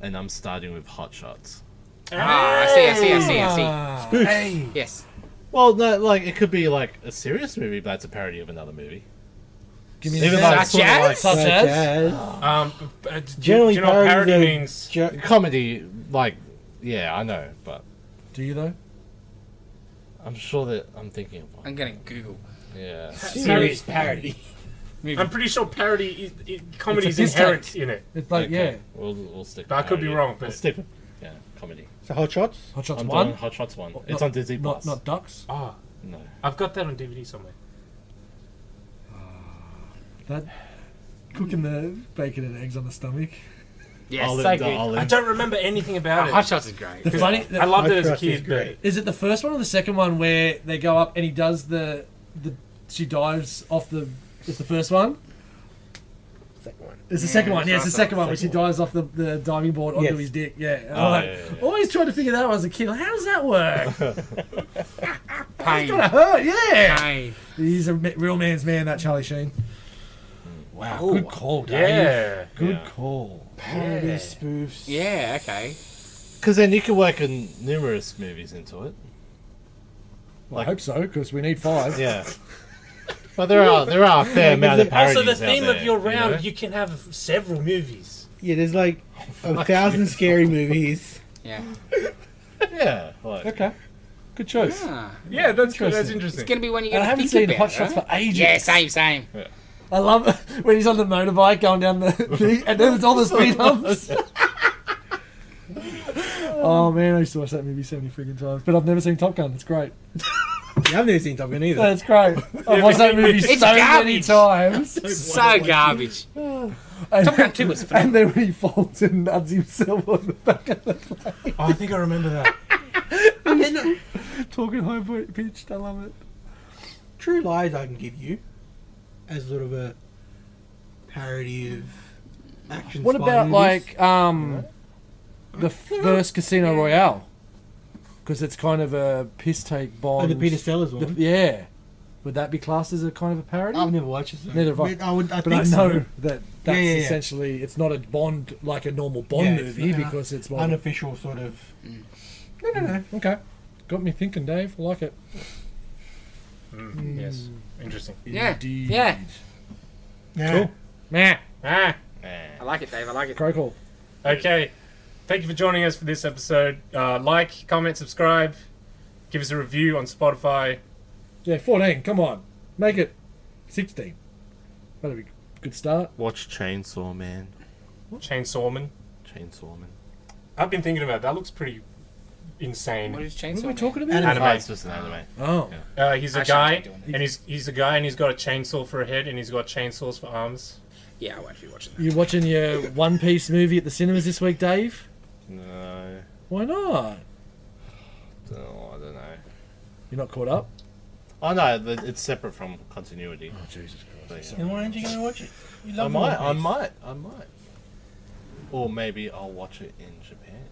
and I'm starting with Hot Shots. Ah, I see, I see, I see, I see. Ah, Spoof. hey. Yes. Well, no, like it could be like a serious movie, but it's a parody of another movie. Give me Even an though it's sort of as? like Such as? Um, b- b- uh, do, Generally, do you know what parody parodies means? ju- comedy, like yeah, I know, but Do you though? I'm sure that I'm thinking of I'm going to Google. Yeah. serious parody. I'm pretty sure parody, i i comedy is inherent dislike. in it. It's like, Okay, yeah. We'll we'll stick. But I could be wrong, but- we'll stick with yeah, comedy. So hot shots. Hot Shots I'm 1. doing Hot Shots one. Not- It's on Disney Not, Plus. not Ducks. Oh, no. I've got that on DVD somewhere. Ah. That cooking the bacon and eggs on the stomach. Yes, Olive, so the good. olive. I don't remember anything about Oh, it. Hot Shots is great. The funny, the, I loved it as a Hot Shots is kid, great. is it the first one or the second one where they go up and he does the the she dives off the it's the first one? Second one. It's the Yeah, second one. Yeah, it's the second one where she second dives off the, the diving board onto Yes. his dick. Yeah. Oh, I'm like, yeah, yeah, yeah. Always tried to figure that out as a kid. Like, how does that work? Pain. It's gonna hurt. Yeah. Pain. He's a ma- real man's man. That Charlie Sheen. Wow. Ooh. Good call, Dave. yeah. Good Yeah. call. Parody Yeah. spoofs. Yeah, okay. Because then you can work in numerous movies into it. Well, I hope so because we need five. Yeah. But there are there are a fair amount of parodies Also, the theme out there, of your you round, know? you can have several movies. Yeah, there's like a thousand scary movies. Yeah. Yeah. Like, Okay. Good choice. Ah. Yeah, that's good. That's Interesting. interesting. It's going to be one you And got I to haven't think seen about, Hot Shots right? for ages. Yeah, same, same. I love it when he's on the motorbike going down the thing, and then it's all the speed humps. oh man, I used to watch that movie so many freaking times, but I've never seen Top Gun. It's great. Yeah, I've never seen Top Gun either. That's great. I've watched that movie It's so many garbage. times. So garbage. And, Top Gun 2 was and phenomenal. then when he falls and nuts himself on the back of the plane, Oh, I think I remember that. talking high pitched. I love it. True Lies I can give you as sort of a parody of action. What spy about movies. like um, the first Casino Royale? Because it's kind of a piss take Bond. oh, the Peter Sellers The- one? yeah. Would that be classed as a kind of a parody? I've never watched it. So. Neither have I. But I would. I but think I so. know that that's Yeah, yeah, yeah. essentially it's not a Bond like a normal Bond Yeah, it's movie not- because it's more unofficial sort of. no no no okay got me thinking Dave I like it Mm, yes. Interesting. Yeah. Indeed. Yeah. Yeah. Cool. Meh. Ah. I like it, Dave. I like it. Crow call Okay. Thank you for joining us for this episode. Uh, like, comment, subscribe. Give us a review on Spotify. yeah 14 come on make it 16 that'll be a good start Watch Chainsaw Man. Chainsawman. Chainsaw Man. Chainsaw Man. I've been thinking about that. Looks pretty insane. What is what Chainsaw are we Man? talking about Anime. Oh, it's just an anime. oh Uh, he's a Actually, guy, I'm doing it. and he's he's a guy, and he's got a chainsaw for a head, and he's got chainsaws for arms. Yeah, I'll actually watch that. you watching your One Piece movie at the cinemas this week Dave No. why not No, I don't know. you're not caught up Oh no, it's separate from continuity. oh Jesus Christ But, Then why aren't you going to watch it? You I love might, I One Piece. might, I might. Or maybe I'll watch it in Japan.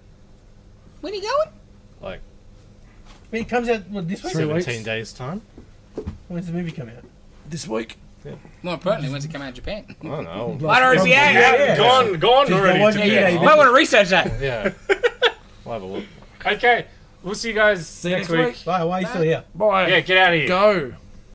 When are you going? Like But it comes out what, this week. Three weeks. 17 days time. When's the movie come out? this week More importantly, when's it come out in Japan? I don't know. Might already be out. Yeah. Gone, gone Just already. go watch to it, yeah, Might want to research that. Yeah. we'll have a look. Okay, we'll see you guys See you next next week. week. Why, why are you still here? bye Yeah, get out of here. go